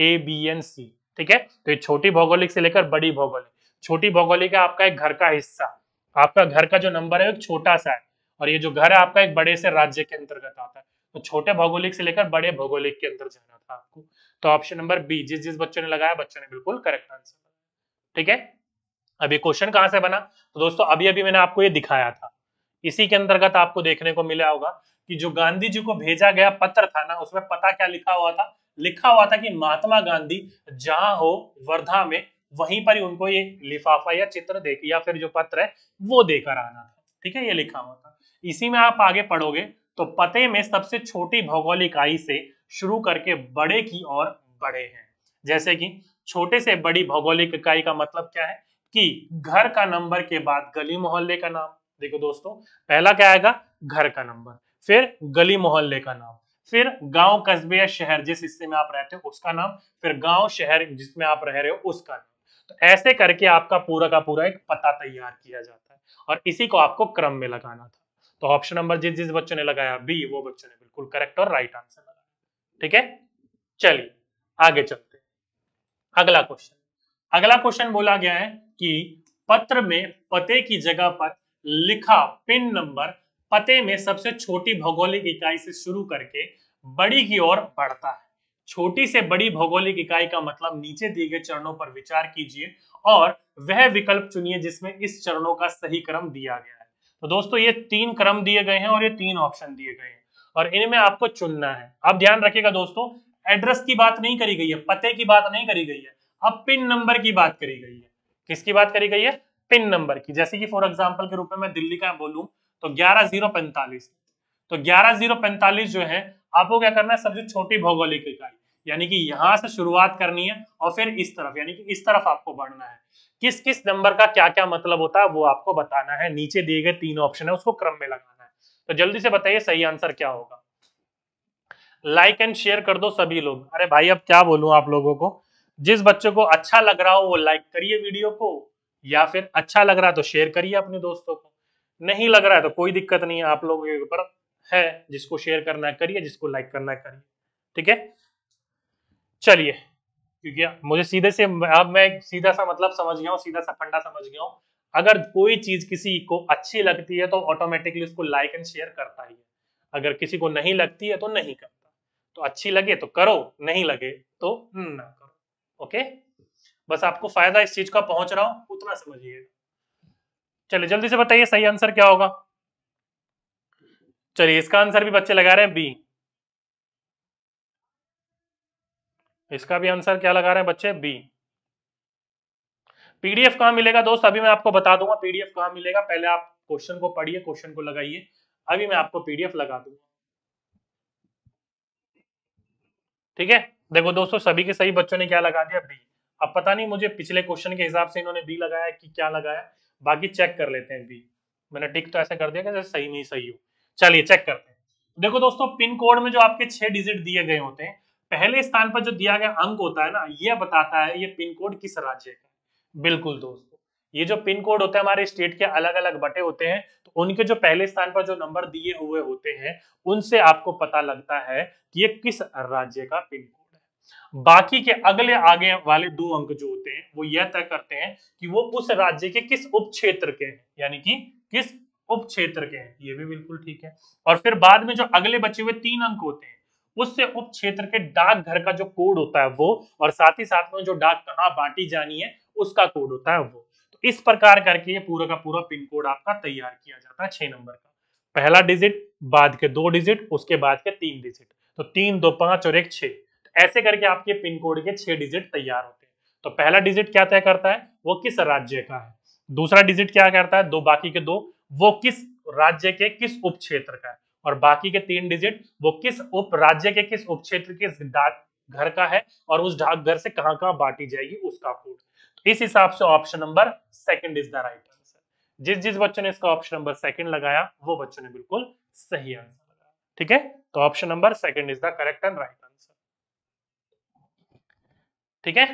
ए बी एन सी ठीक है? तो ये छोटी भौगोलिक से लेकर बड़ी भौगोलिक। छोटी भौगोलिक है आपका एक घर का हिस्सा। आपका घर का जो नंबर है छोटा सा है। और ये जो घर है, आपका एक बड़े से राज्य के अंतर्गत आता है। तो छोटे भौगोलिक से लेकर बड़े भौगोलिक के अंदर जाना था आपको। तो ऑप्शन नंबर बी जिस जिस बच्चों ने लगाया, बच्चों ने बिल्कुल करेक्ट आंसर ठीक है? अभी क्वेश्चन कहाँ से बना? तो दोस्तों अभी अभी मैंने आपको ये दिखाया था। इसी के अंतर्गत आपको देखने को मिला होगा कि जो गांधी जी को भेजा गया पत्र था ना, उसमें पता क्या लिखा हुआ था? लिखा हुआ था कि महात्मा गांधी जहाँ हो, वर्धा में, वहीं पर ही उनको ये लिफाफा या चित्र देख या फिर जो पत्र है, वो देकर आना था। ठीक है? ये लिखा हुआ था। इसी में आप आगे पढ़ोगे तो पते में सबसे छोटी भौगोलिक इकाई से शुरू करके बड़े की ओर बढ़े हैं। जैसे कि छोटे से बड़ी भौगोलिक इकाई का मतलब क्या है? कि घर का नंबर के बाद गली मोहल्ले का नाम। देखो दोस्तों, पहला क्या आएगा? घर का नंबर। फिर गली मोहल्ले का नाम। फिर गाँव कस्बे या शहर, जिस हिस्से में आप रहते हो, उसका नाम। फिर गाँव, शहर जिसमें आप रह रहे हो, उसका नाम। तो ऐसे करके आपका पूरा का पूरा एक पता तैयार किया जाता है। और इसी को आपको क्रम में लगाना था। तो ऑप्शन नंबर जिस जिस बच्चों ने लगाया बी वो बच्चों ने बिल्कुल करेक्ट और राइट आंसर लगाया। ठीक है? चलिए, आगे चलते हैं। अगला क्वेश्चन अगला क्वेश्चन बोला गया है कि पत्र में पते की जगह पर लिखा पिन नंबर पते में सबसे छोटी भौगोलिक इकाई से शुरू करके बड़ी की ओर बढ़ता है। छोटी से बड़ी भौगोलिक इकाई का मतलब नीचे दिए गए चरणों पर विचार कीजिए और वह विकल्प चुनिए जिसमें इस चरणों का सही क्रम दिया गया है। तो दोस्तों, ये तीन क्रम दिए गए हैं और ये तीन ऑप्शन दिए गए हैं। और इनमें आपको चुनना है। अब ध्यान रखिएगा दोस्तों एड्रेस की बात नहीं करी गई है, पते की बात नहीं करी गई है। अब पिन नंबर की बात करी गई है। किसकी बात करी गई है? पिन नंबर की। जैसे कि फॉर एग्ज़ाम्पल के रूप में मैं दिल्ली का बोलूँ तो ग्यारह ज़ीरो पैंतालीस। तो ग्यारह ज़ीरो पैंतालीस जो है, आपको क्या करना है? सबसे छोटी भौगोलिक इकाई, यानी कि यहाँ से शुरुआत करनी है और फिर इस तरफ़, यानी कि इस तरफ़ आपको बढ़ना है। किस किस नंबर का क्या क्या मतलब होता है वो आपको बताना है। नीचे दिए गए तीन ऑप्शन है, उसको क्रम में लगाना है। तो जल्दी से बताइए सही आंसर क्या होगा। लाइक एंड शेयर कर दो सभी लोग। अरे भाई, अब क्या बोलूँ आप लोगों को? जिस बच्चे को अच्छा लग रहा हो, वो लाइक करिए वीडियो को, या फिर अच्छा लग रहा है तो शेयर करिए अपने दोस्तों को। नहीं लग रहा है तो कोई दिक्कत नहीं है, आप लोगों के ऊपर है, जिसको शेयर करना है, करिए, जिसको लाइक करना है, करिए। ठीक है? चलिए। क्योंकि मुझे सीधे से, अब मैं सीधा सा मतलब समझ गया हूँ, सीधा सा फंडा समझ गया हूँ। अगर कोई चीज़ किसी को अच्छी लगती है तो ऑटोमेटिकली उसको लाइक एंड शेयर करता ही है। अगर किसी को नहीं लगती है तो नहीं करता। तो अच्छी लगे तो करो, नहीं लगे तो ना करो। ओके? बस आपको फ़ायदा इस चीज़ का पहुँच रहा हूँ, उतना समझिएगा चलिए, जल्दी से बताइए, सही आंसर क्या होगा? चलिए, इसका आंसर भी बच्चे लगा रहे हैं बी इसका भी आंसर क्या लगा रहे हैं बच्चे? बी पीडीएफ कहाँ मिलेगा दोस्त? अभी मैं आपको बता दूँगा पीडीएफ कहाँ मिलेगा। पहले आप क्वेश्चन को पढ़िए क्वेश्चन को लगाइए। अभी मैं आपको पीडीएफ लगा दूँगा। ठीक है? देखो दोस्तों, सभी के सही बच्चों ने क्या लगा दिया? बी अब पता नहीं मुझे पिछले क्वेश्चन के हिसाब से इन्होंने बी लगाया कि क्या लगाया बाकी चेक कर लेते हैं बी मैंने टिक तो ऐसा कर दिया कि सही नहीं सही हो। चलिए चेक करते हैं। देखो दोस्तों, पिन कोड में जो आपके छह डिजिट दिए गए होते हैं पहले स्थान पर जो दिया गया अंक होता है ना ये बताता है ये पिन कोड किस राज्य का बिल्कुल दोस्तों, ये जो पिन कोड होते हैं हमारे स्टेट के अलग अलग बटे होते हैं तो उनके जो पहले स्थान पर जो नंबर दिए हुए होते हैं, उनसे आपको पता लगता है कि ये किस राज्य का पिन कोड है। बाकी के अगले आगे वाले दो अंक जो होते हैं, वो यह तय करते हैं कि वो उस राज्य के किस उप क्षेत्र के हैं, यानी कि किस उप के हैं, ये भी बिल्कुल ठीक है। और फिर बाद में जो अगले बचे हुए तीन अंक होते हैं उससे उप क्षेत्र के डाक घर का जो कोड होता है वो, और साथ ही साथ में जो डाक कहाँ बांटी जानी है, उसका कोड होता है वो। तो इस प्रकार करके ये पूरा का पूरा पिन कोड आपका तैयार किया जाता है छह नंबर का। पहला डिजिट, बाद के दो डिजिट, उसके बाद के तीन डिजिट। तो तीन, दो, पाँच और एक, छह। तो ऐसे करके आपके पिन कोड के छह डिजिट तैयार होते हैं। तो पहला डिजिट क्या तय करता है? वो किस राज्य का है? दूसरा डिजिट क्या करता है? दो, बाकी के दो। वो किस राज्य के, किस उप क्षेत्र का है? और बाकी के तीन डिजिट वो किस उप राज्य के, किस उप क्षेत्र के घर का है और उस डाकघर से कहाँ कहाँ बांटी जाएगी उसका कोड इस हिसाब से option number second is the right answer जिस जिस बच्चों ने इसका ऑप्शन नंबर सेकंड लगाया, वो बच्चों ने बिल्कुल सही आंसर लगाया। ठीक है? तो option number second is the correct and right answer ठीक है?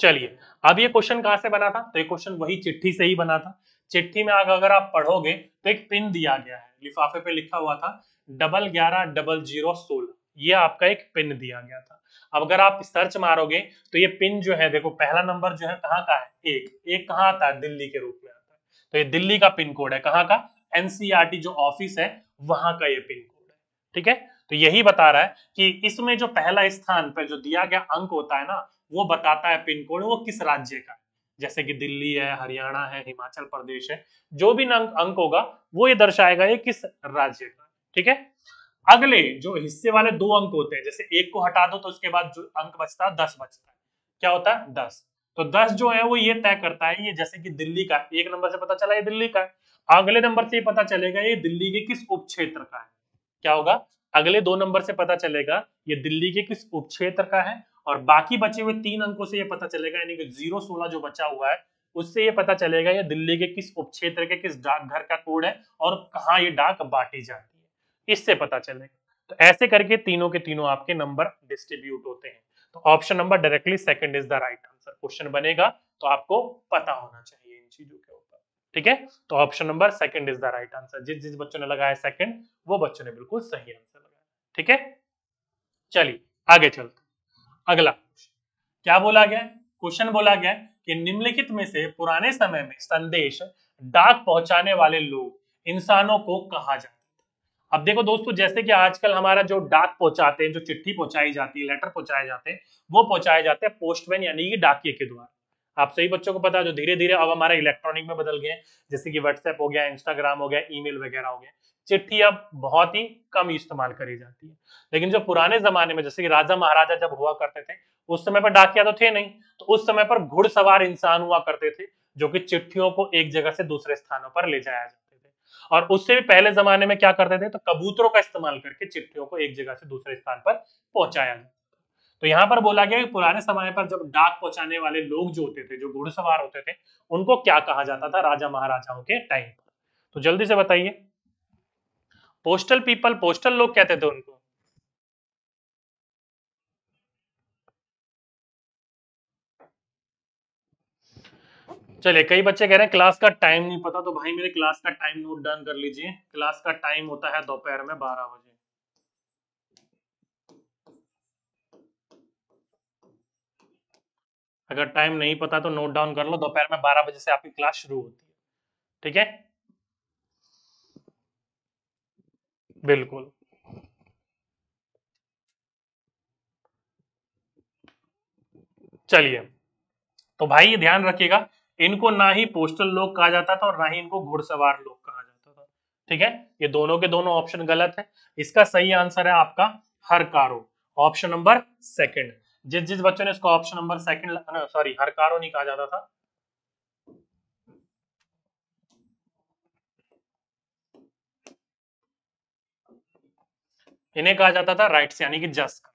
चलिए, अब ये क्वेश्चन कहाँ से बना था? तो ये क्वेश्चन वही चिट्ठी से ही बना था। चिट्ठी में अगर आप पढ़ोगे तो एक पिन दिया गया है। लिफाफे पे लिखा हुआ था डबल ग्यारह डबल ज़ीरो सोलह। ये आपका एक पिन दिया गया था। अब अगर आप सर्च मारोगे तो ये पिन जो है, देखो पहला नंबर जो है कहाँ का है? एक। एक कहाँ आता है? दिल्ली के रूप में आता है। तो ये दिल्ली का पिन कोड है। कहाँ का? एनसीआरटी जो ऑफ़िस है, वहाँ का ये पिन कोड है। ठीक है? तो यही बता रहा है कि इसमें जो पहला स्थान पर जो दिया गया अंक होता है ना, वो बताता है पिन कोड वो किस राज्य का जैसे कि दिल्ली है, हरियाणा है, हिमाचल प्रदेश है, जो भी अंक अंक होगा, वो ये दर्शाएगा ये किस राज्य का, ठीक है? अगले जो हिस्से वाले दो अंक होते हैं, जैसे एक को हटा दो तो उसके बाद जो अंक बचता है, दस बचता है। क्या होता है? दस। तो दस जो है, वो ये तय करता है, ये जैसे कि दिल्ली का एक नंबर से पता चला ये दिल्ली का अगले नंबर से ये पता चलेगा ये दिल्ली के किस उप क्षेत्र का है। क्या होगा? अगले दो नंबर से पता चलेगा, ये दिल्ली के किस उप क्षेत्र का है और बाकी बचे हुए तीन अंकों से ये पता चलेगा, यानी कि ज़ीरो सोलह जो बचा हुआ है, उससे ये पता चलेगा ये दिल्ली के किस उप क्षेत्र के किस डाकघर का कोड है और कहा ये डाक बांटी जाती है। इससे पता चलेगा। तो ऐसे करके तीनों के तीनों आपके नंबर डिस्ट्रीब्यूट होते हैं। तो option number directly second is the right answer. Question बनेगा तो आपको पता होना चाहिए इन चीज़ों के ऊपर। ठीक है? तो option number second is the right answer. जिस जिस बच्चों ने लगाया सेकंड, वो बच्चों ने बिल्कुल सही आंसर लगाया। ठीक है? चलिए, आगे चलते अगला। क्या बोला गया? क्वेश्चन बोला गया कि निम्नलिखित में से पुराने समय में संदेश डाक पहुँचाने वाले लोग इंसानों को कहा जाता अब देखो दोस्तों, जैसे कि आजकल हमारा जो डाक पहुंचाते हैं, जो चिट्ठी पहुंचाई जाती है लेटर पहुँचाए जाते हैं, वो पहुँचाए जाते हैं पोस्टमैन यानी कि डाकिए के द्वारा। आप सही बच्चों को पता है, जो धीरे धीरे अब हमारा इलेक्ट्रॉनिक में बदल गए जैसे कि व्हाट्सएप हो गया इंस्टाग्राम हो गया ईमेल वगैरह हो गया चिट्ठी अब बहुत ही कम इस्तेमाल करी जाती है। लेकिन जो पुराने जमाने में, जैसे कि राजा महाराजा जब हुआ करते थे, उस समय पर डाकिया तो थे नहीं तो उस समय पर घुड़सवार इंसान हुआ करते थे, जो कि चिट्ठियों को एक जगह से दूसरे स्थानों पर ले जाया जाते थे। और उससे भी पहले जमाने में क्या करते थे तो कबूतरों का इस्तेमाल करके चिट्ठियों को एक जगह से दूसरे स्थान पर पहुँचाया जाता तो यहाँ पर बोला गया कि पुराने समय पर जब डाक पहुँचाने वाले लोग जो होते थे, जो घुड़सवार होते थे, उनको क्या कहा जाता था राजा महाराजाओं के टाइम पर? तो जल्दी से बताइए। पोस्टल पीपल पोस्टल लोग कहते थे उनको। चलिए, कई बच्चे कह रहे हैं, क्लास का टाइम नहीं पता। तो भाई मेरे क्लास का टाइम नोट डाउन कर लीजिए। क्लास का टाइम होता है दोपहर में बारह बजे। अगर टाइम नहीं पता तो नोट डाउन कर लो। दोपहर में बारह बजे से आपकी क्लास शुरू होती है। ठीक है? बिल्कुल। चलिए तो भाई ध्यान रखिएगा, इनको ना ही पोस्टल लोग कहा जाता था और ना ही इनको घुड़सवार लोग कहा जाता था, ठीक है? ये दोनों के दोनों ऑप्शन गलत है। इसका सही आंसर है आपका हर कारो ऑप्शन नंबर सेकंड जिस जिस बच्चों ने इसको ऑप्शन नंबर सेकंड सॉरी हर कारो नहीं कहा जाता था इन्हें कहा जाता था राइट्स यानी कि जस्ट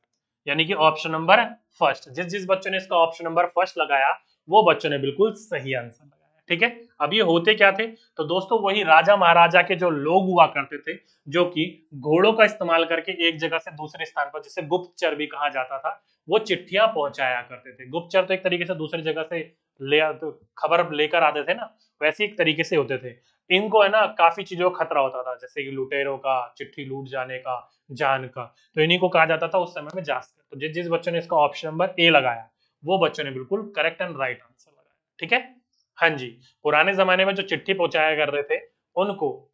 यानी कि ऑप्शन नंबर फ़र्स्ट जिस जिस बच्चों ने इसका ऑप्शन नंबर फ़र्स्ट लगाया, वो बच्चों ने बिल्कुल सही आंसर लगाया, ठीक है? अब ये होते क्या थे? तो दोस्तों, वही राजा महाराजा के जो लोग हुआ करते थे, जो कि घोड़ों का इस्तेमाल करके एक जगह से दूसरे स्थान पर, जिसे गुप्तचर भी कहा जाता था, वो चिट्ठियाँ पहुँचाया करते थे। गुप्तचर तो एक तरीके से दूसरी जगह से ले तो खबर लेकर आते थे ना, वैसे एक तरीके से होते थे। इनको है ना काफ़ी चीज़ों का खतरा होता था, जैसे कि लुटेरों का, चिट्ठी लूट जाने का, जान का। तो इन्हीं को कहा जाता था उस समय में जास्कर। तो जिस जिस बच्चों ने इसका ऑप्शन नंबर ए लगाया, वो बच्चों ने बिल्कुल करेक्ट एंड राइट आंसर लगाया। ठीक है? हाँ जी। पुराने जमाने में जो चिट्ठी पहुँचाया कर रहे थे, उनको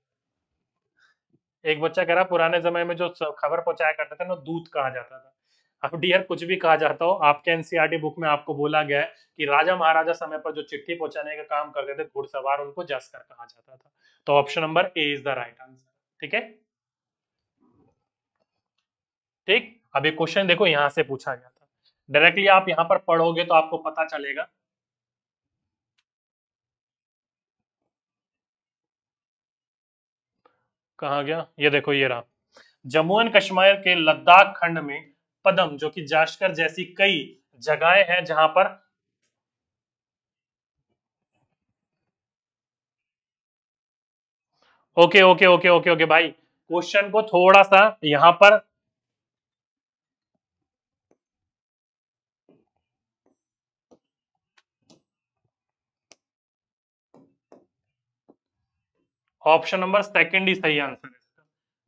एक बच्चा कह रहा, पुराने जमाने में जो खबर पहुँचाया करते थे ना, दूत कहा जाता था। अब डियर कुछ भी कहा जाता हो, आपके एनसीआरटी बुक में आपको बोला गया है कि राजा महाराजा समय पर जो चिट्ठी पहुँचाने का काम करते थे, घुड़सवार, उनको जसकर कहा जाता था। तो option number A is the right answer ठीक है? ठीक? अब एक क्वेश्चन देखो, यहाँ से पूछा गया था। डायरेक्टली आप यहाँ पर पढ़ोगे तो आपको पता चलेगा। कहा गया? ये देखो, ये रहा। जम्मू एंड कश्मीर के लद्दाख खंड में पदम, जो कि जाशकर जैसी कई जगहें हैं जहाँ पर okay okay okay okay okay, भाई, क्वेश्चन को थोड़ा सा यहाँ पर ऑप्शन नंबर सेकंड ही सही आंसर है।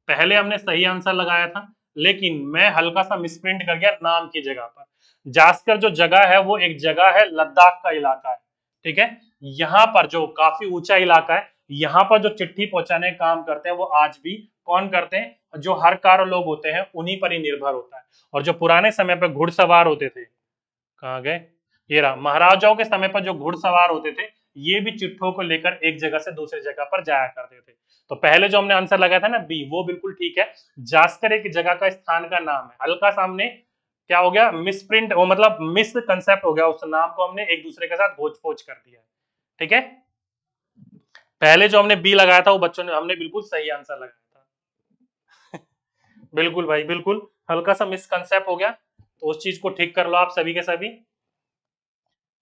पहले हमने सही आंसर लगाया था लेकिन मैं हल्का सा मिसप्रिंट कर गया नाम की जगह पर। जासकर जो जगह है, वो एक जगह है लद्दाख का इलाका है, ठीक है? यहाँ पर जो काफ़ी ऊँचा इलाका है, यहाँ पर जो चिट्ठी पहुँचाने का काम करते हैं, वो आज भी कौन करते हैं? जो हर कार लोग होते हैं, उन्हीं पर ही निर्भर होता है। और जो पुराने समय पर घुड़सवार होते थे, कहा गए? ये रहा, महाराजाओं के समय पर जो घुड़सवार होते थे ये भी चिट्ठों को लेकर एक जगह से दूसरी जगह पर जाया करते थे। तो पहले जो हमने आंसर लगाया था ना बी वो बिल्कुल ठीक है। जास्कर एक जगह का स्थान का नाम है। हल्का सामने क्या हो गया? मिसप्रिंट वो मतलब मिस कंसेप्ट हो गया। उस नाम को हमने एक दूसरे के साथ भोज पोच कर दिया ठीक है? पहले जो हमने बी लगाया था, वो बच्चों ने, हमने बिल्कुल सही आंसर लगाया था। बिल्कुल भाई, बिल्कुल। हल्का सा मिसकंसेप्ट हो गया। तो उस चीज़ को ठीक कर लो आप सभी के सभी।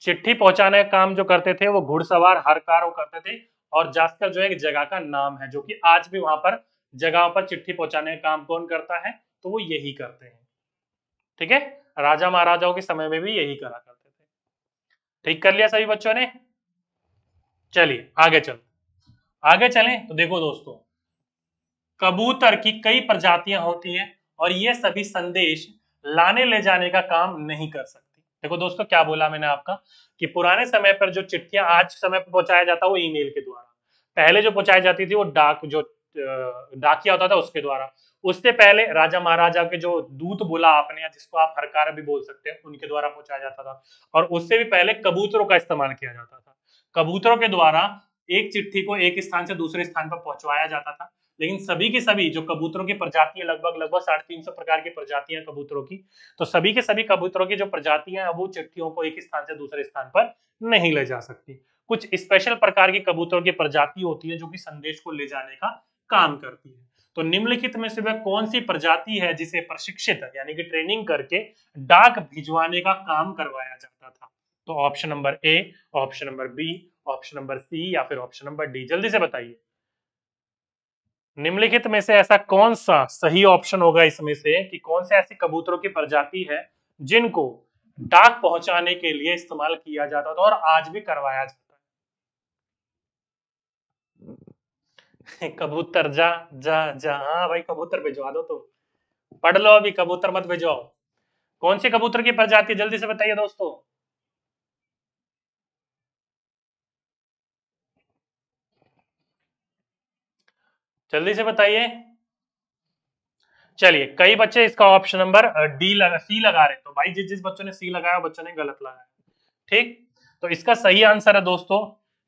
चिट्ठी पहुँचाने का काम जो करते थे, वो घुड़सवार हर कार करते थे। और जास्कर जो है, एक जगह का नाम है, जो कि आज भी वहाँ पर जगहों पर चिट्ठी पहुँचाने का काम कौन करता है तो वो यही करते हैं। ठीक है? राजा महाराजाओं के समय में भी यही करा करते थे। ठीक, कर लिया सभी बच्चों ने? चलिए, आगे चल। आगे चलें तो देखो दोस्तों, कबूतर की कई प्रजातियाँ होती हैं और ये सभी संदेश लाने ले जाने का काम नहीं कर सकती। देखो दोस्तों, क्या बोला मैंने आपका कि पुराने समय पर जो चिट्ठियाँ आज समय पर पहुँचाया जाता वो ईमेल के द्वारा। पहले जो पहुंचाई जाती थी वो डाक, जो डाकिया होता था उसके द्वारा। उससे पहले राजा महाराजा के जो दूत बोला आपने, या जिसको आप हरकार भी बोल सकते हैं, उनके द्वारा पहुँचाया जाता था। और उससे भी पहले कबूतरों का इस्तेमाल किया जाता था। कबूतरों के द्वारा एक चिट्ठी को एक स्थान से दूसरे स्थान पर पहुंचवाया जाता था। लेकिन सभी के सभी, जो कबूतरों की प्रजातियाँ लगभग लगभग साढ़े तीन सौ प्रकार की प्रजातियाँ कबूतरों की तो सभी के सभी कबूतरों की जो प्रजातियाँ हैं, वो चिट्ठियों को एक स्थान से दूसरे स्थान पर नहीं ले जा सकती। कुछ स्पेशल प्रकार की कबूतरों की प्रजाति होती है, जो कि संदेश को ले जाने का काम करती है। तो निम्नलिखित में से वह कौन सी प्रजाति है, जिसे प्रशिक्षित, यानी कि ट्रेनिंग करके डाक भिजवाने का काम करवाया जाता था? तो option number A option number B option number C या फिर ऑप्शन नंबर डी जल्दी से बताइए। निम्नलिखित में से ऐसा कौन सा सही ऑप्शन होगा इसमें से कि कौन से ऐसे कबूतरों की प्रजाति है जिनको डाक पहुँचाने के लिए इस्तेमाल किया जाता था और आज भी करवाया जाता है? कबूतर, जा जा जा। हाँ भाई, कबूतर भिजवा दो तो। पढ़ लो अभी, कबूतर मत भिजवाओ। कौन से कबूतर की प्रजाति जल्दी से बताइए दोस्तों। जल्दी से बताइए। चलिए, कई बच्चे इसका ऑप्शन नंबर डी लगा सी लगा रहे तो भाई, जिस जिस बच्चों ने सी लगाया बच्चों ने गलत लगाया ठीक? तो इसका सही आंसर है दोस्तों,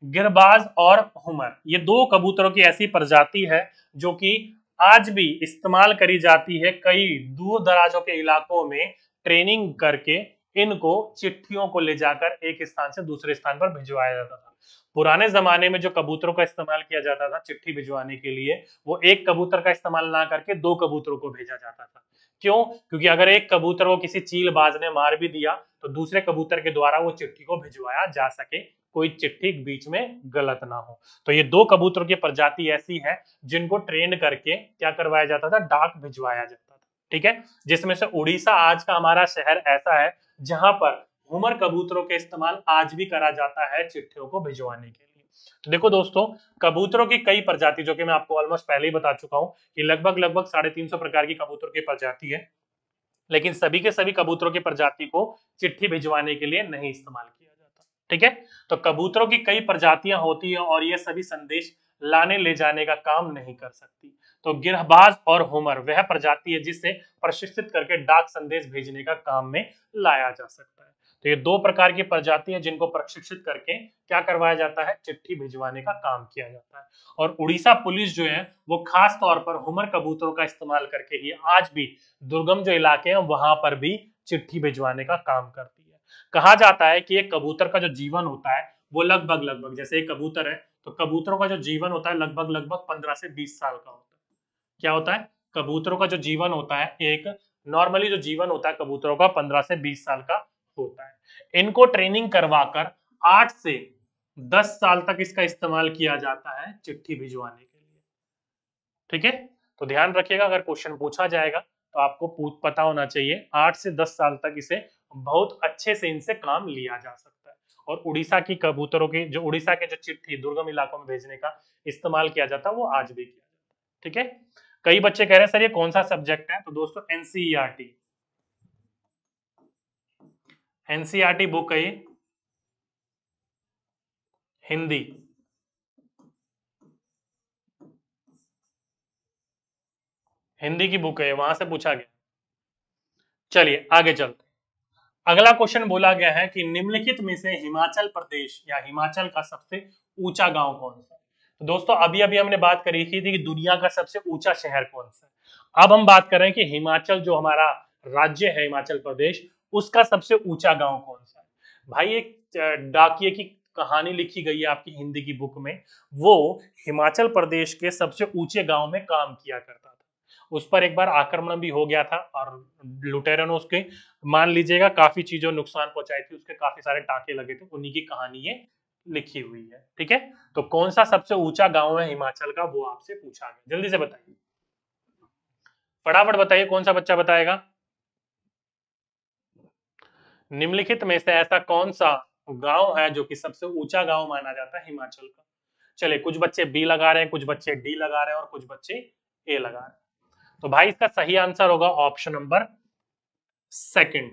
गिरबाज और हुमर। ये दो कबूतरों की ऐसी प्रजाति है, जो कि आज भी इस्तेमाल करी जाती है कई दूर दराजों के इलाकों में ट्रेनिंग करके इनको चिट्ठियों को ले जाकर एक स्थान से दूसरे स्थान पर भिजवाया जाता था। पुराने जमाने में जो कबूतरों का इस्तेमाल किया जाता था, चिट्ठी भिजवाने के लिए, वो एक कबूतर का इस्तेमाल ना करके दो कबूतरों को भेजा जाता था। क्यों? क्योंकि अगर एक कबूतर को किसी चील बाज ने मार भी दिया तो दूसरे कबूतर के द्वारा वो चिट्ठी को भिजवाया जा सके, कोई चिट्ठी बीच में गलत ना हो। तो ये दो कबूतरों की प्रजाति ऐसी है, जिनको ट्रेन करके क्या करवाया जाता था? डाक भिजवाया जाता था। ठीक है? जिसमें से उड़ीसा आज का हमारा शहर ऐसा है, जहाँ पर हुमर कबूतरों के इस्तेमाल आज भी करा जाता है चिट्ठियों को भिजवाने के लिए। तो देखो दोस्तों, कबूतरों की कई प्रजाति, जो कि मैं आपको ऑलमोस्ट पहले ही बता चुका हूँ कि लगभग लगभग साढ़े तीन सौ प्रकार की कबूतर की प्रजाति है, लेकिन सभी के सभी कबूतरों की प्रजाति को चिट्ठी भिजवाने के लिए नहीं इस्तेमाल किया जाता। ठीक है? तो कबूतरों की कई प्रजातियाँ होती है और ये सभी संदेश लाने, ले जाने का काम नहीं कर सकती। तो गिरहबाज और होमर, वह प्रजाति है जिससे प्रशिक्षित करके डाक संदेश भेजने का काम में लाया जा सकता है। तो ये दो प्रकार की प्रजाति है जिनको प्रशिक्षित करके क्या करवाया जाता है? चिट्ठी भिजवाने का काम किया जाता है। और उड़ीसा पुलिस जो है, वो खास तौर पर हुमर कबूतरों का इस्तेमाल करके ही आज भी दुर्गम जो इलाके हैं, वहाँ पर भी चिट्ठी भिजवाने का काम करती है। कहा जाता है कि एक कबूतर का जो जीवन होता है, वो लगभग लगभग, जैसे एक कबूतर है तो कबूतरों का जो जीवन होता है, लगभग लगभग पंद्रह से बीस साल का होता है। क्या होता है? कबूतरों का जो जीवन होता है, एक नॉर्मली जो जीवन होता है कबूतरों का, पंद्रह से बीस साल का होता है। इनको ट्रेनिंग करवाकर आठ से दस साल तक इसका इस्तेमाल किया जाता है चिट्ठी भिजवाने के लिए। ठीक है? तो ध्यान रखिएगा, अगर क्वेश्चन पूछा जाएगा तो आपको पता होना चाहिए, आठ से दस साल तक इसे बहुत अच्छे से इनसे काम लिया जा सकता है। और उड़ीसा की कबूतरों की, जो उड़ीसा के जो चिट्ठी दुर्गम इलाकों में भेजने का इस्तेमाल किया जाता है, वो आज भी किया जाता है। ठीक है? कई बच्चे कह रहे हैं, सर, ये कौन सा सब्जेक्ट है? तो दोस्तों एनसीईआरटी एनसीईआरटी बुक है हिंदी। हिंदी की बुक है, वहाँ से पूछा गया। चलिए, आगे चलते। अगला क्वेश्चन बोला गया है कि निम्नलिखित में से हिमाचल प्रदेश या हिमाचल का सबसे ऊँचा गाँव कौन सा है? तो दोस्तों अभी अभी हमने बात करी थी कि दुनिया का सबसे ऊँचा शहर कौन सा है? अब हम बात कर रहे हैं कि हिमाचल जो हमारा राज्य है, हिमाचल प्रदेश उसका सबसे ऊँचा गाँव कौन सा है? भाई एक डाकिए की कहानी लिखी गई है आपकी हिंदी की बुक में। वो हिमाचल प्रदेश के सबसे ऊँचे गाँव में काम किया करता था। उस पर एक बार आक्रमण भी हो गया था और लुटेरों ने उसके, मान लीजिएगा, काफ़ी चीज़ों नुकसान पहुंचाई थी, उसके काफ़ी सारे टाके लगे थे, उन्हीं की कहानी ये लिखी हुई है, ठीक है? तो कौन सा सबसे ऊँचा गाँव है हिमाचल का, वो आपसे पूछा गया। जल्दी से बताइए। फटाफट बताइए, कौन सा बच्चा बताएगा? निम्नलिखित में से ऐसा कौन सा गाँव है जो कि सबसे ऊँचा गाँव माना जाता है हिमाचल का? चले कुछ बच्चे बी लगा रहे हैं, कुछ बच्चे डी लगा रहे हैं और कुछ बच्चे ए लगा रहे हैं। तो भाई, इसका सही आंसर होगा ऑप्शन नंबर सेकंड।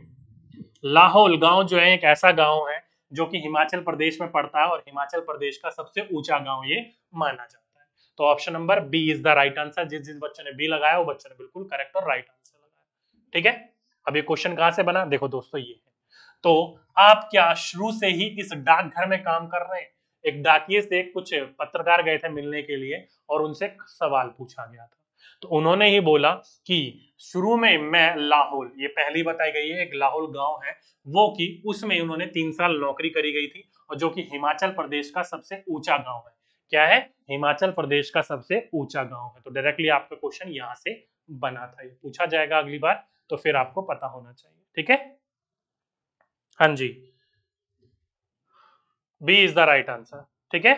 लाहौल गाँव जो है, एक ऐसा गाँव है जो कि हिमाचल प्रदेश में पड़ता है और हिमाचल प्रदेश का सबसे ऊँचा गाँव ये माना जाता है। तो option number B is the right answer जिस जिस बच्चे ने बी लगाया, वो बच्चे ने बिल्कुल करेक्ट और राइट आंसर लगाया। ठीक है? अब ये क्वेश्चन कहाँ से बना? देखो दोस्तों, ये है। तो आप क्या शुरू से ही इस डाकघर में काम कर रहे हैं? एक डाकिए से कुछ पत्रकार गए थे मिलने के लिए और उनसे सवाल पूछा गया था। तो उन्होंने ही बोला कि शुरू में मैं लाहौल, ये पहली बताई गई है, एक लाहौल गाँव है, वो कि उसमें उन्होंने तीन साल नौकरी करी गई थी और जो कि हिमाचल प्रदेश का सबसे ऊँचा गाँव है। क्या है? हिमाचल प्रदेश का सबसे ऊँचा गाँव है। तो डायरेक्टली आपका क्वेश्चन यहाँ से बना था। ये पूछा जाएगा अगली बार तो फिर आपको पता होना चाहिए। ठीक है? हाँ जी। B is the right answer ठीक है?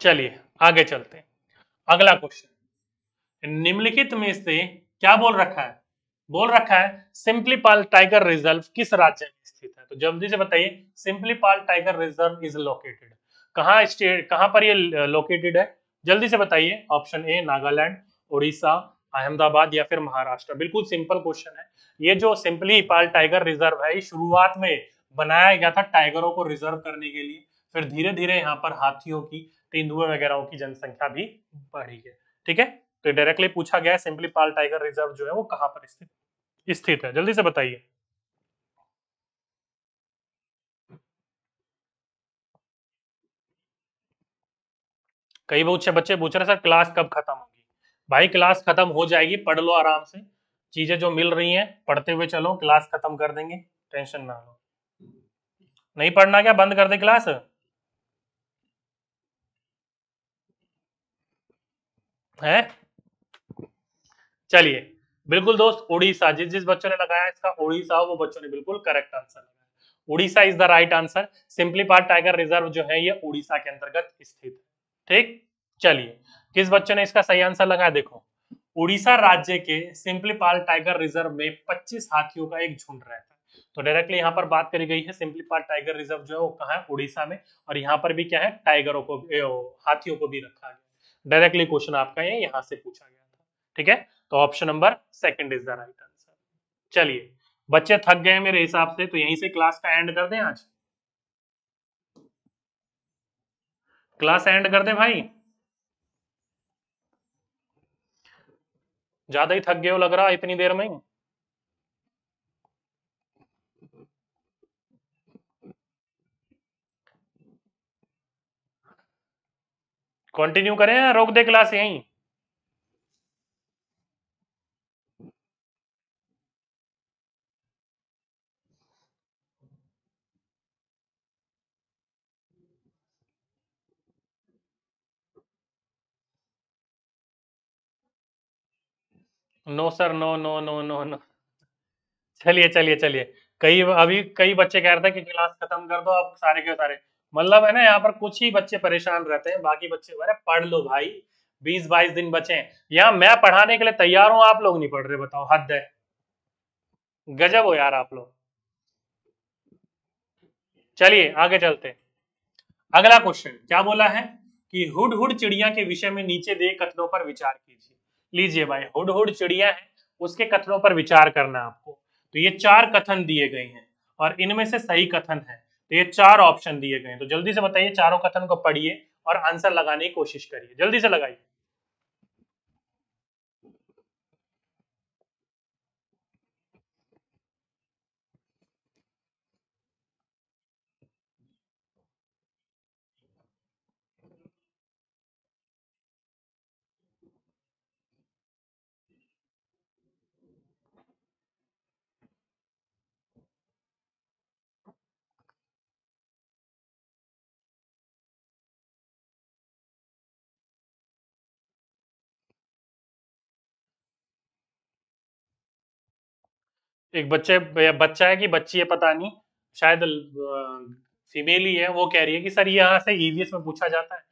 चलिए, आगे चलते हैं। अगला क्वेश्चन निम्नलिखित में से क्या बोल रखा है? बोल रखा है सिंपली पाल टाइगर रिज़र्व किस राज्य में स्थित है? तो जल्दी से बताइए Similipal tiger reserve is located कहा स्टेट कहाँ पर ये लोकेटेड है? जल्दी से बताइए ऑप्शन ए नागालैंड उड़ीसा अहमदाबाद या फिर महाराष्ट्र। बिल्कुल सिंपल क्वेश्चन है। ये जो सिंपली पाल टाइगर रिज़र्व है शुरुआत में बनाया गया था टाइगरों को रिज़र्व करने के लिए। फिर धीरे धीरे यहाँ पर हाथियों की, तेंदुए वगैरह की जनसंख्या भी बढ़ी है। ठीक है? तो डायरेक्टली पूछा गया सिंपली पाल टाइगर रिज़र्व जो है वो कहाँ पर स्थित स्थित है? जल्दी से बताइए। कई बहुत बच्चे पूछ रहे सर क्लास कब खत्म होगी? भाई, क्लास खत्म हो जाएगी, पढ़ लो आराम से। चीज़ें जो मिल रही हैं, पढ़ते हुए चलो, क्लास खत्म कर देंगे, टेंशन ना लो। नहीं पढ़ना क्या, बंद कर दे क्लास? है? चलिए, बिल्कुल दोस्त, उड़ीसा, जिस जिस बच्चों ने लगाया इसका उड़ीसा, वो बच्चों ने बिल्कुल करेक्ट आंसर लगाया। Orissa is the right answer Similipal tiger reserve जो है, ये उड़ीसा के अंतर्गत स्थित ठीक? चलिए, किस बच्चों ने इसका सही आंसर लगाया? देखो, उड़ीसा राज्य के सिंपलीपाल टाइगर रिज़र्व में 25 हाथियों का एक झुंड रहता है। तो डायरेक्टली यहाँ पर बात करी गई है सिंपलीपाल टाइगर रिज़र्व जो है वो कहा है? उड़ीसा में। और यहाँ पर भी क्या है? टाइगरों को हाथियों को भी रखा गया डायरेक्टली क्वेश्चन आपका ये, यहाँ से पूछा गया था। ठीक है? तो option number second is the right answer चलिए, बच्चे थक गए मेरे हिसाब से तो यहीं से क्लास का एंड कर दें आज। क्लास एंड कर दें भाई। ज़्यादा ही थक गए हो लग रहा इतनी देर में कंटिन्यू करें रोक दे क्लास यहीं? No sir no no no no no चलिए चलिए चलिए। कई अभी कई बच्चे कह रहे थे कि क्लास खत्म कर दो, अब सारे के सारे। मतलब है ना, यहाँ पर कुछ ही बच्चे परेशान रहते हैं, बाकी बच्चे अरे पढ़ लो भाई बीस बाईस दिन बचे हैं। यहाँ मैं पढ़ाने के लिए तैयार हूँ, आप लोग नहीं पढ़ रहे, बताओ, हद है। गजब हो यार आप लोग। चलिए, आगे चलते। अगला क्वेश्चन क्या बोला है कि हुड हुड चिड़िया के विषय में नीचे दे कथनों पर विचार कीजिए। लीजिए भाई हुड हुड चिड़िया है, उसके कथनों पर विचार करना आपको। तो ये चार कथन दिए गए हैं और इनमें से सही कथन है। तो ये चार ऑप्शन दिए गए हैं। तो जल्दी से बताइए, चारों कथन को पढ़िए और आंसर लगाने की कोशिश करिए। जल्दी से लगाइए। एक बच्चे बच्चा है कि बच्ची है, पता नहीं। शायद फीमेल ही है, वो कह रही है कि, सर, यहाँ से ईवीएस में पूछा जाता है।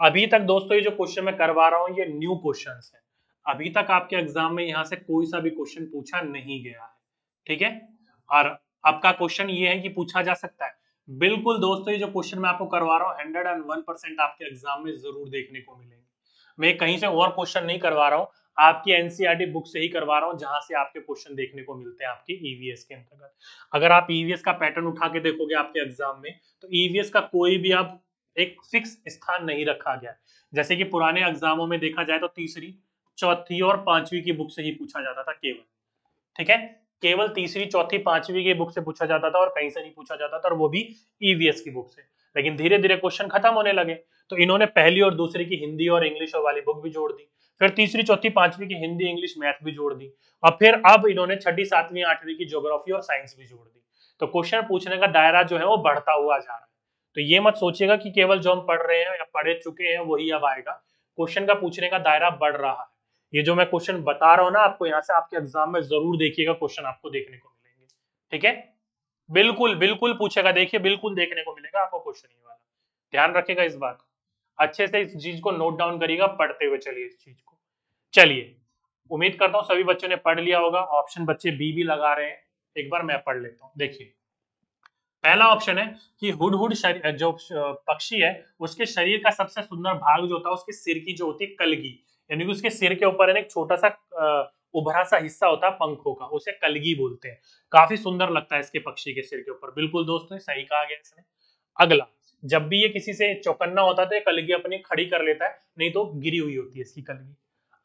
अभी तक दोस्तों, ये जो क्वेश्चन मैं करवा रहा हूँ, ये न्यू क्वेश्चन है। अभी तक आपके एग्ज़ाम में यहाँ से कोई सा भी क्वेश्चन पूछा नहीं गया है। ठीक है? और आपका क्वेश्चन ये है कि पूछा जा सकता है। बिल्कुल दोस्तों, ये जो क्वेश्चन मैं आपको करवा रहा हूँ हंड्रेड एंड वन परसेंट आपके एग्ज़ाम में ज़रूर देखने को मिलेंगे। मैं कहीं से और क्वेश्चन नहीं करवा रहा हूँ। आपकी एनसीईआरटी बुक से ही करवा रहा हूँ, जहाँ से आपके क्वेश्चन देखने को मिलते हैं आपके ईवीएस e के अंतर्गत। अगर आप ईवीएस e का पैटर्न उठा के देखोगे आपके एग्ज़ाम में तो ईवीएस e का कोई भी आप एक फिक्स स्थान नहीं रखा गया जैसे कि पुराने एग्जामों में देखा जाए तो तीसरी, चौथी और पांचवी की बुक से ही पूछा जाता था केवल। ठीक है? केवल तीसरी, चौथी, पांचवी की बुक से पूछा जाता था और कहीं से नहीं पूछा जाता था और वो भी ईवीएस की बुक से। लेकिन धीरे धीरे क्वेश्चन खत्म होने लगे। तो इन्होंने पहली और दूसरी की हिंदी और इंग्लिश वाली बुक भी जोड़ दी। फिर तीसरी, चौथी, पांचवी की हिंदी, इंग्लिश, मैथ भी जोड़ दी। और फिर अब इन्होंने छठी, सातवीं, आठवीं की ज्योग्राफी और साइंस भी जोड़ दी। तो क्वेश्चन पूछने का दायरा जो है वो बढ़ता हुआ जा रहा है। तो ये मत सोचिएगा कि केवल जो हम पढ़ रहे हैं या पढ़े चुके हैं, वही अब आएगा। क्वेश्चन का पूछने का दायरा बढ़ रहा है। ये जो मैं क्वेश्चन बता रहा हूँ ना, आपको यहाँ से आपके एग्ज़ाम में ज़रूर देखिएगा क्वेश्चन आपको देखने को मिलेंगे। ठीक है? बिल्कुल बिल्कुल पूछेगा। देखिए, बिल्कुल देखने को मिलेगा, आपको क्वेश्चन ये वाला। ध्यान रखेगा इस बात को। अच्छे से इस चीज़ को नोट डाउन करिएगा, पढ़ते हुए चलिए इस चीज़ को। चलिए, उम्मीद करता हूँ सभी बच्चों ने पढ़ लिया होगा। ऑप्शन बच्चे बी भी लगा रहे हैं। एक बार मैं पढ़ लेता हूँ। देखिए, पहला ऑप्शन है कि हुड हुड जो पक्षी है, उसके शरीर का सबसे सुंदर भाग जो होता है, उसके सिर की जो होती है कलगी। यानी कि उसके सिर के ऊपर एक छोटा सा उभरा सा हिस्सा होता है पंखों का, उसे कलगी बोलते हैं। काफ़ी सुंदर लगता है इसके पक्षी के सिर के ऊपर। बिल्कुल दोस्तों, सही कहा गया इसने। अगला जब भी ये किसी से चौकन्ना होता है तो कलगी अपनी खड़ी कर लेता है, नहीं तो गिरी हुई होती है इसकी कलगी।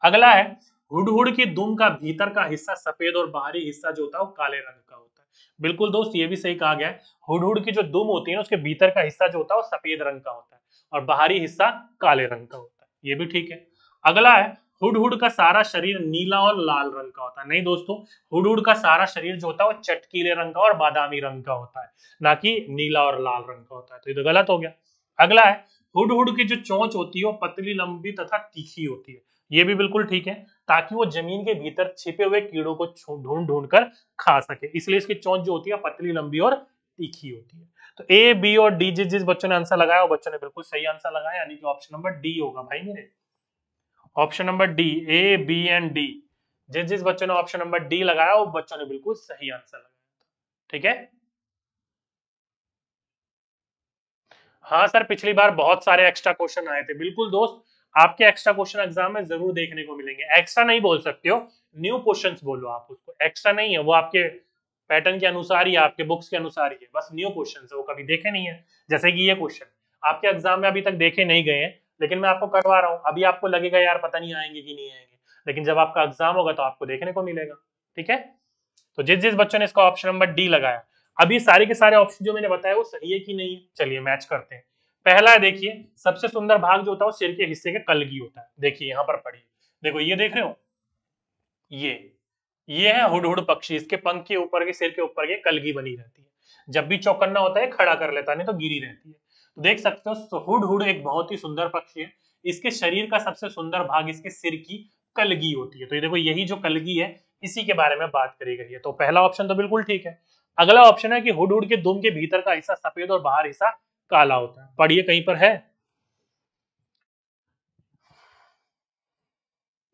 अगला है, हुडहुड की दुम का भीतर का हिस्सा सफ़ेद और बाहरी हिस्सा जो होता है वो काले रंग का होता है। बिल्कुल दोस्त, ये भी सही कहा गया है। हुडहुड की जो दुम होती है उसके भीतर का हिस्सा जो होता है वो सफ़ेद रंग का होता है और बाहरी हिस्सा काले रंग का होता है। ये भी ठीक है। अगला है हुडहुड का सारा शरीर नीला और लाल रंग का होता है। नहीं दोस्तों, हुडहुड का सारा शरीर जो होता है वो चटकीले रंग का और बादामी रंग का होता है, ना कि नीला और लाल रंग का होता है। तो ये तो गलत हो गया। अगला है, हुडहुड की जो चोंच होती है वो पतली, लंबी तथा तीखी होती है। ये भी बिल्कुल ठीक है, ताकि वो ज़मीन के भीतर छिपे हुए कीड़ों को ढूंढ ढूंढ कर खा सके। इसलिए इसकी चोंच जो होती है पतली, लंबी और तीखी होती है। तो ए बी और डी जिस जिस बच्चों ने आंसर लगाया, वो बच्चों ने बिल्कुल सही आंसर लगाया, यानी कि ऑप्शन नंबर डी होगा भाई मेरे। Option number D, A, B and D. जिस जिस बच्चों ने ऑप्शन नंबर डी लगाया, वो बच्चों ने बिल्कुल सही आंसर लगाया। ठीक है? हाँ सर, पिछली बार बहुत सारे एक्स्ट्रा क्वेश्चन आए थे। बिल्कुल दोस्त, आपके एक्स्ट्रा क्वेश्चन एग्ज़ाम में ज़रूर देखने को मिलेंगे। एक्स्ट्रा नहीं बोल सकते हो न्यू क्वेश्चन बोलो आप उसको। एक्स्ट्रा नहीं है, वो आपके पैटर्न के अनुसार ही आपके बुक्स के अनुसार ही है। बस न्यू क्वेश्चन है, वो कभी देखे नहीं है। जैसे कि ये क्वेश्चन आपके एग्ज़ाम में अभी तक देखे नहीं गए हैं। लेकिन मैं आपको करवा रहा हूँ। अभी आपको लगेगा, यार, पता नहीं आएँगे कि नहीं आएँगे। लेकिन जब आपका एग्ज़ाम होगा तो आपको देखने को मिलेगा। ठीक है? तो जिस जिस बच्चों ने इसका ऑप्शन नंबर डी लगाया, अभी सारे के सारे ऑप्शन जो मैंने बताया वो सही है कि नहीं है? चलिए मैच करते हैं। पहला है, देखिए, सबसे सुंदर भाग जो होता है, वो सिर के हिस्से के कलगी होता है। देखिए, यहाँ पर पढ़िए। देखो, ये देख रहे हो? ये ये है हुड हुड पक्षी। इसके पंख के ऊपर के, सिर के ऊपर के कलगी बनी रहती है। जब भी चौकन्ना होता है खड़ा कर लेता नहीं तो गिरी रहती है। तो देख सकते हो हुड हुड एक बहुत ही सुंदर पक्षी है। इसके शरीर का सबसे सुंदर भाग इसके सिर की कलगी होती है। तो ये देखो, यही जो कलगी है, इसी के बारे में बात करी गई है। तो पहला ऑप्शन तो बिल्कुल ठीक है। अगला ऑप्शन है कि हुड हुड के दुम के भीतर का हिस्सा सफ़ेद और बाहर हिस्सा काला होता है। पढ़िए कहीं पर है।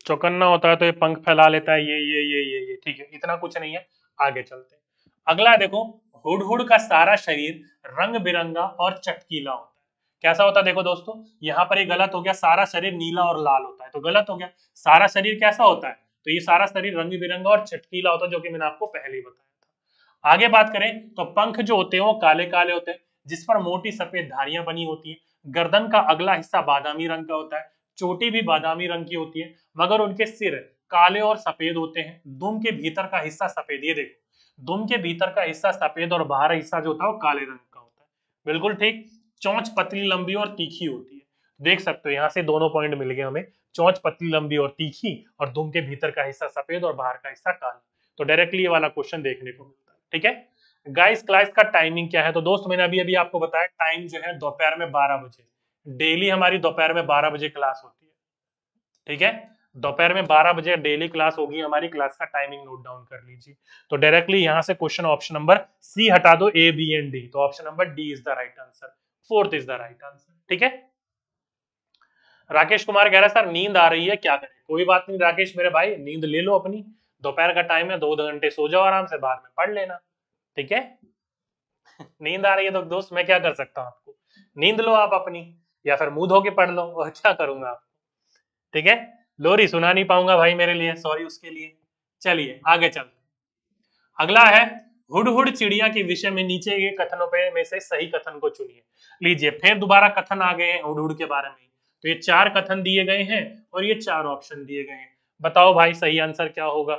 चौकन्ना होता है तो ये पंख फैला लेता है, ये ये ये ये ये, ठीक है। इतना कुछ नहीं है, आगे चलते हैं। अगला देखो हुड का सारा शरीर रंग बिरंगा और चटकीला होता है। कैसा होता है देखो दोस्तों, यहाँ पर ये गलत हो गया, सारा शरीर नीला और लाल होता है। तो गलत हो गया। सारा शरीर कैसा होता है? तो ये सारा शरीर रंग बिरंगा और चटकीला होता है, जो कि मैंने आपको पहले ही बताया था। आगे बात करें तो पंख जो होते हैं, वो काले काले होते हैं, जिस पर मोटी सफ़ेद धारियाँ बनी होती है। गर्दन का अगला हिस्सा बादामी रंग का होता है, चोटी भी बादामी रंग की होती है, मगर उनके सिर काले और सफ़ेद होते हैं। दुम के भीतर का हिस्सा सफ़ेद, ये देखो। दुम के भीतर का हिस्सा सफ़ेद और बाहर हिस्सा जो होता है वो काले रंग का होता है। बिल्कुल ठीक, चौंच पतली लंबी और तीखी होती है। देख सकते हो, यहाँ से दोनों पॉइंट मिल गए हमें। चौंच पतली लंबी और तीखी और दुम के भीतर का हिस्सा सफ़ेद और बाहर का हिस्सा काला। तो डायरेक्टली ये वाला क्वेश्चन देखने को मिलता है, ठीक है? गाइस क्लास का टाइमिंग क्या है? तो दोस्त, मैंने अभी अभी आपको बताया टाइम जो है दोपहर में बारह बजे। डेली हमारी दोपहर में बारह बजे क्लास होती है, ठीक है? दोपहर में 12 बजे डेली क्लास होगी, हमारी क्लास का टाइमिंग नोट डाउन कर लीजिए। तो डायरेक्टली यहाँ से क्वेश्चन ऑप्शन नंबर सी हटा दो ए बी एंड डी तो option number D is the right answer fourth is the right answer ठीक है? राकेश कुमार कह रहा है, सर, नींद आ रही है, क्या करें? कोई बात नहीं, राकेश, मेरे भाई, नींद ले लो अपनी। दोपहर का टाइम है, दो दो घंटे सो जाओ आराम से, बाद में पढ़ लेना। ठीक है? नींद आ रही है तो दोस्त, मैं क्या कर सकता हूँ आपको? नींद लो आप अपनी, या फिर मुँह धो के पढ़ लो, और क्या करूँगा आप ठीक है? लोरी, सुना नहीं पाऊँगा भाई मेरे लिए सॉरी उसके लिए। चलिए, आगे चलते अगला है हुड चिड़िया के विषय में नीचे के कथनों पे में से सही कथन को चुनिए। लीजिए, फिर दोबारा कथन आ गए हैं हुड के बारे में। तो ये चार कथन दिए गए हैं और ये चार ऑप्शन दिए गए हैं। बताओ भाई, सही आंसर क्या होगा?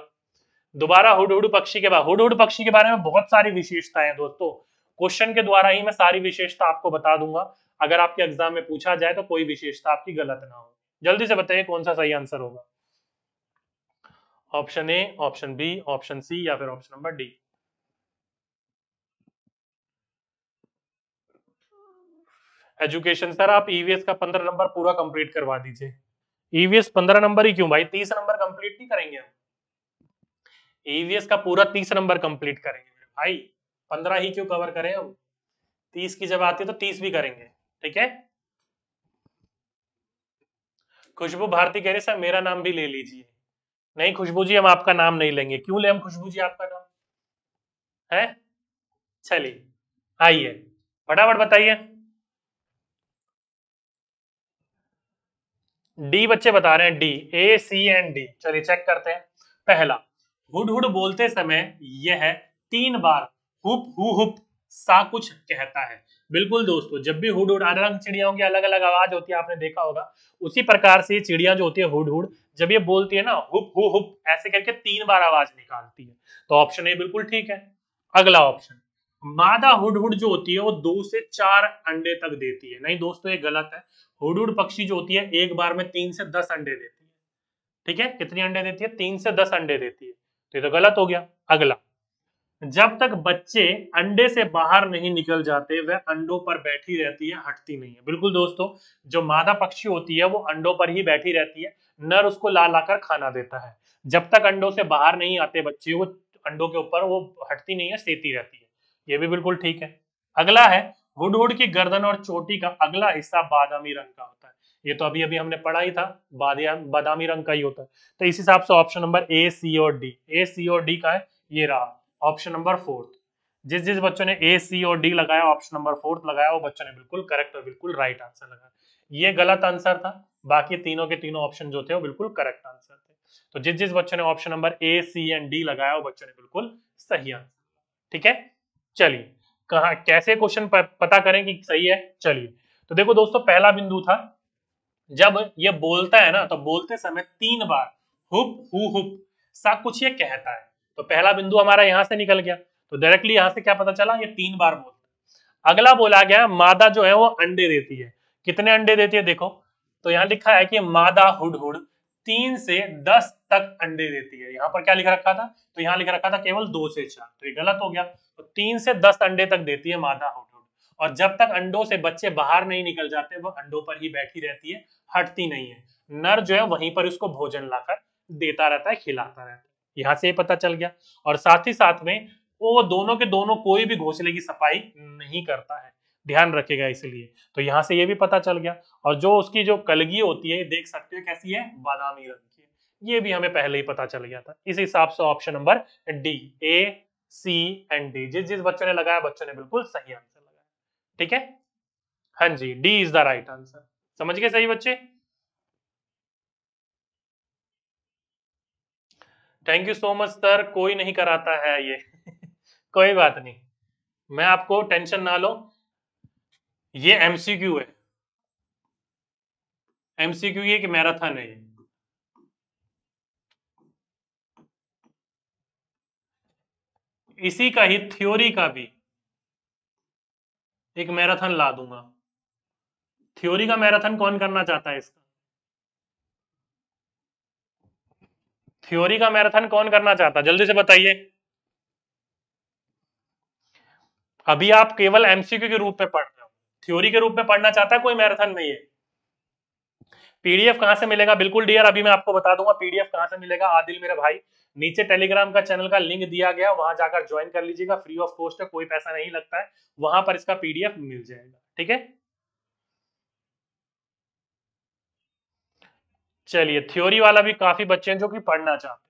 दोबारा हुड पक्षी के बारे हुड पक्षी के बारे में बहुत सारी विशेषताएँ दोस्तों। क्वेश्चन के द्वारा ही मैं सारी विशेषता आपको बता दूँगा। अगर आपके एग्ज़ाम में पूछा जाए तो कोई विशेषता आपकी गलत ना हो। जल्दी से बताइए कौन सा सही आंसर होगा। Option A, option B, option C या फिर option number D. Education sir, आप ईवीएस का पंद्रह नंबर पूरा कंप्लीट करवा दीजिए। ईवीएस पंद्रह नंबर ही क्यों भाई? तीस नंबर कंप्लीट नहीं करेंगे हम। ईवीएस का पूरा तीस नंबर कंप्लीट करेंगे भाई। पंद्रह ही क्यों कवर करें हम? तीस की जब आती है तो तीस भी करेंगे, ठीक है? खुशबू भारती कह रहे, सर, मेरा नाम भी ले लीजिए। नहीं, खुशबू जी, हम आपका नाम नहीं लेंगे। क्यों ले हम खुशबू जी आपका नाम? है? चलिए, आइए। फटाफट बताइए। डी बच्चे बता रहे हैं, D. A, C and D. चलिए चेक करते हैं। पहला, हुड हुड बोलते समय यह तीन बार हुप हु हुप सा कुछ कहता है। बिल्कुल दोस्तों जब भी हुड हुड अलग चिड़ियाओं की अलग अलग आवाज़ होती है, आपने देखा होगा, उसी प्रकार से चिड़िया जो होती है हुड हुड जब ये बोलती है ना, हुप, हु, हुप, ऐसे करके तीन बार आवाज़ निकालती है। तो ऑप्शन ए बिल्कुल ठीक है। अगला ऑप्शन मादा हुड हुड जो होती है, वो दो से चार अंडे तक देती है। नहीं दोस्तों, ये गलत है। हुड हुड पक्षी जो होती है, एक बार में तीन से दस अंडे देती है। ठीक है? कितनी अंडे देती है? तीन से दस अंडे देती है। तो ये तो गलत हो गया। अगला जब तक बच्चे अंडे से बाहर नहीं निकल जाते, वह अंडों पर बैठी रहती है, हटती नहीं है। बिल्कुल दोस्तों, जो मादा पक्षी होती है, वो अंडों पर ही बैठी रहती है, नर उसको ला लाकर खाना देता है। जब तक अंडों से बाहर नहीं आते बच्चे, वो अंडों के ऊपर वो हटती नहीं है, सेती रहती है। ये भी बिल्कुल ठीक है। अगला है, हुडहुड की गर्दन और चोटी का अगला हिस्सा बादामी रंग का होता है। ये तो अभी अभी हमने पढ़ा ही था बादामी रंग का ही होता है। तो इस हिसाब से ऑप्शन नंबर ए सी और डी ए सी और डी का है, ये रहा। Option number fourth. जिस जिस बच्चों ने ए सी और डी लगाया, ऑप्शन नंबर फोर्थ लगाया, वो बच्चों ने बिल्कुल करेक्ट और बिल्कुल राइट आंसर लगाया। ये गलत आंसर था। बाकी तीनों के तीनों ऑप्शन जो थे, वो बिल्कुल करेक्ट आंसर थे। तो जिस जिस बच्चों ने option number A C and D लगाया, वो बच्चों ने बिल्कुल सही आंसर ठीक है? चलिए, कहा, कैसे क्वेश्चन पता करें कि सही है? चलिए तो देखो दोस्तों, पहला बिंदु था, जब ये बोलता है ना तो बोलते समय तीन बार हुप, हु, हुप सा कुछ ये कहता है। तो पहला बिंदु हमारा यहाँ से निकल गया। तो डायरेक्टली यहाँ से क्या पता चला? ये तीन बार बोलता अगला बोला गया, मादा जो है वो अंडे देती है। कितने अंडे देती है? देखो तो यहाँ लिखा है कि मादा हुड हुड, तीन से दस तक अंडे देती है। यहाँ पर क्या लिख रखा था? तो यहाँ लिख रखा था केवल दो से चार। तो ये गलत हो गया। तो तीन से दस अंडे तक देती है मादा हुड हुड। और जब तक अंडों से बच्चे बाहर नहीं निकल जाते, वो अंडों पर ही बैठी रहती है, हटती नहीं है। नर जो है वहीं पर उसको भोजन लाकर देता रहता है, खिलाता रहता है। यहाँ से पता चल गया। और साथ ही साथ में वो दोनों के दोनों कोई भी घोसले की सफ़ाई नहीं करता है। ध्यान रखेगा इसलिए। तो यहाँ से ये भी पता चल गया। और जो उसकी जो कलगी होती है, देख सकते हो कैसी है? बादामी रंग की ये भी हमें पहले ही पता चल गया था। इस हिसाब से option number D A C and D जिस जिस बच्चों ने लगाया, बच्चों ने बिल्कुल सही आंसर लगाया। ठीक है? हाँ जी D is the right answer समझ गए सही बच्चे? Thank you so much sir कोई नहीं कराता है ये। कोई बात नहीं। मैं आपको टेंशन ना लो। ये एमसीक्यू है। एमसीक्यू ये कि मैराथन है ये। इसी का ही थ्योरी का भी। एक मैराथन ला दूँगा। थ्योरी का मैराथन कौन करना चाहता है इसका? थ्योरी का मैराथन कौन करना चाहता? जल्दी से बताइए। अभी आप केवल एमसीक्यू के रूप में पढ़ रहे हो। थ्योरी के रूप में पढ़ना चाहता है, कोई मैराथन नहीं है। पीडीएफ कहाँ से मिलेगा? बिल्कुल डियर अभी मैं आपको बता दूँगा पीडीएफ कहाँ से मिलेगा? आदिल मेरे भाई, नीचे टेलीग्राम का चैनल का लिंक दिया गया, वहाँ जाकर ज्वाइन कर लीजिएगा फ्री ऑफ़ कॉस्ट है, कोई पैसा नहीं लगता है, वहाँ पर इसका पीडीएफ मिल जाएगा, ठीक है? चलिए थ्योरी वाला भी काफ़ी बच्चे हैं जो कि पढ़ना चाहते हैं।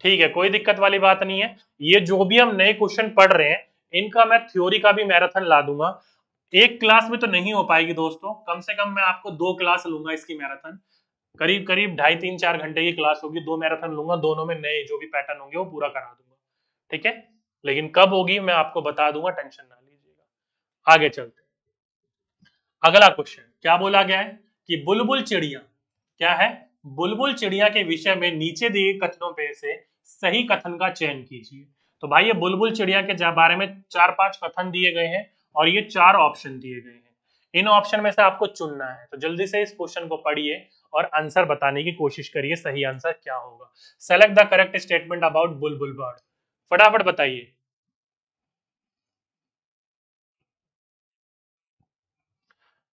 ठीक है, कोई दिक्कत वाली बात नहीं है। ये जो भी हम नए क्वेश्चन पढ़ रहे हैं, इनका मैं थ्योरी का भी मैराथन ला दूँगा। एक क्लास में तो नहीं हो पाएगी दोस्तों। कम से कम मैं आपको दो क्लास लूँगा इसकी मैराथन करीब करीब ढाई, तीन, चार घंटे की क्लास होगी। दो मैराथन लूँगा, दोनों में नए जो भी पैटर्न होंगे वो पूरा करा दूँगा। ठीक है? लेकिन कब होगी मैं आपको बता दूँगा टेंशन ना लीजिएगा। आगे चलते अगला क्वेश्चन क्या बोला गया है? कि बुलबुल चिड़िया। क्या है? बुलबुल चिड़िया के विषय में नीचे दिए कथनों पे से सही कथन का चयन कीजिए। तो भाई ये बुलबुल चिड़िया के बारे में चार पाँच कथन दिए गए हैं और ये चार ऑप्शन दिए गए हैं। इन ऑप्शन में से आपको चुनना है। तो जल्दी से इस क्वेश्चन को पढ़िए और आंसर बताने की कोशिश करिए सही आंसर क्या होगा। Select the correct statement about bulbul bird फटाफट बताइए।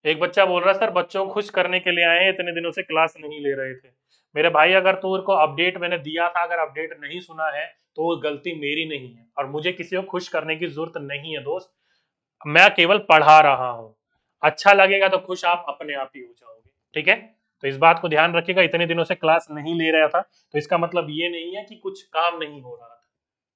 एक बच्चा बोल रहा है सर, बच्चों को खुश करने के लिए आए हैं, इतने दिनों से क्लास नहीं ले रहे थे। मेरे भाई, अगर तू को अपडेट मैंने दिया था, अगर अपडेट नहीं सुना है तो वो गलती मेरी नहीं है और मुझे किसी को खुश करने की ज़रूरत नहीं है, दोस्त। मैं केवल पढ़ा रहा हूँ। अच्छा लगेगा तो खुश आप अपने आप ही हो जाओगे, ठीक है? तो इस बात को ध्यान रखिएगा, इतने दिनों से क्लास नहीं ले रहा था तो इसका मतलब ये नहीं है कि कुछ काम नहीं हो रहा था,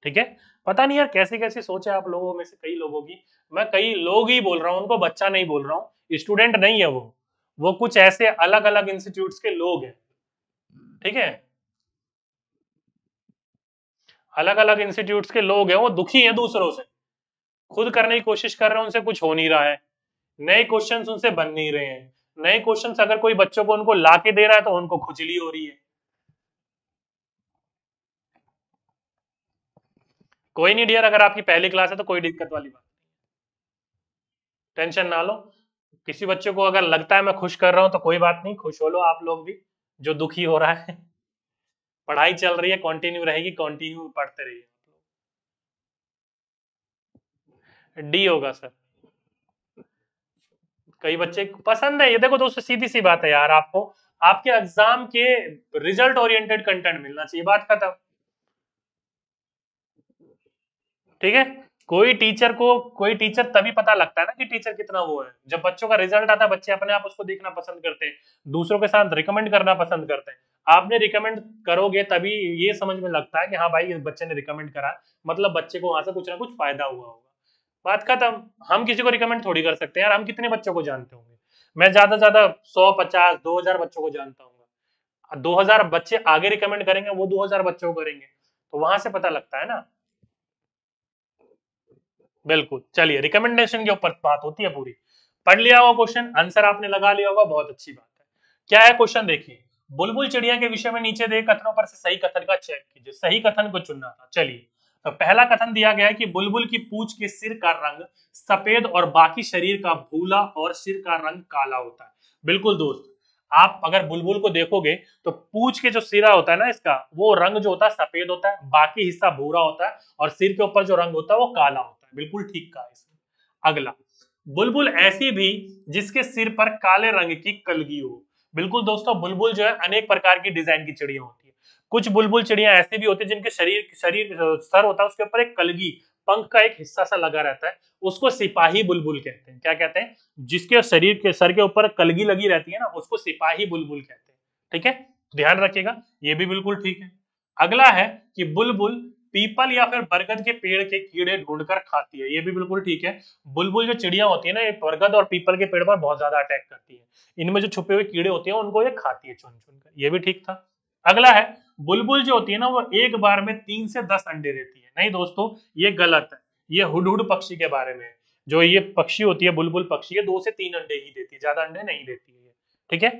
ठीक है? पता नहीं यार कैसे कैसी सोच आप लोगों में से कई लोगों की। मैं कई लोग ही बोल रहा हूँ, उनको बच्चा नहीं बोल रहा हूँ। स्टूडेंट नहीं है वो। वो कुछ ऐसे अलग अलग इंस्टीट्यूट के लोग हैं। ठीक है? अलग अलग इंस्टीट्यूट के लोग हैं, वो दुखी हैं दूसरों से। खुद करने की कोशिश कर रहे हैं, उनसे कुछ हो नहीं रहा है। नए क्वेश्चन उनसे बन नहीं रहे हैं। नए क्वेश्चन अगर कोई बच्चों को उनको ला के दे रहा है तो उनको खुजली हो रही है। कोई नहीं डियर अगर आपकी पहली क्लास है तो कोई दिक्कत वाली बात टेंशन ना लो। किसी बच्चे को अगर लगता है मैं खुश कर रहा हूँ तो कोई बात नहीं, खुश हो लो आप लोग भी, जो दुखी हो रहा है। पढ़ाई चल रही है कंटिन्यू रहेगी कंटिन्यू पढ़ते रहिए डी होगा सर कई बच्चे, पसंद है, ये देखो दोस्तों, सीधी सी बात है यार आपको। आपके एग्ज़ाम के रिज़ल्ट ओरिएंटेड कंटेंट मिलना चाहिए, बात खत्म। ठीक है? कोई टीचर को, कोई टीचर तभी पता लगता है ना कि टीचर कितना वो है। जब बच्चों का रिज़ल्ट आता है, बच्चे अपने आप उसको देखना पसंद करते हैं, दूसरों के साथ रिकमेंड करना पसंद करते हैं। आपने रिकमेंड करोगे तभी ये समझ में लगता है कि हाँ भाई, इस बच्चे ने रिकमेंड करा। मतलब बच्चे को वहाँ से कुछ ना कुछ फ़ायदा हुआ होगा। बात खत्म। हम किसी को रिकमेंड थोड़ी कर सकते हैं। यार, हम कितने बच्चों को जानते होंगे? मैं ज़्यादा ज़्यादा सौ पचास, दो हज़ार बच्चों को जानता हूँ दो हज़ार बच्चे आगे रिकमेंड करेंगे, वो दो हज़ार बच्चों को करेंगे। तो वहाँ से पता लगता है ना। बिल्कुल। चलिए रिकमेंडेशन के ऊपर बात होती है पूरी। पढ़ लिया होगा क्वेश्चन आंसर आपने लगा लिया होगा, बहुत अच्छी बात है। क्या है क्वेश्चन देखिए, बुलबुल चिड़िया के विषय में नीचे दे कथनों पर से सही कथन का चेक कीजिए, सही कथन को चुनना था। चलिए तो पहला कथन दिया गया है कि बुलबुल की पूछ के सिर का रंग सफ़ेद और बाकी शरीर का भूला और सिर का रंग काला होता है। बिल्कुल दोस्त, आप अगर बुलबुल को देखोगे तो पूछ के जो सिरा होता है ना इसका, वो रंग जो होता है सफ़ेद होता है, बाकी हिस्सा भूरा होता है और सिर के ऊपर जो रंग होता है वो काला होता है। बिल्कुल ठीक कहा इसमें अगला, बुलबुल ऐसी भी जिसके सिर पर काले रंग की कलगी हो। बिल्कुल दोस्तों, बुलबुल जो है, अनेक प्रकार की डिज़ाइन की चिड़िया होती है। कुछ बुलबुल चिड़िया ऐसी भी होती है जिनके शरीर शरीर सर होता है, उसके ऊपर एक कलगी, पंख का एक हिस्सा सा लगा रहता है। उसको सिपाही बुलबुल कहते हैं। क्या कहते हैं? जिसके शरीर के, सर के ऊपर कलगी लगी रहती है ना, उसको सिपाही बुलबुल कहते हैं। ठीक है? ध्यान रखिएगा, ये भी बिल्कुल ठीक है। अगला है कि बुलबुल पीपल या फिर बरगद के पेड़ के कीड़े ढूंढकर खाती है। ये भी बिल्कुल ठीक है। बुलबुल जो चिड़िया होती है ना, ये बरगद और पीपल के पेड़ पर बहुत ज़्यादा अटैक करती है। इनमें जो छुपे हुए कीड़े होते हैं, उनको ये खाती है चुन चुन कर ये भी ठीक था। अगला है, बुलबुल जो होती है ना, वो एक बार में तीन से दस अंडे देती है। नहीं दोस्तों, ये गलत है। ये हुडहुड पक्षी के बारे में जो ये पक्षी होती है, बुलबुल पक्षी है, दो से तीन अंडे ही देती है, ज़्यादा अंडे नहीं देती है ठीक है?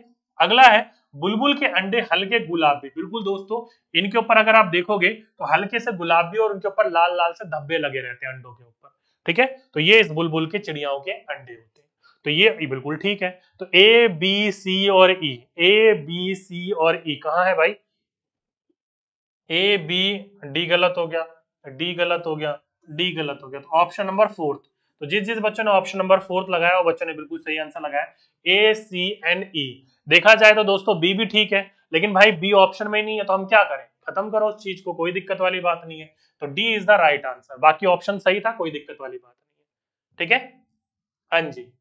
अगला है बुलबुल के अंडे हल्के गुलाबी, बिल्कुल दोस्तों, इनके ऊपर अगर आप देखोगे तो हल्के से गुलाबी और उनके ऊपर लाल लाल से धब्बे लगे रहते हैं अंडों के ऊपर, ठीक है? तो ये इस बुलबुल के चिड़ियाओं के अंडे होते हैं। तो ये बिल्कुल ठीक है। तो ए बी सी और ई ए बी सी और ई कहा है भाई? ए बी डी गलत हो गया डी गलत हो गया डी गलत हो गया। तो ऑप्शन नंबर फोर्थ तो जिस जिस बच्चों ने ऑप्शन नंबर फोर्थ लगाया, वो बच्चों ने बिल्कुल सही आंसर लगाया। ए सी एन ई देखा जाए तो दोस्तों बी भी ठीक है, लेकिन भाई बी ऑप्शन में नहीं है तो हम क्या करें? खत्म करो उस चीज़ को, कोई दिक्कत वाली बात नहीं है। तो D is the right answer बाकी ऑप्शन सही था, कोई दिक्कत वाली बात नहीं है। ठीक है? हाँ जी।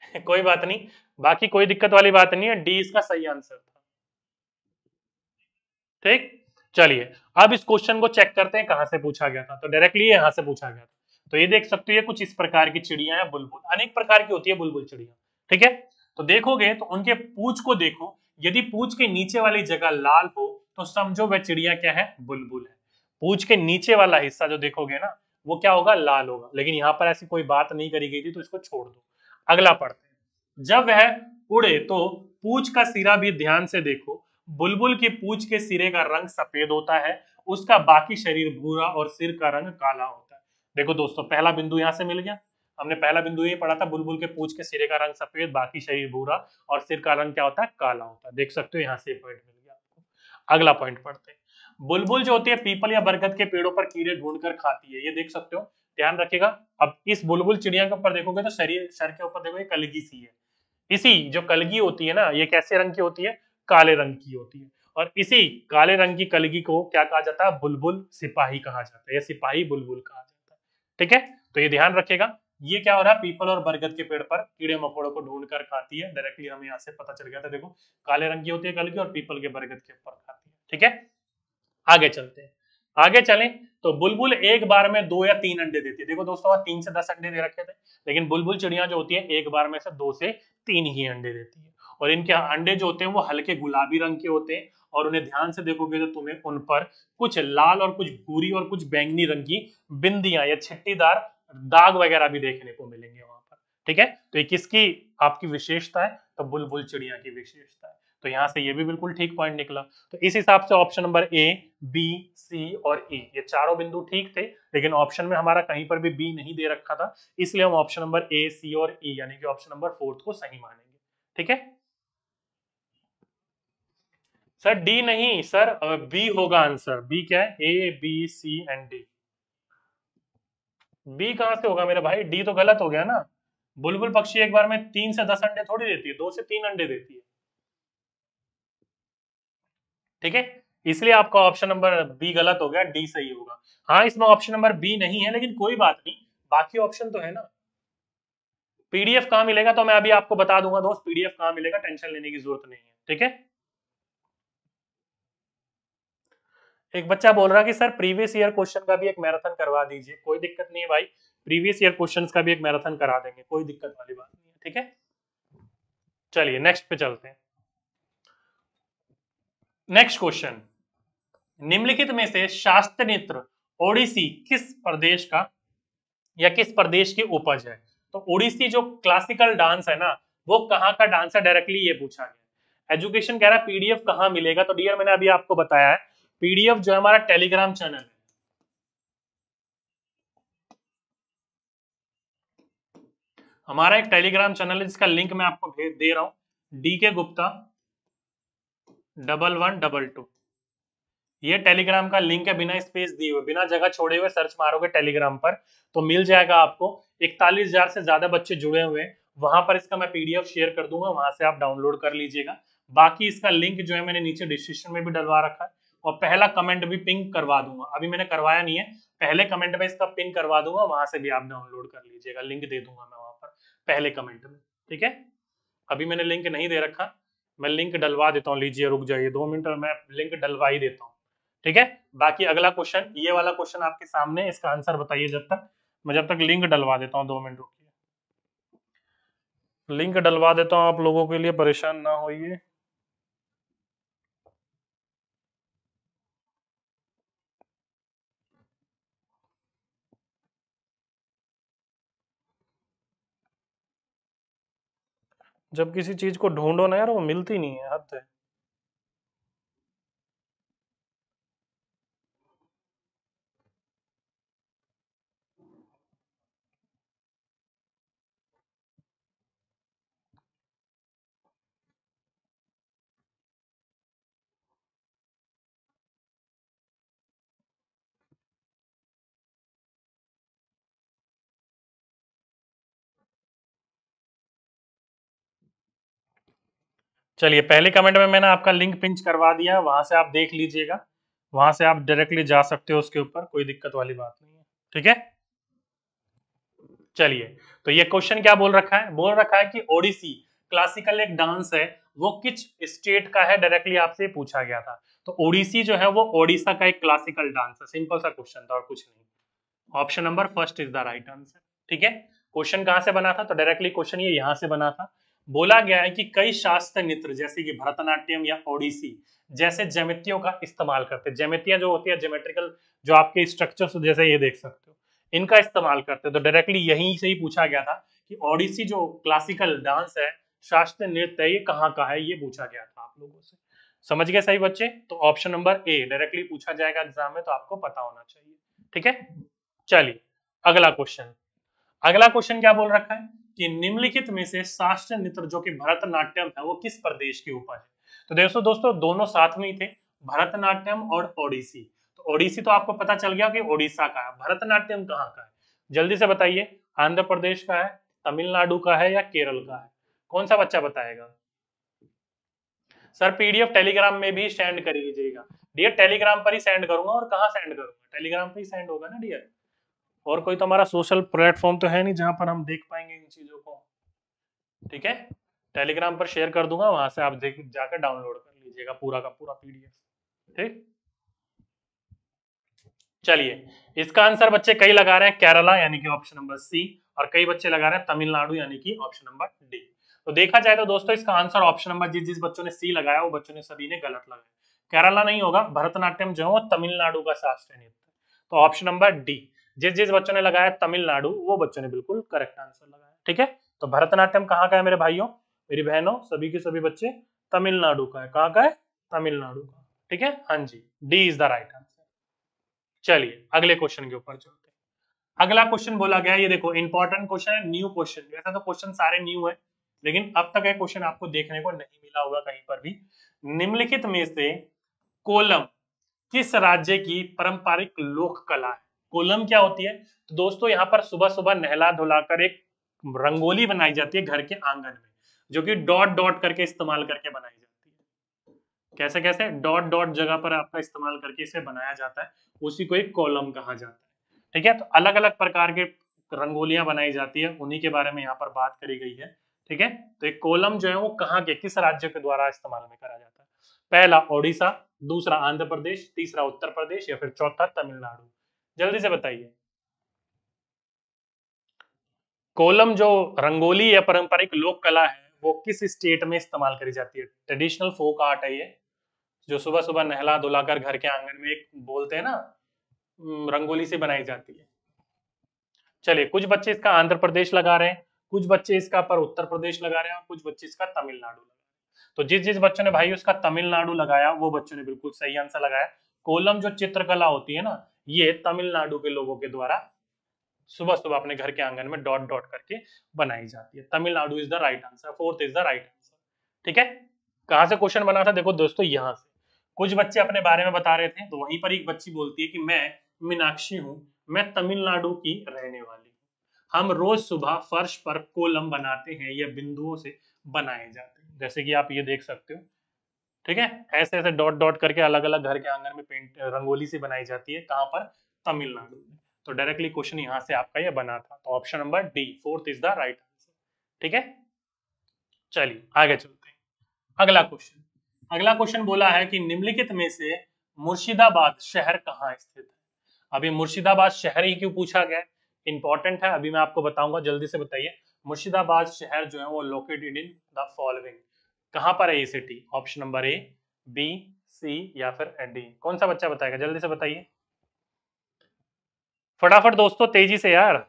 कोई बात नहीं। बाकी कोई दिक्कत वाली बात नहीं है डी इसका सही आंसर था। ठीक? चलिए, अब इस क्वेश्चन को चेक करते हैं, कहाँ से पूछा गया था। तो डायरेक्टली यहाँ से पूछा गया था। तो ये देख सकते हो कुछ इस प्रकार की चिड़िया है, बुलबुल। अनेक प्रकार की होती है बुलबुल चिड़िया। ठीक है? तो देखोगे तो उनके पूछ को देखो। यदि पूछ के नीचे वाली जगह लाल हो तो समझो वह चिड़िया क्या है? बुलबुल है। पूछ के नीचे वाला हिस्सा जो देखोगे ना, वो क्या होगा? लाल होगा। लेकिन यहाँ पर ऐसी कोई बात नहीं करी गई थी तो इसको छोड़ दो। अगला पढ़ते हैं। जब वह उड़े तो पूछ का सिरा भी ध्यान से देखो। बुलबुल की पूछ के सिरे का रंग सफ़ेद होता है, उसका बाकी शरीर भूरा और सिर का रंग काला होता है। देखो दोस्तों, पहला बिंदु यहाँ से मिल गया। हमने पहला बिंदु ये पढ़ा था, बुलबुल के पूछ के सिरे का रंग सफ़ेद, बाकी शरीर भूरा और सिर का रंग क्या होता है? काला होता है। देख सकते हो, यहाँ से पॉइंट मिल गया आपको। अगला पॉइंट पढ़ते हैं। बुलबुल जो होती है, पीपल या बरगद के पेड़ों पर कीड़े ढूंढ कर खाती है। ये देख सकते हो, ध्यान रखिएगा। अब इस बुलबुल चिड़िया के ऊपर देखोगे तो शरीर, सर के ऊपर देखोगे, कलगी सी है। इसी जो कलगी होती है ना, ये कैसे रंग की होती है? काले रंग की होती है। और इसी काले रंग की कलगी को क्या कहा जाता है? बुलबुल सिपाही कहा जाता है। या सिपाही बुलबुल कहा जाता है। ठीक है? तो ये ध्यान रखेगा ये क्या हो रहा है? पीपल और बरगद के पेड़ पर कीड़े मकोड़ों को ढूंढ कर खाती है। डायरेक्टली हमें यहाँ से पता चल गया था। देखो, काले रंग की होती है कलगी और पीपल के बरगद के ऊपर खाती है। ठीक है? आगे चलते हैं। आगे चलें तो बुलबुल एक बार में दो या तीन अंडे देती है। देखो दोस्तों तीन से दस अंडे दे रखे थे, लेकिन बुलबुल चिड़िया जो होती है, एक बार में से दो से तीन ही अंडे देती है। और इनके अंडे जो होते हैं, वो हल्के गुलाबी रंग के होते हैं। और उन्हें ध्यान से देखोगे तो तुम्हें उन पर कुछ लाल और कुछ भूरी और कुछ बैंगनी रंग की बिंदियाँ या छिट्टीदार दाग वगैरह भी देखने को मिलेंगे वहाँ पर। ठीक है? तो ये किसकी, आपकी विशेषता है? तो बुलबुल चिड़िया की विशेषता है। तो यहाँ से ये भी बिल्कुल ठीक पॉइंट निकला। तो इस हिसाब से option number A B C और ई ये चारों बिंदु ठीक थे, लेकिन ऑप्शन में हमारा कहीं पर भी बी नहीं दे रखा था। इसलिए हम ऑप्शन नंबर ए सी और ई यानी कि ऑप्शन नंबर फोर्थ को सही मानेंगे। ठीक है? सर डी नहीं, सर बी होगा आंसर बी क्या है? A B C and D B कहाँ से होगा मेरे भाई? डी तो गलत हो गया ना। बुलबुल पक्षी एक बार में तीन से दस अंडे थोड़ी देती है, दो से तीन अंडे देती है। ठीक है? इसलिए आपका ऑप्शन नंबर बी गलत हो गया डी सही होगा। हाँ इसमें ऑप्शन नंबर बी नहीं है, लेकिन कोई बात नहीं, बाकी ऑप्शन तो है ना। पीडीएफ कहाँ मिलेगा तो मैं अभी आपको बता दूँगा दोस्त पीडीएफ कहाँ मिलेगा टेंशन लेने की ज़रूरत नहीं है। ठीक है? एक बच्चा बोल रहा कि, सर प्रीवियस ईयर क्वेश्चन का भी एक मैराथन करवा दीजिए। कोई दिक्कत नहीं है भाई। प्रीवियस ईयर क्वेश्चंस का भी एक मैराथन करा देंगे। कोई दिक्कत वाली बात नहीं है, ठीक है? चलिए नेक्स्ट पे चलते हैं। नेक्स्ट क्वेश्चन निम्नलिखित में से शास्त्र नृत्य ओडिसी किस प्रदेश का या किस प्रदेश की उपज है? तो ओडिसी जो क्लासिकल डांस है ना, वो कहाँ का डांस है डायरेक्टली ये पूछा गया एजुकेशन कह रहा है पीडीएफ कहाँ मिलेगा? तो डियर मैंने अभी आपको बताया है पीडीएफ जो है हमारा टेलीग्राम चैनल है। हमारा एक टेलीग्राम चैनल है, जिसका लिंक मैं आपको भेज दे रहा हूँ। D K Gupta, double one, double two. ये टेलीग्राम का लिंक है, बिना स्पेस दिए हुए, बिना जगह छोड़े हुए सर्च मारोगे टेलीग्राम पर तो मिल जाएगा आपको। इकतालीस हज़ार से ज़्यादा बच्चे जुड़े हुए हैं। वहाँ पर इसका मैं पीडीएफ शेयर कर दूँगा, वहाँ से आप डाउनलोड कर लीजिएगा। बाकी इसका लिंक जो है मैंने नीचे डिस्क्रिप्शन में भी डलवा रखा है। और पहला कमेंट भी पिंक करवा दूँगा। अभी मैंने करवाया नहीं है। पहले कमेंट में इसका पिन करवा दूँगा, वहाँ से भी आप डाउनलोड कर लीजिएगा। लिंक दे दूँगा मैं वहाँ पर, पहले कमेंट में। ठीक है? अभी मैंने लिंक नहीं दे रखा। मैं लिंक डलवा देता हूँ। लीजिए, रुक जाइए दो मिनट में मैं लिंक डलवा ही देता हूँ। ठीक है? बाकी अगला क्वेश्चन ये वाला क्वेश्चन आपके सामने इसका आंसर बताइए जब तक। मैं जब तक लिंक डलवा देता हूँ, दो मिनट रुकिए। लिंक डलवा देता हूँ आप लोगों के लिए, परेशान ना होइए। जब किसी चीज़ को ढूंढो ना यार वो मिलती नहीं है हद है। चलिए, पहले कमेंट में मैंने आपका लिंक पिंच करवा दिया, वहाँ से आप देख लीजिएगा। वहाँ से आप डायरेक्टली जा सकते हो उसके ऊपर, कोई दिक्कत वाली बात नहीं है। ठीक है? चलिए तो ये क्वेश्चन क्या बोल रखा है? बोल रखा है कि ओडिसी क्लासिकल एक डांस है, वो किस स्टेट का है? डायरेक्टली आपसे पूछा गया था। तो ओडिसी जो है, वो ओडिशा का एक क्लासिकल डांस है। सिंपल सा क्वेश्चन था और कुछ नहीं। Option number first is the right answer ठीक है? क्वेश्चन कहाँ से बना था? तो डायरेक्टली क्वेश्चन ये यहाँ से बना था। बोला गया है कि कई शास्त्र नृत्य जैसे कि भरतनाट्यम या ओडिसी, जैसे जमितियों का इस्तेमाल करते हैं। जमितियाँ जो होती है ज्योमेट्रिकल जो आपके स्ट्रक्चर जैसे ये देख सकते हो, इनका इस्तेमाल करते हैं। तो डायरेक्टली यहीं से ही पूछा गया था कि ओडिसी जो क्लासिकल डांस है शास्त्रीय नृत्य है, ये कहाँ का है, ये पूछा गया था आप लोगों से। समझ गए सही बच्चे? तो ऑप्शन नंबर ए डायरेक्टली पूछा जाएगा एग्ज़ाम में तो आपको पता होना चाहिए। ठीक है? चलिए, अगला क्वेश्चन अगला क्वेश्चन क्या बोल रखा है? कि निम्नलिखित में से शास्त्रीय नृत्य जो कि भरतनाट्यम है, वो किस प्रदेश के ऊपर है? तो देखो दोस्तों, दोनों साथ में ही थे, भरतनाट्यम और ओडिसी। तो ओडिसी तो आपको पता चल गया कि ओडिशा का है। भरतनाट्यम कहाँ का है? जल्दी से बताइए, आंध्र प्रदेश का है, तमिलनाडु का है या केरल का है? कौन सा बच्चा बताएगा? सर, पीडीएफ टेलीग्राम में भी सेंड कर लीजिएगा डियर, टेलीग्राम पर ही सेंड करूँगा और कहाँ सेंड करूँगा? टेलीग्राम पर ही सेंड होगा ना, डियर? और कोई तो हमारा सोशल प्लेटफॉर्म तो है नहीं जहाँ पर हम देख पाएँगे इन चीज़ों को। ठीक है? टेलीग्राम पर शेयर कर दूँगा, वहाँ से आप देख, जाकर डाउनलोड कर लीजिएगा पूरा का पूरा पीडीएफ ठीक? चलिए, इसका आंसर बच्चे कई लगा रहे हैं केरला यानी कि ऑप्शन नंबर सी और कई बच्चे लगा रहे हैं तमिलनाडु यानी कि ऑप्शन नंबर डी तो देखा जाए तो दोस्तों इसका आंसर ऑप्शन नंबर जिस जिस बच्चों ने सी लगाया, वो बच्चों ने सभी ने गलत लगाया। केरला नहीं होगा, भरतनाट्यम जो है वो तमिलनाडु का शास्त्रीय नृत्य। तो ऑप्शन नंबर डी जिस जिस बच्चों ने लगाया तमिलनाडु, वो बच्चों ने बिल्कुल करेक्ट आंसर लगाया। ठीक है? तो भरतनाट्यम कहाँ का है मेरे भाइयों? मेरी बहनों, सभी के सभी बच्चे तमिलनाडु का है। कहाँ का है? तमिलनाडु का। ठीक है? हाँ जी D is the right answer चलिए, अगले क्वेश्चन के ऊपर चलते हैं। अगला क्वेश्चन बोला गया, ये देखो इंपॉर्टेंट क्वेश्चन है न्यू क्वेश्चन वैसा तो क्वेश्चन सारे न्यू है, लेकिन अब तक ये क्वेश्चन आपको देखने को नहीं मिला होगा कहीं पर भी। निम्नलिखित में से कोलम किस राज्य की पारंपरिक लोक कला है? कोलम क्या होती है? तो दोस्तों, यहाँ पर सुबह सुबह नहला धुलाकर एक रंगोली बनाई जाती है घर के आँगन में, जो कि डॉट डॉट करके इस्तेमाल करके बनाई जाती है। कैसे कैसे डॉट डॉट जगह पर आपका इस्तेमाल करके इसे बनाया जाता है, उसी को एक कॉलम कहा जाता है। ठीक है? तो अलग अलग प्रकार के रंगोलियाँ बनाई जाती है, उन्हीं के बारे में यहाँ पर बात करी गई है। ठीक है? तो एक कोलम जो है वो कहाँ के, किस राज्य के द्वारा इस्तेमाल में करा जाता है? पहला ओडिशा, दूसरा आंध्र प्रदेश, तीसरा उत्तर प्रदेश या फिर चौथा तमिलनाडु। जल्दी से बताइए। कोलम जो रंगोली या पारंपरिक लोक कला है, वो किस स्टेट में इस्तेमाल करी जाती है? ट्रेडिशनल फोक आर्ट है ये, जो सुबह सुबह नहला धुलाकर घर के आँगन में एक बोलते हैं ना रंगोली से बनाई जाती है। चलिए, कुछ बच्चे इसका आंध्र प्रदेश लगा रहे हैं, कुछ बच्चे इसका पर उत्तर प्रदेश लगा रहे हैं, और कुछ बच्चे इसका तमिलनाडु लगा तो जिस जिस बच्चों ने भाई उसका तमिलनाडु लगाया, वो बच्चों ने बिल्कुल सही आंसर लगाया। कोलम जो चित्रकला होती है ना ये तमिलनाडु के लोगों के द्वारा सुबह सुबह अपने घर के आँगन में डॉट डॉट करके बनाई जाती है। Tamil Nadu is the right answer fourth is the right answer ठीक है? कहाँ से क्वेश्चन बना था? देखो दोस्तों, यहाँ से। कुछ बच्चे अपने बारे में बता रहे थे तो वहीं पर एक बच्ची बोलती है कि मैं मीनाक्षी हूँ, मैं तमिलनाडु की रहने वाली हूँ। हम रोज सुबह फर्श पर कोलम बनाते हैं या बिंदुओं से बनाए जाते हैं। जैसे कि आप ये देख सकते हो ठीक है? ऐसे ऐसे डॉट डॉट करके अलग अलग घर के आँगन में पेंट, रंगोली से बनाई जाती है, कहाँ पर? तमिलनाडु में। तो डायरेक्टली क्वेश्चन यहाँ से आपका ये बना था। तो option number D, fourth is the right answer. ठीक है? चलिए, आगे चलते हैं। अगला क्वेश्चन। अगला क्वेश्चन बोला है कि निम्नलिखित में से मुर्शिदाबाद शहर कहाँ स्थित है? अभी मुर्शिदाबाद शहर ही क्यों पूछा गया? इंपॉर्टेंट है, अभी मैं आपको बताऊँगा, जल्दी से बताइए। मुर्शिदाबाद शहर जो है वो लोकेटेड इन द फॉलोइंग कहाँ पर है ये city option number A B C या फिर डी कौन सा बच्चा बताएगा? जल्दी से बताइए। फटाफट दोस्तों, तेज़ी से यार।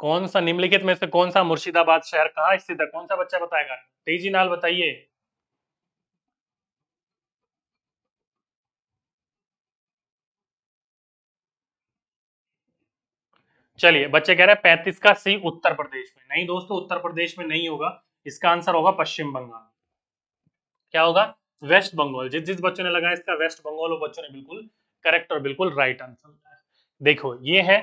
कौन सा निम्नलिखित में से कौन सा मुर्शिदाबाद शहर कहाँ स्थित है? कौन सा बच्चा बताएगा? तेज़ी नाल बताइए। चलिए, बच्चे कह रहे हैं पैंतीस का सी उत्तर प्रदेश में। नहीं दोस्तों, उत्तर प्रदेश में नहीं होगा। इसका आंसर होगा पश्चिम बंगाल। क्या होगा? वेस्ट बंगाल। जिस जिस बच्चों ने लगाया इसका वेस्ट बंगाल, वो बच्चों ने बिल्कुल करेक्ट और बिल्कुल राइट आंसर देखो, ये है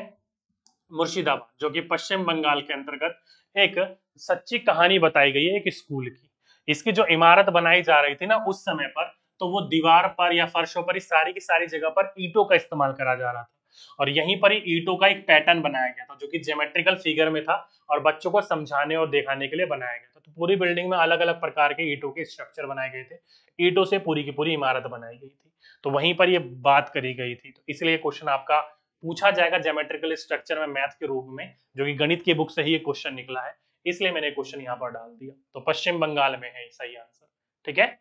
मुर्शिदाबाद, जो कि पश्चिम बंगाल के अंतर्गत एक सच्ची कहानी बताई गई है एक स्कूल की। इसकी जो इमारत बनाई जा रही थी ना उस समय पर तो वो दीवार पर या फर्शों पर, इस सारी की सारी जगह पर ईटों का इस्तेमाल करा जा रहा था। और यहीं पर ही ईटों का एक पैटर्न बनाया गया था, जो कि ज्योमेट्रिकल फिगर में था और बच्चों को समझाने और दिखाने के लिए बनाया गया था। तो पूरी बिल्डिंग में अलग अलग प्रकार के ईटों के स्ट्रक्चर बनाए गए थे। ईटों से पूरी की पूरी इमारत बनाई गई थी। तो वहीं पर ये बात करी गई थी। तो इसलिए क्वेश्चन आपका पूछा जाएगा ज्योमेट्रिकल स्ट्रक्चर में मैथ के रूप में, जो कि गणित की बुक से ही ये क्वेश्चन निकला है। इसलिए मैंने क्वेश्चन यहाँ पर डाल दिया। तो पश्चिम बंगाल में है सही आंसर ठीक है?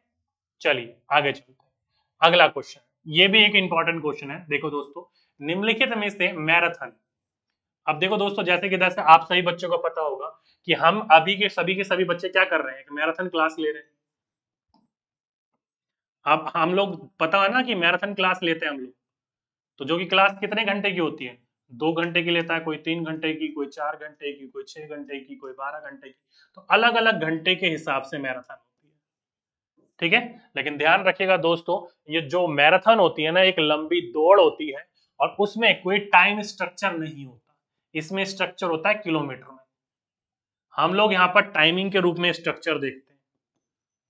चलिए, आगे चलते हैं। अगला क्वेश्चन ये भी एक इंपॉर्टेंट क्वेश्चन है। देखो दोस्तों निम्नलिखित में से मैराथन। अब देखो दोस्तों, जैसे कि जैसे आप सभी बच्चों को पता होगा कि हम अभी के सभी के सभी बच्चे क्या कर रहे हैं मैराथन क्लास ले रहे हैं। अब हम लोग, पता है ना कि मैराथन क्लास लेते हैं हम लोग। तो जो कि क्लास कितने घंटे की होती है? दो घंटे की लेता है, कोई तीन घंटे की, कोई चार घंटे की, कोई छह घंटे की, कोई बारह घंटे की। तो अलग अलग घंटे के हिसाब से मैराथन होती है। ठीक है? लेकिन ध्यान रखिएगा दोस्तों, ये जो मैराथन होती है ना, एक लंबी दौड़ होती है और उसमें कोई टाइम स्ट्रक्चर नहीं होता। इसमें स्ट्रक्चर होता है किलोमीटर में। हम लोग यहाँ पर टाइमिंग के रूप में स्ट्रक्चर देखते हैं।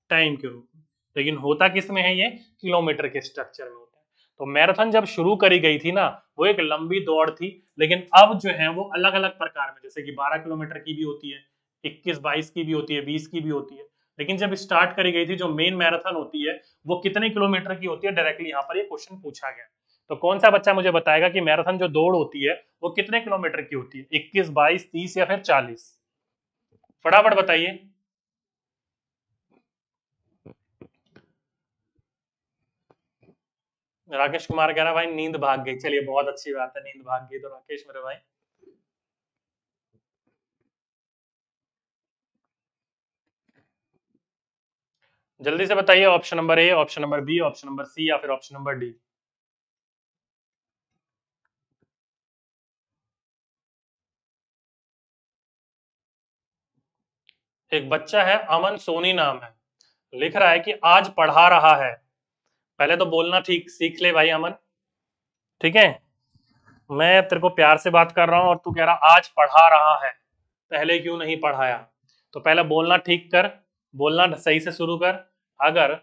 टाइम के रूप में। लेकिन होता किसमें है ये? किलोमीटर के स्ट्रक्चर में होता है। तो मैराथन जब शुरू करी गई थी ना, वो एक लंबी दौड़ थी, लेकिन अब जो है वो अलग अलग प्रकार में, जैसे कि 12 किलोमीटर की भी होती है 21 22 की भी होती है 20 की भी होती है। लेकिन जब स्टार्ट करी गई थी, जो मेन मैराथन होती है, वो कितने किलोमीटर की होती है? डायरेक्टली यहाँ पर ये क्वेश्चन पूछा गया। तो कौन सा बच्चा मुझे बताएगा कि मैराथन जो दौड़ होती है, वो कितने किलोमीटर की होती है? इक्कीस, बाईस, तीस या फिर चालीस? फटाफट बताइए। राकेश कुमार कह रहा भाई, नींद भाग गई। चलिए, बहुत अच्छी बात है, नींद भाग गई। तो राकेश मेरे भाई। जल्दी से बताइए, option number A option number B option number C या फिर ऑप्शन नंबर डी एक बच्चा है, अमन सोनी नाम है। लिख रहा है कि आज पढ़ा रहा है। पहले तो बोलना ठीक, सीख ले भाई अमन। ठीक है? मैं तेरे को प्यार से बात कर रहा हूँ और तू कह रहा, आज पढ़ा रहा है। पहले क्यों नहीं पढ़ाया? तो पहले बोलना ठीक कर, बोलना सही से शुरू कर। अगर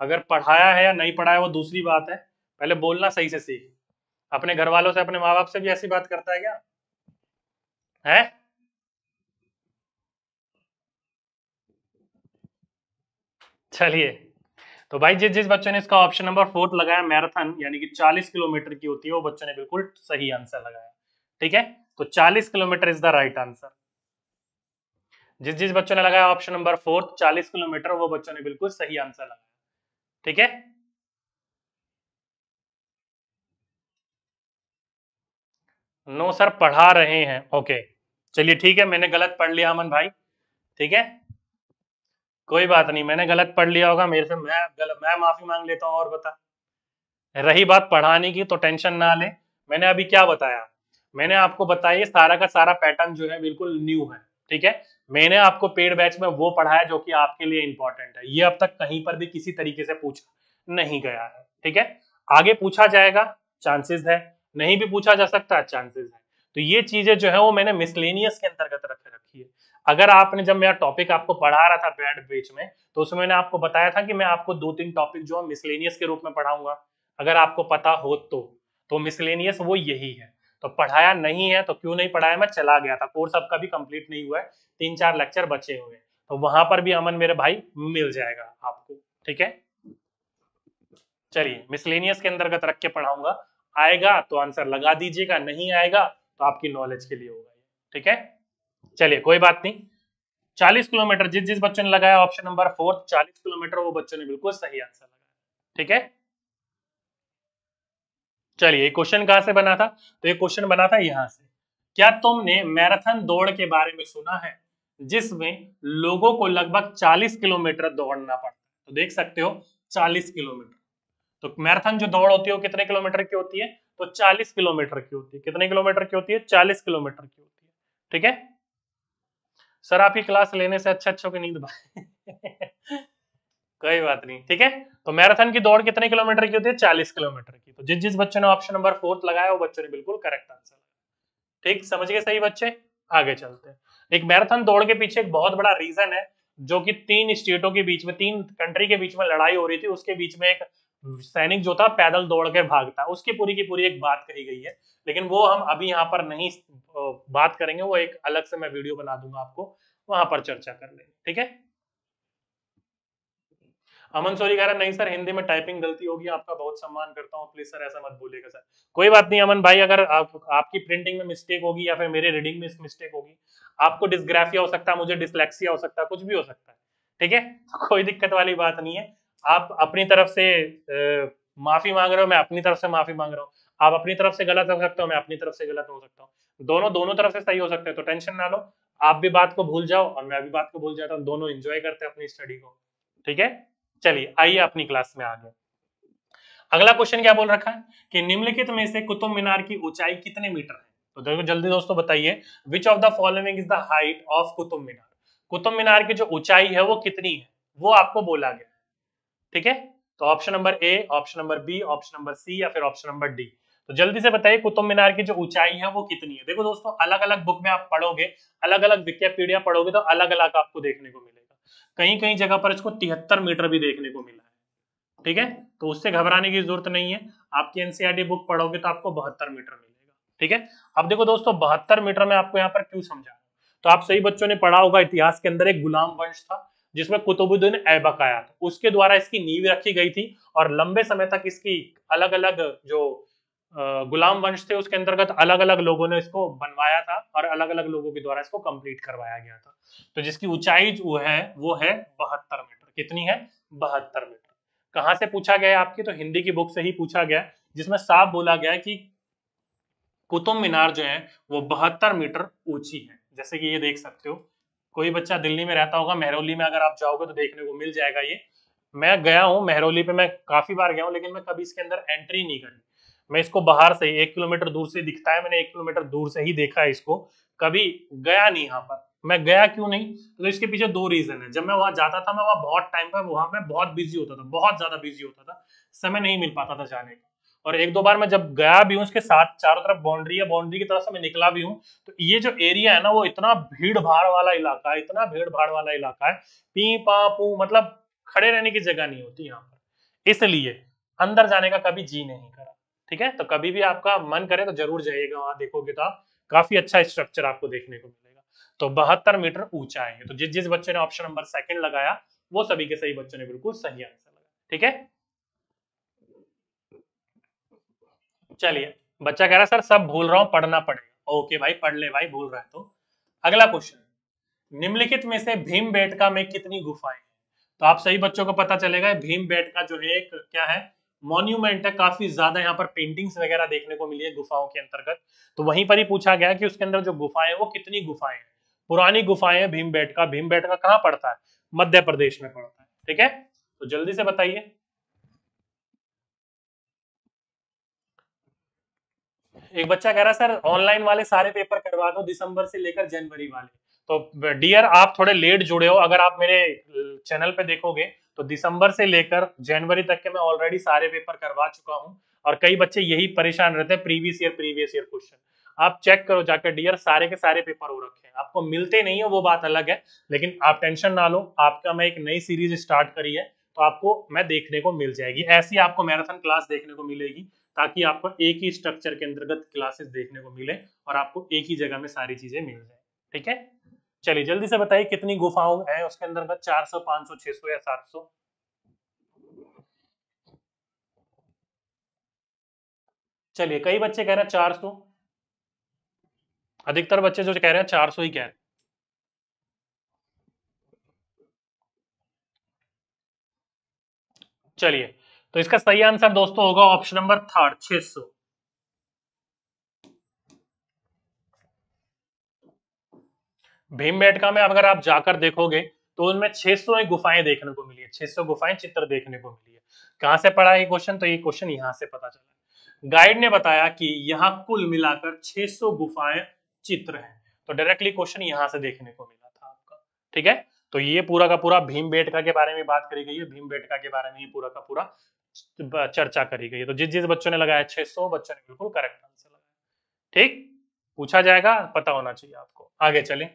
अगर पढ़ाया है या नहीं पढ़ाया, वो दूसरी बात है। पहले बोलना सही से सीख। अपने घर वालों से, अपने माँ बाप से भी ऐसी बात करता है क्या? है? चलिए। तो भाई, जिस जिस बच्चों ने इसका ऑप्शन नंबर फोर्थ लगाया मैराथन यानी कि 40 किलोमीटर की होती है, वो बच्चों ने बिल्कुल सही आंसर लगाया। ठीक है? तो 40 kilometre is the right answer जिस जिस बच्चों ने लगाया ऑप्शन नंबर फोर्थ 40 किलोमीटर, वो बच्चों ने बिल्कुल सही आंसर लगाया। ठीक है? नो सर, पढ़ा रहे हैं। ओके। चलिए, ठीक है, मैंने गलत पढ़ लिया अमन भाई। ठीक है? कोई बात नहीं, मैंने गलत पढ़ लिया होगा, मेरे से मैं गलत मैं माफ़ी मांग लेता हूँ, और बता। रही बात पढ़ाने की तो टेंशन ना ले। मैंने अभी क्या बताया? मैंने आपको बताया सारा का सारा पैटर्न जो है, बिल्कुल न्यू है, ठीक है? मैंने आपको पेड बैच में वो पढ़ाया जो कि आपके लिए इंपॉर्टेंट है। ये अब तक कहीं पर भी किसी तरीके से पूछा नहीं गया है, ठीक है? आगे पूछा जाएगा चांसेस है। नहीं भी पूछा जा सकता चांसेस है। तो ये चीज़ें जो है, वो मैंने मिसलेनियस के अंतर्गत रख, रखी है। अगर आपने जब मेरा टॉपिक आपको पढ़ा रहा था बैड बेच में तो उसमें मैंने आपको बताया था कि मैं आपको दो तीन टॉपिक जो है मिसलेनियस के रूप में पढ़ाऊँगा। अगर आपको पता हो तो तो मिसलेनियस वो यही है। तो पढ़ाया नहीं है तो क्यों नहीं पढ़ाया? मैं चला गया था। कोर्स आपका भी कंप्लीट नहीं हुआ है। तीन चार लेक्चर बचे हुए हैं। तो वहाँ पर भी अमन मेरे भाई मिल जाएगा आपको, ठीक है? चलिए मिसलेनियस के अंतर्गत रख के पढ़ाऊँगा। आएगा तो आंसर लगा दीजिएगा, नहीं आएगा तो आपकी नॉलेज के लिए होगा ठीक है? चलिए, कोई बात नहीं। चालीस किलोमीटर, जिस जिस बच्चों ने लगाया ऑप्शन नंबर फोर्थ चालीस किलोमीटर वो बच्चों ने बिल्कुल सही आंसर लगाया। ठीक है? चलिए क्वेश्चन कहाँ से बना था? तो ये क्वेश्चन बना था यहाँ से। क्या तुमने मैराथन दौड़ के बारे में सुना है, जिसमें लोगों को लगभग 40 किलोमीटर दौड़ना पड़ता है? तो देख सकते हो 40 किलोमीटर। तो मैराथन जो दौड़ होती है, वो कितने किलोमीटर की होती है? तो 40 किलोमीटर की होती है। कितने किलोमीटर की होती है? 40 किलोमीटर की होती है। ठीक है? सर आपकी क्लास लेने से अच्छा अच्छा की नींद कोई बात नहीं, ठीक है? तो मैराथन की दौड़ कितने किलोमीटर की होती है? चालीस किलोमीटर की। तो जिस जिस बच्चे ने ऑप्शन नंबर फोर्थ लगाया, वो बच्चों ने बिल्कुल करेक्ट आंसर ठीक? समझ गए सही बच्चे? आगे चलते हैं। एक मैराथन दौड़ के पीछे एक बहुत बड़ा रीजन है, जो कि तीन स्टेटों के बीच में, तीन कंट्री के बीच में लड़ाई हो रही थी, उसके बीच में एक सैनिक जो था, पैदल दौड़ के भागता। उसकी पूरी की पूरी एक बात कही गई है। लेकिन वो हम अभी यहाँ पर नहीं बात करेंगे वो एक अलग से मैं वीडियो बना दूँगा आपको वहाँ पर चर्चा कर लेंगे ठीक है? अमन सोरी कह रहा नहीं सर हिंदी में टाइपिंग गलती होगी आपका बहुत सम्मान करता हूँ प्लीज़ सर ऐसा मत बोलिएगा सर। कोई बात नहीं अमन भाई अगर आप, आपकी प्रिंटिंग में मिस्टेक होगी या फिर मेरे रीडिंग में मिस्टेक होगी आपको डिस्ग्राफिया हो सकता है मुझे डिसलेक्सिया हो सकता है कुछ भी हो सकता है ठीक है? तो कोई दिक्कत वाली बात नहीं है। आप अपनी तरफ़ से आ, माफ़ी मांग रहे हो मैं अपनी तरफ़ से माफ़ी मांग रहा हूँ। आप अपनी तरफ़ से गलत हो सकते हो, मैं अपनी तरफ़ से गलत हो सकता हूँ। दोनों दोनों तरफ़ से सही हो सकते हैं तो टेंशन ना लो। आप भी बात को भूल जाओ और मैं भी बात को भूल जाता हूँ, दोनों एंजॉय करते हैं अपनी स्टडी को। ठीक है? चलिए, आइए अपनी क्लास में आगे। अगला क्वेश्चन क्या बोल रखा है? कि निम्नलिखित में से कुतुब मीनार की ऊंचाई कितने मीटर है? तो देखो, जल्दी दोस्तों बताइए which of the following is the height of Qutub Minar? Qutub Minar की जो ऊंचाई है, वो कितनी है? वो आपको बोला गया। ठीक है? तो option number A option number B option number C या फिर ऑप्शन नंबर डी तो जल्दी से बताइए कुतुब मीनार की जो ऊंचाई है वो कितनी है? देखो दोस्तों अलग अलग बुक में आप पढ़ोगे अलग अलग विकिपीडिया पढ़ोगे तो अलग अलग आपको देखने को मिलेगा। कहीं कहीं जगह पर इसको तिहत्तर मीटर भी देखने को मिला है। ठीक है? तो उससे घबराने की ज़रूरत नहीं है। आपकी एनसीआरटी बुक पढ़ोगे तो आपको बहत्तर मीटर मिलेगा। ठीक है? अब देखो दोस्तों, बहत्तर मीटर में आपको यहाँ पर क्यों समझा तो आप सही बच्चों ने पढ़ा होगा, इतिहास के अंदर एक गुलाम वंश था, जिसमें कुतुबुद्दीन ऐबक आया था। उसके द्वारा इसकी नींव रखी गई थी और लंबे समय तक इसकी अलग अलग जो गुलाम वंश थे, उसके अंतर्गत अलग अलग लोगों ने इसको बनवाया था और अलग अलग लोगों के द्वारा इसको कंप्लीट करवाया गया था। तो जिसकी ऊंचाई जो है, वो है बहत्तर मीटर। कितनी है? बहत्तर मीटर। कहाँ से पूछा गया आपकी? तो हिंदी की बुक से ही पूछा गया। जिसमें साफ़ बोला गया कि कुतुब मीनार जो है, वो बहत्तर मीटर ऊँची है। जैसे कि ये देख सकते हो। कोई बच्चा दिल्ली में रहता होगा, मेहरौली में अगर आप जाओगे तो देखने को मिल जाएगा ये। मैं गया हूँ, मेहरौली पे मैं काफ़ी बार गया हूँ, लेकिन मैं कभी इसके अंदर एंट्री नहीं करी। मैं इसको बाहर से एक किलोमीटर दूर से दिखता है, मैंने एक किलोमीटर दूर से ही देखा है इसको। कभी गया नहीं यहाँ पर। मैं गया क्यों नहीं? तो इसके पीछे दो रीजन है। जब मैं वहाँ जाता था, मैं वहाँ बहुत टाइम पर, वहाँ मैं बहुत बिज़ी होता था, बहुत ज़्यादा बिज़ी होता था। समय नहीं मिल पाता था जाने का। और एक दो बार मैं जब गया भी हूँ, उसके साथ चारों तरफ़ बाउंड्री है बाउंड्री की तरफ़ से मैं निकला भी हूँ तो ये जो एरिया है ना, वो इतना भीड़ भाड़ वाला इलाका है, इतना भीड़ भाड़ वाला इलाका है पी पा पू मतलब खड़े रहने की जगह नहीं होती यहाँ पर। इसलिए अंदर जाने का कभी जी नहीं करा। ठीक है? तो कभी भी आपका मन करे तो ज़रूर जाइएगा वहाँ, देखोगे तो आप। काफ़ी अच्छा स्ट्रक्चर आपको देखने को मिलेगा। तो बहत्तर मीटर ऊँचा है तो जिस जिस बच्चे ने ऑप्शन नंबर सेकंड लगाया, वो सभी के सही बच्चों ने बिल्कुल सही आंसर लगाया। ठीक है? चलिए, बच्चा कह रहा है, सर, सब भूल रहा हूँ, पढ़ना पड़ेगा। ओके भाई, पढ़ ले भाई, भूल रहा है तो। अगला क्वेश्चन निम्नलिखित में से भीम बेटका में कितनी गुफाएँ तो आप सही बच्चों को पता चलेगा, भीम बेटका जो है एक, क्या है? मॉन्यूमेंट है, काफ़ी ज़्यादा यहाँ पर पेंटिंग्स वगैरह देखने को मिली है गुफाओं के अंतर्गत। तो वहीं पर ही पूछा गया कि उसके अंदर जो गुफाएँ वो कितनी गुफाएँ हैं? पुरानी गुफाएँ हैं, भीम बेट का। भीम बेट का कहाँ पड़ता है? मध्य प्रदेश में पड़ता है, ठीक है? तो जल्दी से बताइए। एक बच्चा कह रहा है, सर ऑनलाइन वाले सारे पेपर करवा दो दिसंबर से लेकर जनवरी वाले। तो डियर आप थोड़े लेट जुड़े हो। अगर आप मेरे चैनल पे देखोगे तो दिसंबर से लेकर जनवरी तक के मैं ऑलरेडी सारे पेपर करवा चुका हूँ। और कई बच्चे यही परेशान रहते हैं previous year previous year question आप चेक करो जाकर डियर सारे के सारे पेपर हो रखे हैं। आपको मिलते नहीं है, वो बात अलग है। लेकिन आप टेंशन ना लो। आपका मैं एक नई सीरीज़ स्टार्ट करी है तो आपको मैं देखने को मिल जाएगी। ऐसी आपको मैराथन क्लास देखने को मिलेगी, ताकि आपको एक ही स्ट्रक्चर के अंतर्गत क्लासेस देखने को मिले और आपको एक ही जगह में सारी चीज़ें मिल जाए। ठीक है? चलिए, जल्दी से बताइए कितनी गुफाओं है उसके अंदर चार सौ, पाँच सौ, छह सौ या सात सौ? चलिए, कई बच्चे कह रहे हैं चार सौ। अधिकतर बच्चे जो कह रहे हैं चार सौ ही कह रहे हैं। चलिए तो इसका सही आंसर दोस्तों होगा ऑप्शन नंबर थर्ड 600 भीमबेटका में अगर आप जाकर देखोगे तो उनमें 600 गुफाएँ देखने को मिली है। 600 गुफाएँ चित्र देखने को मिली है। कहाँ से पढ़ा ये क्वेश्चन तो ये क्वेश्चन यहाँ से पता चला। गाइड ने बताया कि यहाँ कुल मिलाकर 600 गुफाएँ चित्र हैं। तो डायरेक्टली क्वेश्चन यहाँ से देखने को मिला था आपका। ठीक है? तो ये पूरा का पूरा भीम बेटका के बारे में बात करी गई है। भीम बेटका के बारे में ये पूरा का पूरा चर्चा करी गई है। तो जिस जिस बच्चों ने लगाया 600 बच्चों ने बिल्कुल करेक्ट आंसर लगाया। ठीक? पूछा जाएगा? पता होना चाहिए आपको। आगे चले।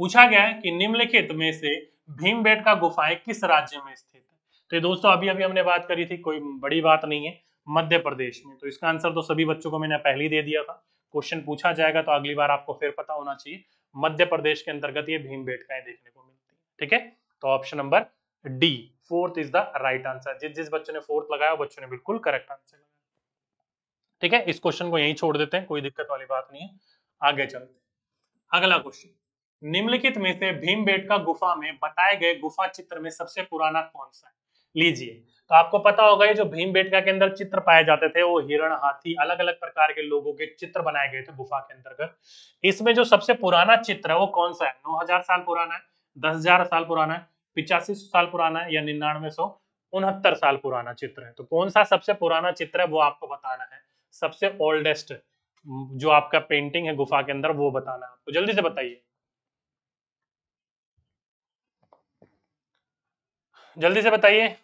पूछा गया है कि निम्नलिखित में से भीम बेटका गुफाएँ किस राज्य में स्थित है? तो दोस्तों अभी अभी हमने बात करी थी, कोई बड़ी बात नहीं है, मध्य प्रदेश में। तो इसका आंसर तो सभी बच्चों को मैंने पहले ही दे दिया था। क्वेश्चन पूछा जाएगा तो अगली बार आपको फिर पता होना चाहिए, मध्य प्रदेश के अंतर्गत ये भीम बेटकाएँ देखने को मिलती है, ठीक है? तो option number D, fourth is the right answer. जिस जिस बच्चों ने फोर्थ लगाया बच्चों ने बिल्कुल करेक्ट आंसर लगाया। ठीक है? इस क्वेश्चन को यहीं छोड़ देते हैं, कोई दिक्कत वाली बात नहीं है। आगे चलते अगला क्वेश्चन। निम्नलिखित में से भीम बेटका गुफा में बताए गए गुफा चित्र में सबसे पुराना कौन सा है? लीजिए। तो आपको पता होगा ये जो भीम बेटका के अंदर चित्र पाए जाते थे, वो हिरण, हाथी अलग अलग प्रकार के लोगों के चित्र बनाए गए थे गुफा के अंतर्गत। इसमें जो सबसे पुराना चित्र है, वो कौन सा है? नौ हज़ार साल पुराना है, दस हज़ार साल पुराना है, पिचासी साल पुराना है, या निन्यानवे सौ उनहत्तर साल पुराना चित्र है। तो कौन सा सबसे पुराना चित्र है, वो आपको बताना है। सबसे ओल्डेस्ट जो आपका पेंटिंग है गुफा के अंदर, वो बताना है आपको। जल्दी से बताइए। जल्दी से बताइए।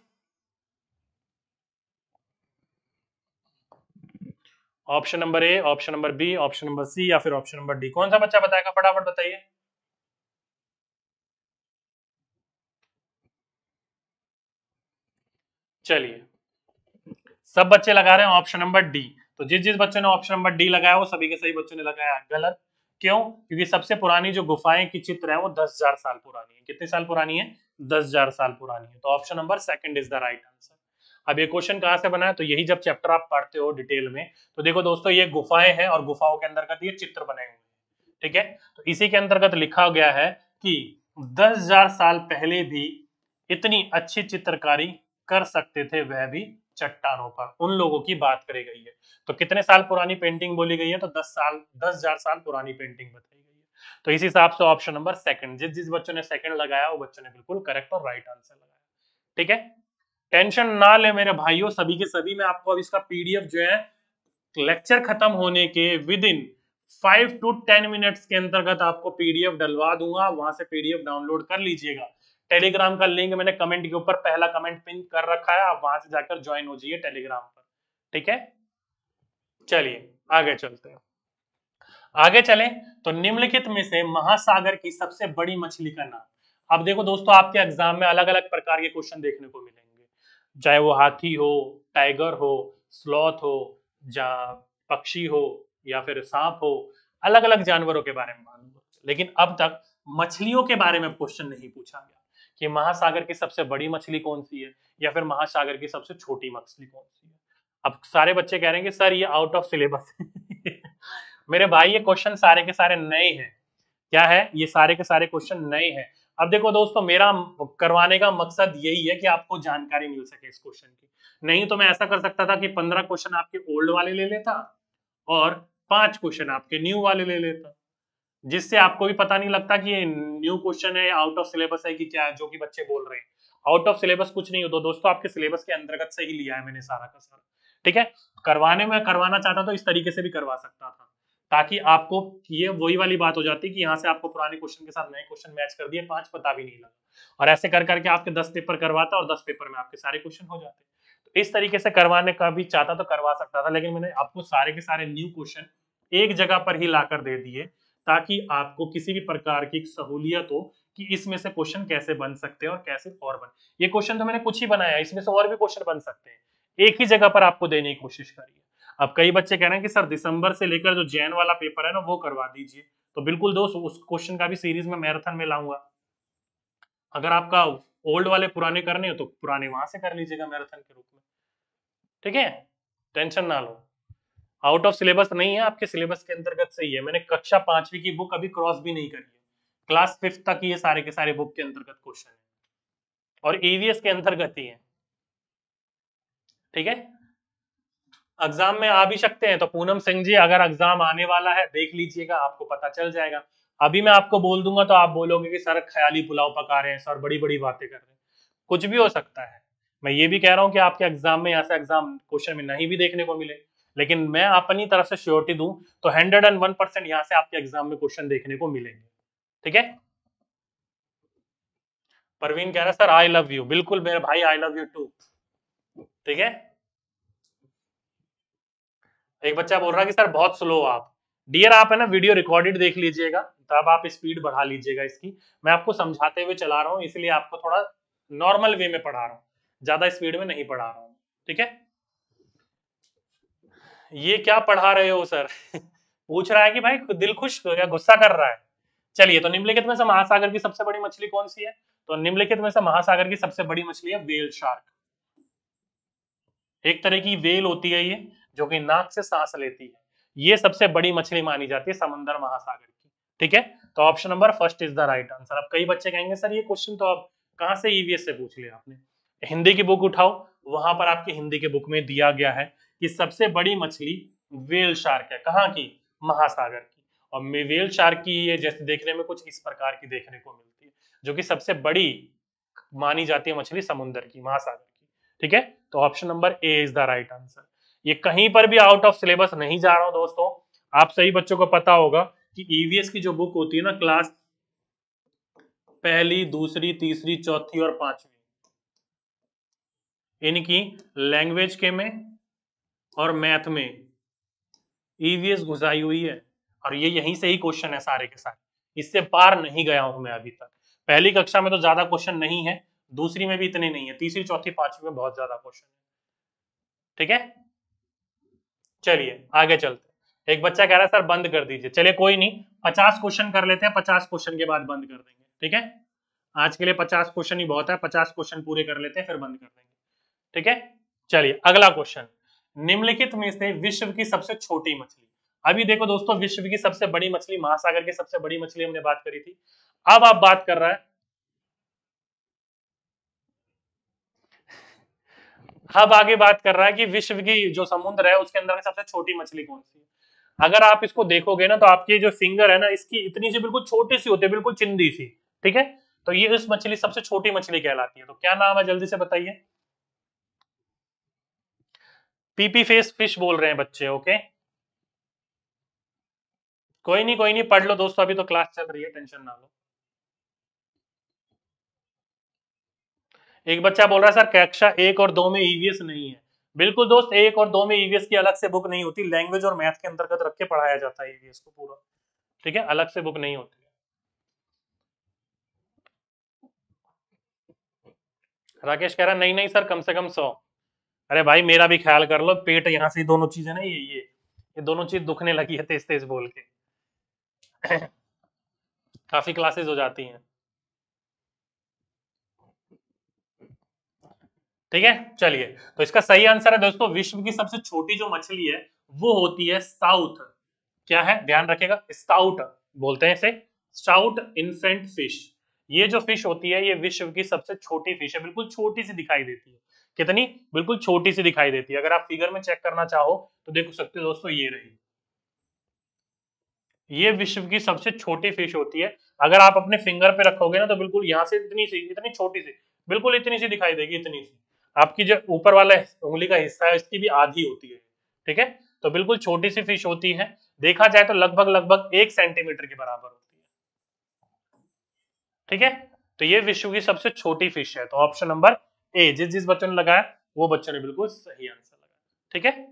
Option number A, option number B, option number C या फिर ऑप्शन नंबर डी। कौन सा बच्चा बताएगा? फटाफट बताइए। चलिए। सब बच्चे लगा रहे हैं ऑप्शन नंबर डी। तो जिस जिस बच्चे ने ऑप्शन नंबर डी लगाया, वो सभी के सही बच्चों ने लगाया। गलत। क्यों? क्योंकि सबसे पुरानी जो गुफाएँ की चित्र है वो दस हज़ार साल पुरानी है। कितने साल पुरानी है? दस हज़ार साल पुरानी है। तो option number second is the right answer अब ये क्वेश्चन कहाँ से बना है? तो यही जब चैप्टर आप पढ़ते हो डिटेल में तो देखो दोस्तों, ये गुफाएँ हैं और गुफाओं के अंतर्गत ये चित्र बने हुए हैं। ठीक है? तो इसी के अंतर्गत लिखा गया है कि दस हज़ार साल पहले भी इतनी अच्छी चित्रकारी कर सकते थे वह भी चट्टानों पर, उन लोगों की बात करी गई है। तो कितने साल पुरानी पेंटिंग बोली गई है? तो दस साल, दस हज़ार साल पुरानी पेंटिंग बताई गई है। तो इस हिसाब से ऑप्शन नंबर सेकंड जिस जिस बच्चों ने सेकंड लगाया, वो बच्चों ने बिल्कुल करेक्ट और राइट आंसर लगाया। ठीक है? टेंशन ना ले मेरे भाइयों, सभी के सभी, मैं आपको अब इसका पीडीएफ जो है लेक्चर खत्म होने के within five to ten minutes के अंतर्गत आपको पीडीएफ डलवा दूँगा। वहाँ से पीडीएफ डाउनलोड कर लीजिएगा। टेलीग्राम का लिंक मैंने कमेंट के ऊपर पहला कमेंट पिन कर रखा है, आप वहाँ से जाकर ज्वाइन हो जाइए टेलीग्राम पर। ठीक है? चलिए, आगे चलते हैं। आगे चलें तो निम्नलिखित में से महासागर की सबसे बड़ी मछली का नाम। अब देखो दोस्तों, आपके एग्ज़ाम में अलग अलग प्रकार के क्वेश्चन देखने को मिलेंगे। चाहे वो हाथी हो टाइगर हो स्लॉथ हो या पक्षी हो, या फिर सांप हो अलग अलग जानवरों के बारे में मालूम लेकिन अब तक मछलियों के बारे में क्वेश्चन नहीं पूछा गया। कि महासागर की सबसे बड़ी मछली कौन सी है, या फिर महासागर की सबसे छोटी मछली कौन सी है? अब सारे बच्चे कह रहे हैं कि, सर, ये आउट ऑफ़ सिलेबस मेरे भाई, ये क्वेश्चन सारे के सारे नए हैं। क्या है? ये सारे के सारे क्वेश्चन नए हैं। अब देखो दोस्तों, मेरा करवाने का मकसद यही है कि आपको जानकारी मिल सके इस क्वेश्चन की। नहीं तो मैं ऐसा कर सकता था कि पंद्रह क्वेश्चन आपके ओल्ड वाले ले लेता और पाँच क्वेश्चन आपके न्यू वाले ले लेता। जिससे आपको भी पता नहीं लगता कि ये न्यू क्वेश्चन है आउट ऑफ़ सिलेबस है कि क्या है जो कि बच्चे बोल रहे हैं। आउट ऑफ़ सिलेबस कुछ नहीं हो तो दोस्तों आपके सिलेबस के अंतर्गत से ही लिया है मैंने सारा का सारा। ठीक है? करवाने में, करवाना चाहता तो इस तरीके से भी करवा सकता था, ताकि आपको ये वही वाली बात हो जाती कि यहाँ से आपको पुराने क्वेश्चन के साथ नए क्वेश्चन मैच कर दिए, पाँच पता भी नहीं लगा। और ऐसे कर करके आपके दस पेपर करवाता और दस पेपर में आपके सारे क्वेश्चन हो जाते। तो इस तरीके से करवाने का भी चाहता तो करवा सकता था, लेकिन मैंने आपको सारे के सारे न्यू क्वेश्चन एक जगह पर ही लाकर दे दिए। ताकि आपको किसी भी प्रकार की सहूलियत हो कि इसमें से क्वेश्चन कैसे बन सकते हैं और कैसे और बन ये क्वेश्चन तो मैंने कुछ ही बनाया इसमें से और भी क्वेश्चन बन सकते हैं। एक ही जगह पर आपको देने की कोशिश करिए। अब कई बच्चे कह रहे हैं कि, सर, दिसंबर से लेकर जो जैन वाला पेपर है ना, वो करवा दीजिए। तो बिल्कुल दोस्त, उस क्वेश्चन का भी सीरीज़ में मैराथन में लाऊँगा। अगर आपका ओल्ड वाले पुराने करने हो तो पुराने वहाँ से कर लीजिएगा मैराथन के रूप में। ठीक है? टेंशन ना लो। आउट ऑफ़ सिलेबस नहीं है, आपके सिलेबस के अंतर्गत सही है। मैंने कक्षा पांचवी की बुक अभी क्रॉस भी नहीं करी है। क्लास फिफ्थ तक ये सारे के सारे बुक के अंतर्गत क्वेश्चन है। और ईवीएस के अंतर्गत ही है। ठीक है? एग्ज़ाम में आ भी सकते हैं तो पूनम सिंह जी, अगर एग्ज़ाम आने वाला है, देख लीजिएगा, आपको पता चल जाएगा। अभी मैं आपको बोल दूँगा तो आप बोलोगे कि, सर, ख्याली पुलाव पका रहे हैं, सर बड़ी बड़ी बातें कर रहे हैं। कुछ भी हो सकता है। मैं ये भी कह रहा हूँ कि आपके एग्ज़ाम में यहाँ से एग्ज़ाम क्वेश्चन में नहीं भी देखने को मिले। लेकिन मैं अपनी तरफ़ से श्योरिटी दूँ तो हंड्रेड एंड वन परसेंट यहाँ से आपके एग्ज़ाम में क्वेश्चन देखने को मिलेंगे। ठीक है? परवीन कह रहा है, सर आई लव यू बिल्कुल मेरे भाई आई लव यू टू ठीक है? एक बच्चा बोल रहा है कि, सर, बहुत स्लो आप। डियर आप है ना वीडियो रिकॉर्डेड देख लीजिएगा, तब आप स्पीड बढ़ा लीजिएगा इसकी। मैं आपको समझाते हुए चला रहा हूँ, इसलिए आपको थोड़ा नॉर्मल वे में पढ़ा रहा हूँ, ज़्यादा स्पीड में नहीं पढ़ा रहा हूँ। ठीक है? ये क्या पढ़ा रहे हो, सर? पूछ रहा है कि भाई, दिल खुश या गुस्सा कर रहा है। चलिए तो निम्नलिखित में से महासागर की सबसे बड़ी मछली कौन सी है? तो निम्नलिखित में से महासागर की सबसे बड़ी मछली है वेल शार्क। एक तरह की वेल होती है ये, जो कि नाक से सांस लेती है। ये सबसे बड़ी मछली मानी जाती है समुद्र महासागर की। ठीक है? तो option number first is the right answer. अब कई बच्चे कहेंगे, सर, ये क्वेश्चन तो आप कहाँ से ईवीएस से पूछ लिया आपने? हिंदी की बुक उठाओ। वहाँ पर आपकी हिंदी के बुक में दिया गया है। कि सबसे बड़ी मछली वेल शार्क है। कहाँ की? महासागर की। और वेल शार्क की ये जैसे देखने में कुछ इस प्रकार की देखने को मिलती है, जो कि सबसे बड़ी मानी जाती है मछली समुद्र की, महासागर की। ठीक है? तो option number A is the right answer ये कहीं पर भी आउट ऑफ़ सिलेबस नहीं जा रहा हूँ दोस्तों। आप सही बच्चों को पता होगा कि ईवीएस की जो बुक होती है ना क्लास पहली, दूसरी, तीसरी, चौथी और पांचवी। इनकी लैंग्वेज के में और मैथ में ईवीएस घुसाई हुई है। और ये यहीं से ही क्वेश्चन है सारे के सारे। इससे पार नहीं गया हूँ मैं अभी तक। पहली कक्षा में तो ज़्यादा क्वेश्चन नहीं है, दूसरी में भी इतने नहीं है, तीसरी, चौथी, पांचवी में बहुत ज़्यादा क्वेश्चन है। ठीक है? चलिए, आगे चलते एक बच्चा कह रहा है, सर, बंद कर दीजिए। चलिए, कोई नहीं, पचास क्वेश्चन कर लेते हैं, पचास क्वेश्चन के बाद बंद कर देंगे। ठीक है? आज के लिए पचास क्वेश्चन ही बहुत है, पचास क्वेश्चन पूरे कर लेते हैं, फिर बंद कर देंगे। ठीक है? चलिए, अगला क्वेश्चन निम्नलिखित में से विश्व की सबसे छोटी मछली। अभी देखो दोस्तों, विश्व की सबसे बड़ी मछली, महासागर की सबसे बड़ी मछली हमने बात करी थी। अब आप बात कर रहा है। अब आगे बात कर रहा है कि विश्व की जो समुद्र है, उसके अंदर सबसे छोटी मछली कौन सी है? अगर आप इसको देखोगे ना तो आपकी जो फिंगर है ना, इसकी इतनी सी बिल्कुल छोटी सी होती है, बिल्कुल चिंदी सी, ठीक है? तो ये इस मछली सबसे छोटी मछली कहलाती है। तो क्या नाम है? जल्दी से बताइए। पीपी फेस फ़िश बोल रहे हैं बच्चे ओके कोई नहीं कोई नहीं, पढ़ लो दोस्तों, अभी तो क्लास चल रही है टेंशन ना लो। एक बच्चा बोल रहा है, सर, कक्षा एक और दो में ईवीएस नहीं है। बिल्कुल दोस्त, एक और दो में ईवीएस की अलग से बुक नहीं होती लैंग्वेज और मैथ के अंतर्गत रख के पढ़ाया जाता है ईवीएस को पूरा। ठीक है? अलग से बुक नहीं होती। राकेश कह रहा नहीं नहीं, सर, कम से कम सौ। अरे भाई, मेरा भी ख्याल कर लो, पेट यहाँ से दोनों चीज़ें ना, ये ये ये दोनों चीज़ दुखने लगी है तेज तेज बोल के। काफ़ी क्लासेस हो जाती हैं। ठीक है, चलिए। तो इसका सही आंसर है दोस्तों, विश्व की सबसे छोटी जो मछली है, वो होती है साउथ। क्या है? ध्यान रखेगा स्टाउट बोलते हैं इसे स्टाउट इन्फेंट फ़िश। ये जो फ़िश होती है, ये विश्व की सबसे छोटी फ़िश है, बिल्कुल छोटी सी दिखाई देती है। कितनी? बिल्कुल छोटी सी दिखाई देती है। अगर आप फिगर में चेक करना चाहो तो देख सकते हो दोस्तों, ये रही। ये विश्व की सबसे छोटी फ़िश होती है। अगर आप अपने फिंगर पे रखोगे ना तो बिल्कुल यहाँ से इतनी सी, इतनी छोटी सी, बिल्कुल इतनी सी दिखाई देगी, इतनी सी। आपकी जो ऊपर वाला उंगली का हिस्सा है, इसकी भी आधी होती है। ठीक है? तो बिल्कुल छोटी सी फ़िश होती है। देखा जाए तो लगभग लगभग एक सेंटीमीटर के बराबर होती है। ठीक है? तो ये विश्व की सबसे छोटी फ़िश है। तो ऑप्शन नंबर ए, जिस जिस बच्चों ने लगाया, वो बच्चों ने बिल्कुल सही आंसर लगाया। ठीक है?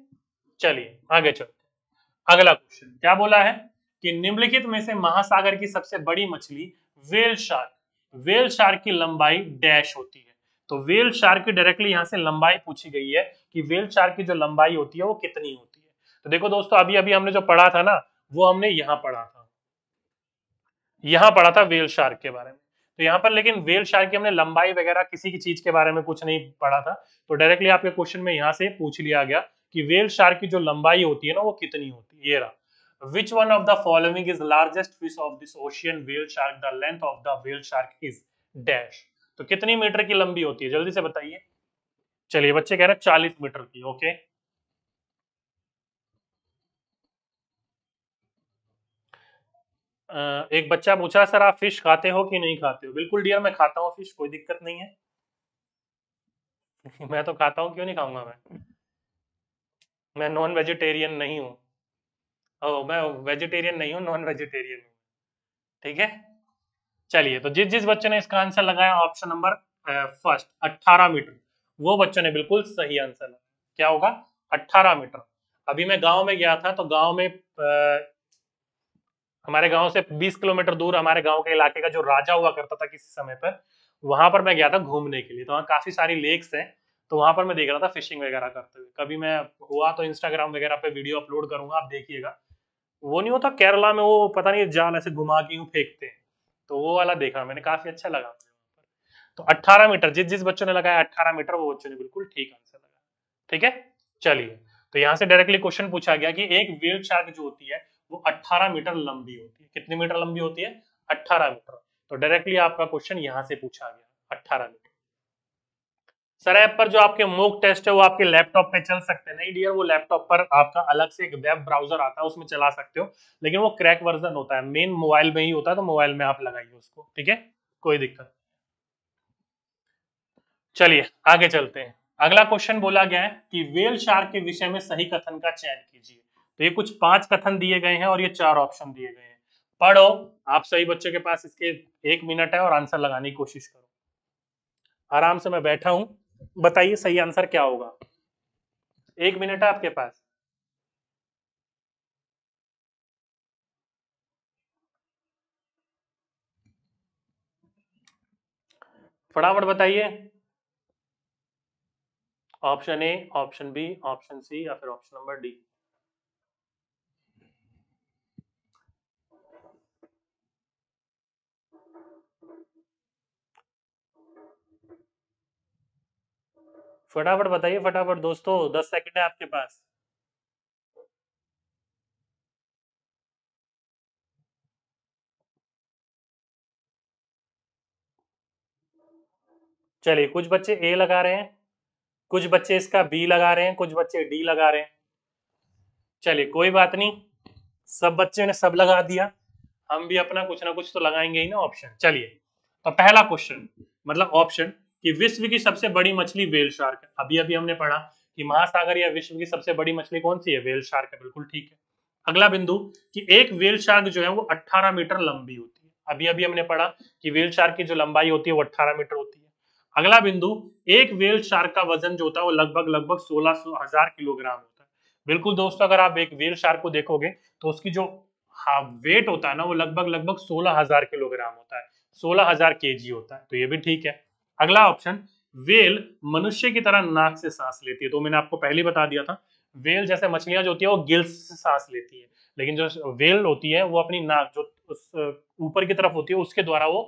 चलिए, आगे चलते अगला क्वेश्चन क्या बोला है कि निम्नलिखित में से महासागर की सबसे बड़ी मछली वेल शार्क वेल शार्क की लंबाई डैश होती है। तो वेल शार्क की डायरेक्टली यहाँ से लंबाई पूछी गई है कि वेल शार्क की जो लंबाई होती है, वो कितनी होती है। तो देखो दोस्तों, अभी अभी हमने जो पढ़ा था ना, वो हमने यहाँ पढ़ा था। यहाँ पढ़ा था वेल शार्क के बारे में। तो यहाँ पर लेकिन वेल शार्क की हमने लंबाई वगैरह किसी की चीज़ के बारे में कुछ नहीं पढ़ा था। तो डायरेक्टली आपके क्वेश्चन में यहाँ से पूछ लिया गया कि वेल शार्क की जो लंबाई होती है ना, वो कितनी होती है? ये रहा। Which one of the following is largest fish of this ocean whale shark the length of the whale shark is dash तो कितनी मीटर की लंबी होती है? जल्दी से बताइए। चलिए, बच्चे कह रहे हैं चालीस मीटर की ओके एक बच्चा पूछा, सर, आप फ़िश खाते हो कि नहीं खाते हो? बिल्कुल डियर, मैं खाता हूँ फ़िश, कोई दिक्कत नहीं है। मैं तो खाता हूँ, क्यों नहीं खाऊँगा मैं? मैं नॉन वेजिटेरियन नहीं हूँ। ओ मैं वेजिटेरियन नहीं हूँ नॉन वेजिटेरियन हूँ। ठीक है? चलिए तो जिस जिस बच्चे ने इसका आंसर लगाया ऑप्शन नंबर फ़र्स्ट 18 मीटर। वो बच्चों ने बिल्कुल सही आंसर लगाया। क्या होगा? 18 मीटर। अभी मैं गाँव में गया था तो गाँव में हमारे गाँव से 20 किलोमीटर दूर हमारे गाँव के इलाके का जो राजा हुआ करता था किसी समय पर, वहाँ पर मैं गया था घूमने के लिए। तो वहाँ काफ़ी सारी लेक्स हैं तो वहाँ पर मैं देख रहा था फिशिंग वगैरह करते हुए। कभी मैं हुआ तो इंस्टाग्राम वगैरह पे वीडियो अपलोड करूँगा, आप देखिएगा। वो नहीं होता केरला में, वो पता नहीं जाल ऐसे घुमा के यूँ फेंकते हैं। तो वो वाला देखा मैंने, काफ़ी अच्छा लगा तो 18 मीटर, जिस जिस बच्चों ने लगाया 18 मीटर, वो बच्चों ने बिल्कुल ठीक आंसर लगाया ठीक है? चलिए। तो यहाँ से डायरेक्टली क्वेश्चन पूछा गया कि एक वेल शार्क जो होती है वो 18 मीटर लंबी होती है। कितनी मीटर लंबी होती है? 18 मीटर। तो डायरेक्टली आपका क्वेश्चन यहाँ से पूछा गया 18 मीटर। सर, ऐप पर जो आपके मोक टेस्ट है, वो आपके लैपटॉप पे चल सकते हैं। नहीं डियर वो लैपटॉप पर आपका अलग से एक वेब ब्राउज़र आता है, उसमें चला सकते हो। लेकिन वो क्रैक वर्जन होता है। मेन मोबाइल में ही होता है तो मोबाइल में आप लगाइए उसको। ठीक है? कोई दिक्कत चलिए, आगे चलते हैं। अगला क्वेश्चन बोला गया है कि वेल शार्क के विषय में सही कथन का चयन कीजिए। तो ये कुछ पाँच कथन दिए गए हैं और ये चार ऑप्शन दिए गए हैं। पढ़ो, आप सही बच्चों के पास इसके एक मिनट है और आंसर लगाने की कोशिश करो। आराम से मैं बैठा हूँ, बताइए सही आंसर क्या होगा। एक मिनट है आपके पास। फटाफट बताइए। Option A option B option C या फिर ऑप्शन नंबर डी फटाफट बताइए, फटाफट दोस्तों, दस सेकंड है आपके पास। चलिए, कुछ बच्चे ए लगा रहे हैं, कुछ बच्चे इसका बी लगा रहे हैं, कुछ बच्चे डी लगा रहे हैं। चलिए, कोई बात नहीं, सब बच्चे ने सब लगा दिया, हम भी अपना कुछ ना कुछ तो लगाएँगे ही ना ऑप्शन चलिए तो पहला क्वेश्चन मतलब ऑप्शन कि विश्व की सबसे बड़ी मछली वेल शार्क है। अभी अभी हमने पढ़ा कि महासागर या विश्व की सबसे बड़ी मछली कौन सी है? वेल शार्क है, बिल्कुल ठीक है। अगला बिंदु कि एक वेल शार्क जो है वो 18 मीटर लंबी होती है। अभी अभी हमने पढ़ा कि वेल शार्क की जो लंबाई होती है वो 18 मीटर होती है। अगला बिंदु, एक वेल शार्क का वज़न जो होता है वो लगभग लगभग सोलह किलोग्राम होता है। बिल्कुल दोस्तों, अगर आप एक वेल शार्क को देखोगे तो उसकी जो वेट होता है ना वो लगभग लगभग सोलह किलोग्राम होता है। सोलह हज़ार के होता है तो ये भी ठीक है। अगला ऑप्शन वेल मनुष्य की तरह नाक से सांस लेती है। तो मैंने आपको पहले बता दिया था वेल जैसे मछलियाँ जो होती है, वो गिल्स से सांस लेती है। लेकिन जो वेल होती है, वो अपनी नाक, जो ऊपर की तरफ़ होती है, उसके द्वारा वो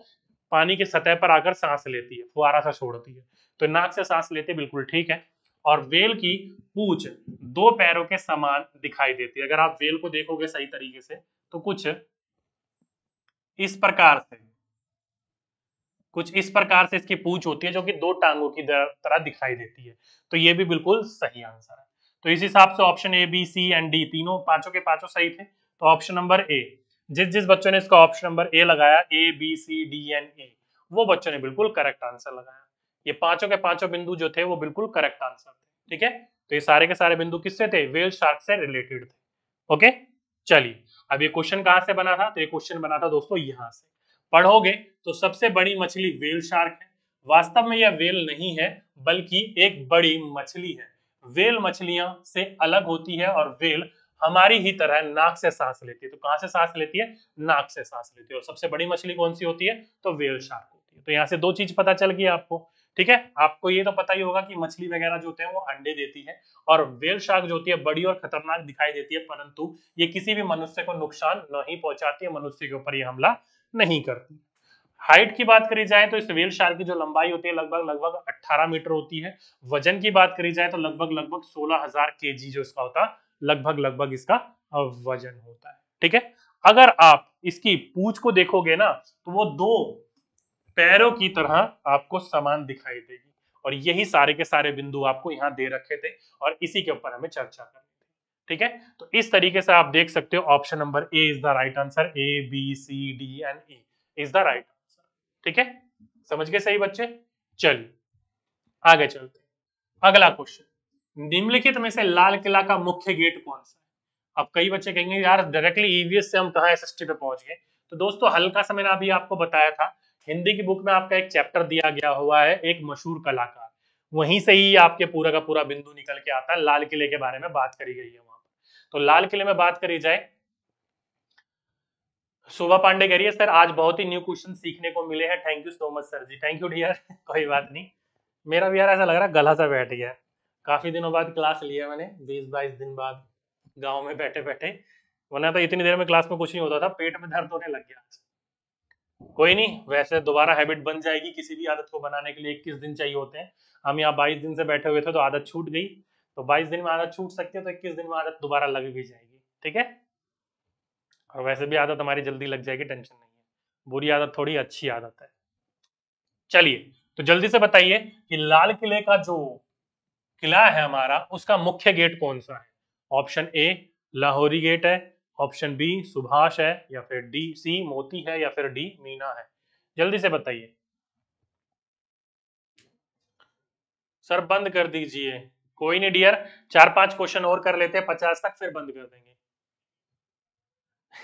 पानी की सतह पर आकर सांस लेती है, फुहारा सा छोड़ती है। तो नाक से सांस लेते बिल्कुल ठीक है। और वेल की पूछ दो पैरों के समान दिखाई देती है। अगर आप वेल को देखोगे सही तरीके से तो कुछ इस प्रकार से। कुछ इस प्रकार से इसकी पूछ होती है जो कि दो टांगों की तरह दिखाई देती है। तो ये भी बिल्कुल सही आंसर है। तो इस हिसाब से option A B C and D तीनों पाँचों के पाँचों सही थे। तो ऑप्शन नंबर ए जिस जिस बच्चों ने इसका ऑप्शन नंबर ए लगाया A B C D and A वो बच्चों ने बिल्कुल करेक्ट आंसर लगाया। ये पाँचों के पाँचों बिंदु जो थे, वो बिल्कुल करेक्ट आंसर थे, ठीक है? तो ये सारे के सारे बिंदु किससे थे? वेल शार्क से रिलेटेड थे, ओके? चलिए, अब ये क्वेश्चन कहाँ से बना था? तो ये क्वेश्चन बना था दोस्तों यहाँ से। पढ़ोगे तो सबसे बड़ी मछली वेल शार्क है। वास्तव में यह वेल नहीं है, बल्कि एक बड़ी मछली है। वेल मछलियाँ से अलग होती है और वेल हमारी ही तरह नाक से सांस लेती है। तो कहाँ से सांस लेती है? नाक से सांस लेती है। और सबसे बड़ी मछली कौन सी होती है? तो वेल शार्क होती है। तो यहाँ से दो चीज़ पता चल गई आपको, ठीक है? आपको ये तो पता ही होगा कि मछली वगैरह जो होते हैं वो अंडे देती है और वेल शार्क जो होती है बड़ी और खतरनाक दिखाई देती है, परंतु ये किसी भी मनुष्य को नुकसान नहीं पहुंचाती है। मनुष्य के ऊपर ये हमला नहीं करती। हाइट की बात करी जाए तो इस वेल शार्क की जो लंबाई होती है, लगभग लगभग 18 मीटर होती है। वज़न की बात करी जाए तो लगभग लगभग सोलह हज़ार के जो इसका होता है लगभग लगभग इसका वज़न होता है। ठीक है? अगर आप इसकी पूछ को देखोगे ना तो वो दो पैरों की तरह आपको समान दिखाई देगी। और यही सारे के सारे बिंदु आपको यहाँ दे रखे थे और इसी के ऊपर हमें चर्चा करनी ठीक है? तो इस तरीके से आप देख सकते हो option number A is the right answer A B C D and E is the right answer ठीक है? समझ गए सही बच्चे? चलिए, आगे चलते अगला क्वेश्चन निम्नलिखित में से लाल किला का मुख्य गेट कौन सा है? अब कई बच्चे कहेंगे, यार डायरेक्टली ईवीएस से हम कहा एस पे पहुँच गए? तो दोस्तों, हल्का सा मैंने अभी आपको बताया था, हिंदी की बुक में आपका एक चैप्टर दिया गया हुआ है, एक मशहूर कलाकार। वहीं से ही आपके पूरा का पूरा बिंदु निकल के आता है, लाल किले के बारे में बात करी गई है तो लाल किले में बात करी जाए। शोभा पांडे कह रही है, सर, आज बहुत ही न्यू क्वेश्चन सीखने को मिले हैं। Thank you so much sir ji. Thank you dear कोई बात नहीं। मेरा भी यार ऐसा लग रहा है गला सा बैठ गया। काफ़ी दिनों बाद क्लास लिया मैंने बीस बाईस दिन बाद गाँव में बैठे बैठे वरना तो इतनी देर में क्लास में कुछ नहीं होता था, पेट में दर्द होने लग गया। कोई नहीं, वैसे दोबारा हैबिट बन जाएगी, किसी भी आदत को बनाने के लिए इक्कीस दिन चाहिए होते हैं। हम यहाँ बाईस दिन से बैठे हुए थे तो आदत छूट गई। तो बाईस दिन में आदत छूट सकती है तो इक्कीस दिन में आदत दोबारा लग भी जाएगी, ठीक है? और वैसे भी आदत हमारी जल्दी लग जाएगी, टेंशन नहीं है। बुरी आदत थोड़ी अच्छी आदत है। चलिए तो जल्दी से बताइए कि लाल किले का जो किला है हमारा, उसका मुख्य गेट कौन सा है? ऑप्शन ए, लाहौरी गेट है। ऑप्शन बी, सुभाष है, या फिर डी, सी, मोती है, या फिर डी, मीना है। जल्दी से बताइए। सर, बंद कर दीजिए। कोई नहीं डियर, चार पाँच क्वेश्चन और कर लेते हैं, पचास तक फिर बंद कर देंगे।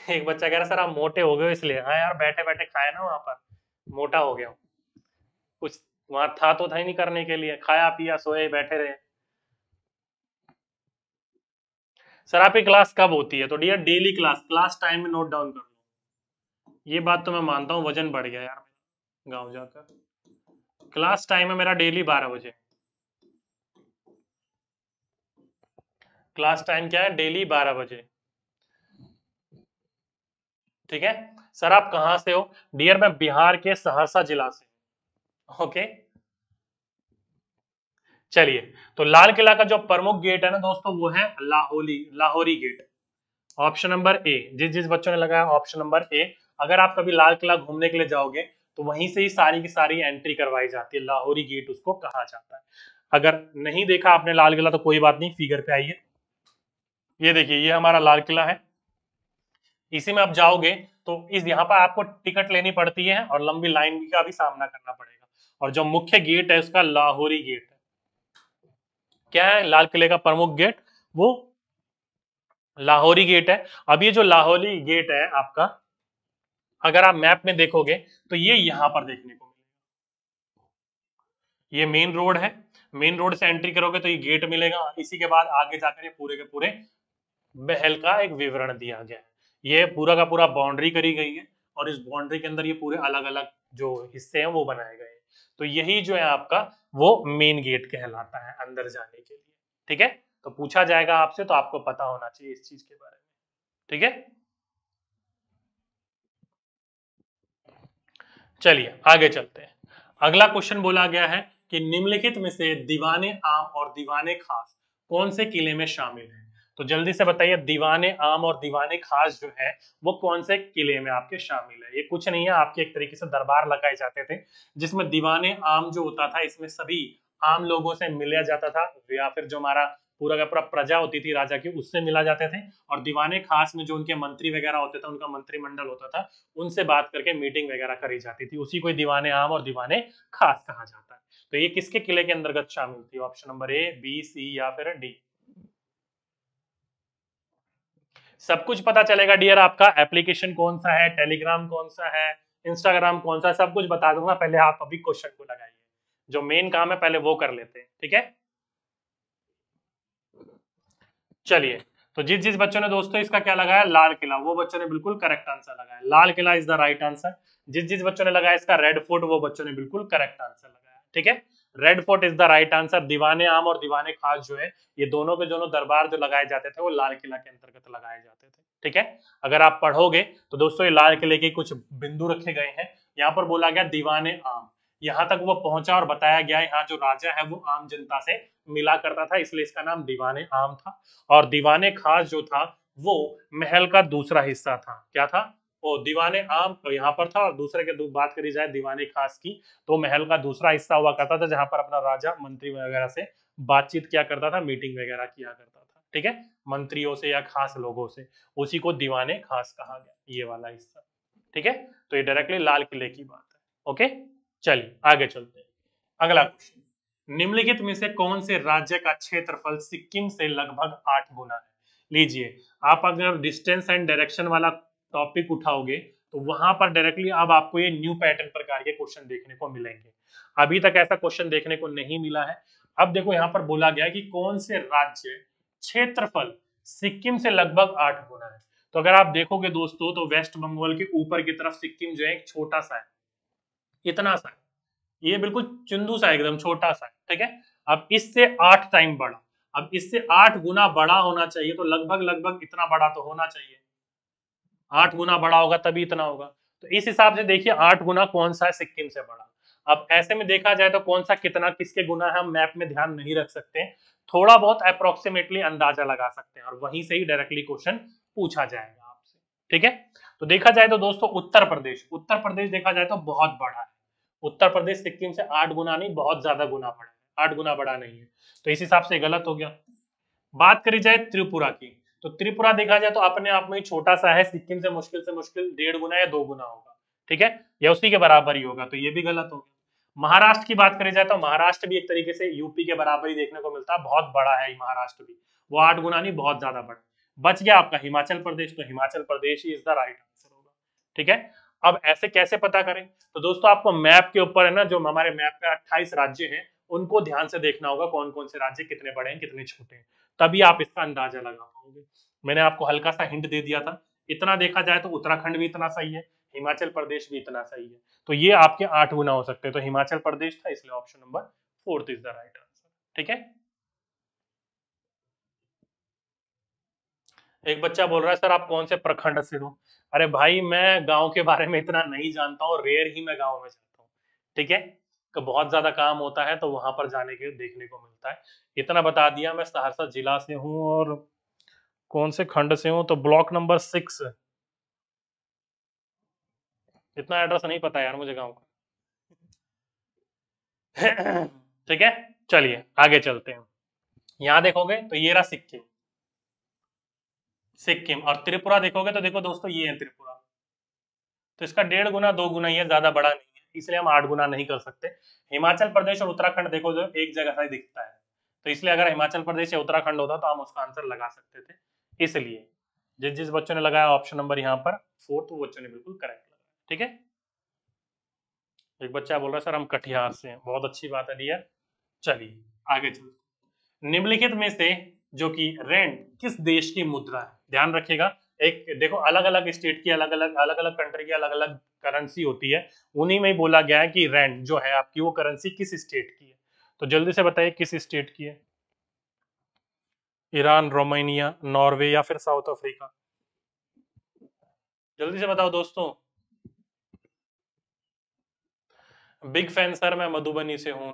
एक बच्चा कह रहा सर, आप मोटे हो गए इसलिए। हाँ यार, बैठे बैठे खाए ना वहाँ पर। मोटा हो गया कुछ वहाँ था तो था ही नहीं करने के लिए। खाया, पिया, सोए, बैठे रहे। सर, आपकी क्लास कब होती है? तो dear, daily class class time में नोट डाउन कर लो। ये बात तो मैं मानता हूँ, वज़न बढ़ गया यार, गाँव जाकर। क्लास टाइम है मेरा डेली बारह बजे। क्लास टाइम क्या है? डेली बारह बजे। ठीक है? सर, आप कहाँ से हो? डियर, मैं बिहार के सहरसा जिला से। ओके? चलिए तो लाल किला का जो प्रमुख गेट है ना दोस्तों, वो है Lahauli, Lahori gate. Option number A, जिस जिस बच्चों ने लगाया ऑप्शन नंबर ए, अगर आप कभी लाल किला घूमने के लिए जाओगे तो वहीं से ही सारी की सारी एंट्री करवाई जाती है, लाहौरी गेट उसको कहा जाता है। अगर नहीं देखा आपने लाल किला तो कोई बात नहीं, फिगर पे आइए। ये देखिए, ये हमारा लाल किला है। इसी में आप जाओगे तो इस यहाँ पर आपको टिकट लेनी पड़ती है और लंबी लाइन का भी सामना करना पड़ेगा। और जो मुख्य गेट है उसका लाहौरी गेट है। क्या है लाल किले का प्रमुख गेट? वो लाहौरी गेट है। अब ये जो लाहौरी गेट है आपका, अगर आप मैप में देखोगे तो ये यहाँ पर देखने को मिलेगा। ये मेन रोड है। मेन रोड से एंट्री करोगे तो ये गेट मिलेगा इसी के बाद आगे जाकर ये पूरे के पूरे महल का एक विवरण दिया गया है। ये पूरा का पूरा बाउंड्री करी गई है और इस बाउंड्री के अंदर ये पूरे अलग अलग जो हिस्से हैं वो बनाए गए हैं। तो यही जो है आपका वो मेन गेट कहलाता है अंदर जाने के लिए। ठीक है? तो पूछा जाएगा आपसे तो आपको पता होना चाहिए इस चीज़ के बारे में। ठीक है? चलिए, आगे चलते हैं। अगला क्वेश्चन बोला गया है कि निम्नलिखित में से दीवाने आम और दीवाने खास कौन से किले में शामिल है? तो जल्दी से बताइए दीवाने आम और दीवाने खास जो है, वो कौन से किले में आपके शामिल है? ये कुछ नहीं है, आपके एक तरीके से दरबार लगाए जाते थे, जिसमें दीवाने आम जो होता था, इसमें सभी आम लोगों से मिला जाता था, या फिर जो हमारा पूरा का पूरा प्रजा होती थी, राजा की, उससे मिला जाते थे, और दीवाने खास में जो उनके मंत्री वगैरह होते थे, उनका मंत्रिमंडल होता था, उनसे बात करके मीटिंग वगैरह करी जाती थी, उसी को दीवाने आम और दीवाने खास कहा जाता है। तो ये किसके किले के अंतर्गत शामिल थी? Option number A, B, C या फिर डी? सब कुछ पता चलेगा डियर आपका एप्लीकेशन कौन सा है टेलीग्राम कौन सा है इंस्टाग्राम कौन सा है, सब कुछ बता दूँगा, पहले आप अभी क्वेश्चन को लगाइए। जो मेन काम है, पहले वो कर लेते हैं, ठीक है? चलिए तो जिस जिस बच्चों ने दोस्तों इसका क्या लगाया, लाल किला, वो बच्चों ने बिल्कुल करेक्ट आंसर लगाया। Lal Qila is the right answer जिस जिस बच्चों ने लगाया इसका रेड फोर्ट वो बच्चों ने बिल्कुल करेक्ट आंसर लगाया, ठीक है? Red Fort is the right answer Diwane Aam और दीवाने खास जो है, ये दोनों के दोनों दरबार जो लगाए जाते थे, वो लाल किला के अंतर्गत लगाए जाते थे। ठीक है? अगर आप पढ़ोगे तो दोस्तों, ये लाल किले के कुछ बिंदु रखे गए हैं। यहाँ पर बोला गया दीवाने आम। यहाँ तक वो पहुँचा और बताया गया यहाँ जो राजा है, वो आम जनता से मिला करता था, इसलिए इसका नाम दीवाने आम था। और दीवाने खास जो था, वो महल का दूसरा हिस्सा था। क्या था? वो दीवाने आम यहाँ पर था और दूसरे के बात करी जाए दीवाने खास की तो महल का दूसरा हिस्सा हुआ करता था जहाँ पर अपना राजा, मंत्री वगैरह से बातचीत किया करता था, मीटिंग वगैरह किया करता था, ठीक है? मंत्रियों से या खास लोगों से, उसी को दीवाने खास कहा गया, ये वाला हिस्सा, ठीक है? तो ये डायरेक्टली लाल किले की बात है, ओके? चलिए, आगे चलते हैं, अगला क्वेश्चन निम्नलिखित में से कौन से राज्य का क्षेत्रफल सिक्किम से लगभग आठ गुना है? लीजिए, आप अगर डिस्टेंस एंड डायरेक्शन वाला टॉपिक उठाओगे तो वहाँ पर डायरेक्टली अब आपको ये न्यू पैटर्न प्रकार के क्वेश्चन देखने को मिलेंगे। अभी तक ऐसा क्वेश्चन देखने को नहीं मिला है। अब देखो यहाँ पर बोला गया कि कौन से राज्य क्षेत्रफल सिक्किम से लगभग आठ गुना है। तो अगर आप देखोगे दोस्तों तो वेस्ट बंगाल के ऊपर की तरफ़ सिक्किम जो है छोटा सा है। इतना सा है। ये बिल्कुल चुंदू सा एकदम छोटा सा ठीक है? अब इससे आठ टाइम बड़ा। अब इससे आठ गुना बड़ा होना चाहिए तो लगभग लगभग इतना बड़ा तो होना चाहिए। आठ गुना बड़ा होगा तभी इतना होगा। तो इस हिसाब से देखिए, आठ गुना कौन सा है सिक्किम से बड़ा? अब ऐसे में देखा जाए तो कौन सा कितना, किसके गुना है, हम मैप में ध्यान नहीं रख सकते। थोड़ा बहुत अप्रोक्सीमेटली अंदाज़ा लगा सकते हैं और वहीं से ही डायरेक्टली क्वेश्चन पूछा जाएगा आपसे। ठीक है? तो देखा जाए तो दोस्तों, उत्तर प्रदेश। उत्तर प्रदेश देखा जाए तो बहुत बड़ा है। उत्तर प्रदेश सिक्किम से आठ गुना नहीं, बहुत ज़्यादा गुना बड़ा है। आठ गुना बड़ा नहीं है। तो इस हिसाब से गलत हो गया। बात करी जाए त्रिपुरा की। तो त्रिपुरा देखा जाए तो अपने आप में छोटा सा है, सिक्किम से मुश्किल से मुश्किल डेढ़ गुना या दो गुना होगा, ठीक है? या उसी के बराबर ही होगा तो ये भी गलत हो गया। महाराष्ट्र की बात करी जाए तो महाराष्ट्र भी एक तरीके से यूपी के बराबर ही देखने को मिलता है बहुत बड़ा है महाराष्ट्र भी। वो आठ गुना नहीं, बहुत ज़्यादा बड़ा बच गया आपका हिमाचल प्रदेश तो हिमाचल प्रदेश ही इज़ द राइट आंसर होगा, ठीक है? अब ऐसे कैसे पता करें? तो दोस्तों, आपको मैप के ऊपर है ना, जो हमारे मैप पे अट्ठाईस राज्य हैं, उनको ध्यान से देखना होगा कौन कौन से राज्य कितने बड़े हैं, कितने छोटे हैं। तभी आप इसका अंदाज़ा लगा पाओगे। मैंने आपको हल्का सा हिंट दे दिया था। इतना देखा जाए तो उत्तराखंड भी इतना सही है, हिमाचल प्रदेश भी इतना सही है। तो ये आपके आठ गुना हो सकते हैं। तो हिमाचल प्रदेश था, इसलिए option number fourth is the right answer ठीक है? एक बच्चा बोल रहा है, सर, आप कौन से प्रखंड से हो? अरे भाई, मैं गाँव के बारे में इतना नहीं जानता हूँ, रेयर ही मैं गाँव में जाता हूँ। ठीक है? तो बहुत ज़्यादा काम होता है तो वहाँ पर जाने के, देखने को मिलता है। इतना बता दिया मैं, सहरसा जिला से हूँ और कौन से खंड से हूँ तो ब्लॉक नंबर सिक्स। इतना एड्रेस नहीं पता यार मुझे गाँव का। ठीक है, चलिए, आगे चलते हैं। यहाँ देखोगे तो ये रहा सिक्किम। सिक्किम और त्रिपुरा देखोगे तो देखो दोस्तों ये है त्रिपुरा। तो इसका डेढ़ गुना दो गुना ये ज़्यादा बड़ा नहीं इसलिए हम आठ गुना नहीं कर सकते। हिमाचल प्रदेश और उत्तराखंड देखो जो एक जगह से दिखता है। तो इसलिए अगर हिमाचल प्रदेश या उत्तराखंड होता तो हम उसका आंसर लगा सकते थे। इसलिए जिस जिस बच्चों ने लगाया ऑप्शन नंबर यहाँ पर फोर्थ वो बच्चों ने बिल्कुल करेक्ट लगाया। ठीक है? एक बच्चा बोल रहा है, सर, हम कटिहार से हैं। बहुत अच्छी बात है डियर चलिए, आगे चलते निम्नलिखित में से जो कि रेंट किस देश की मुद्रा है? ध्यान रखिएगा। एक, देखो अलग अलग स्टेट की अलग अलग अलग अलग कंट्री की अलग अलग करेंसी होती है, उन्हीं में बोला गया है कि रेंट जो है आपकी वो करेंसी किस स्टेट की है। तो जल्दी से बताइए किस स्टेट की है? ईरान, रोमानिया, नॉर्वे या फिर साउथ अफ्रीका? जल्दी से बताओ दोस्तों। बिग फ़ैन सर, मैं मधुबनी से हूँ।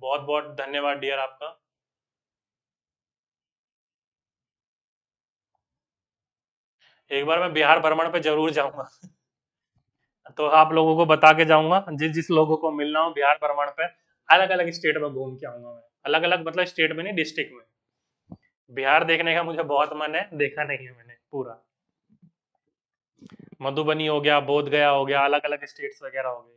बहुत बहुत धन्यवाद डियर आपका। एक बार मैं बिहार भ्रमण पे ज़रूर जाऊँगा। तो आप लोगों को बता के जाऊँगा, जिस जिस लोगों को मिलना हो बिहार भ्रमण पे अलग अलग स्टेट में घूम के आऊँगा मैं। अलग अलग मतलब स्टेट में नहीं, डिस्ट्रिक्ट में। बिहार देखने का मुझे बहुत मन है, देखा नहीं है मैंने, पूरा। मधुबनी हो गया बोध गया हो गया अलग अलग स्टेट्स वगैरह हो गए।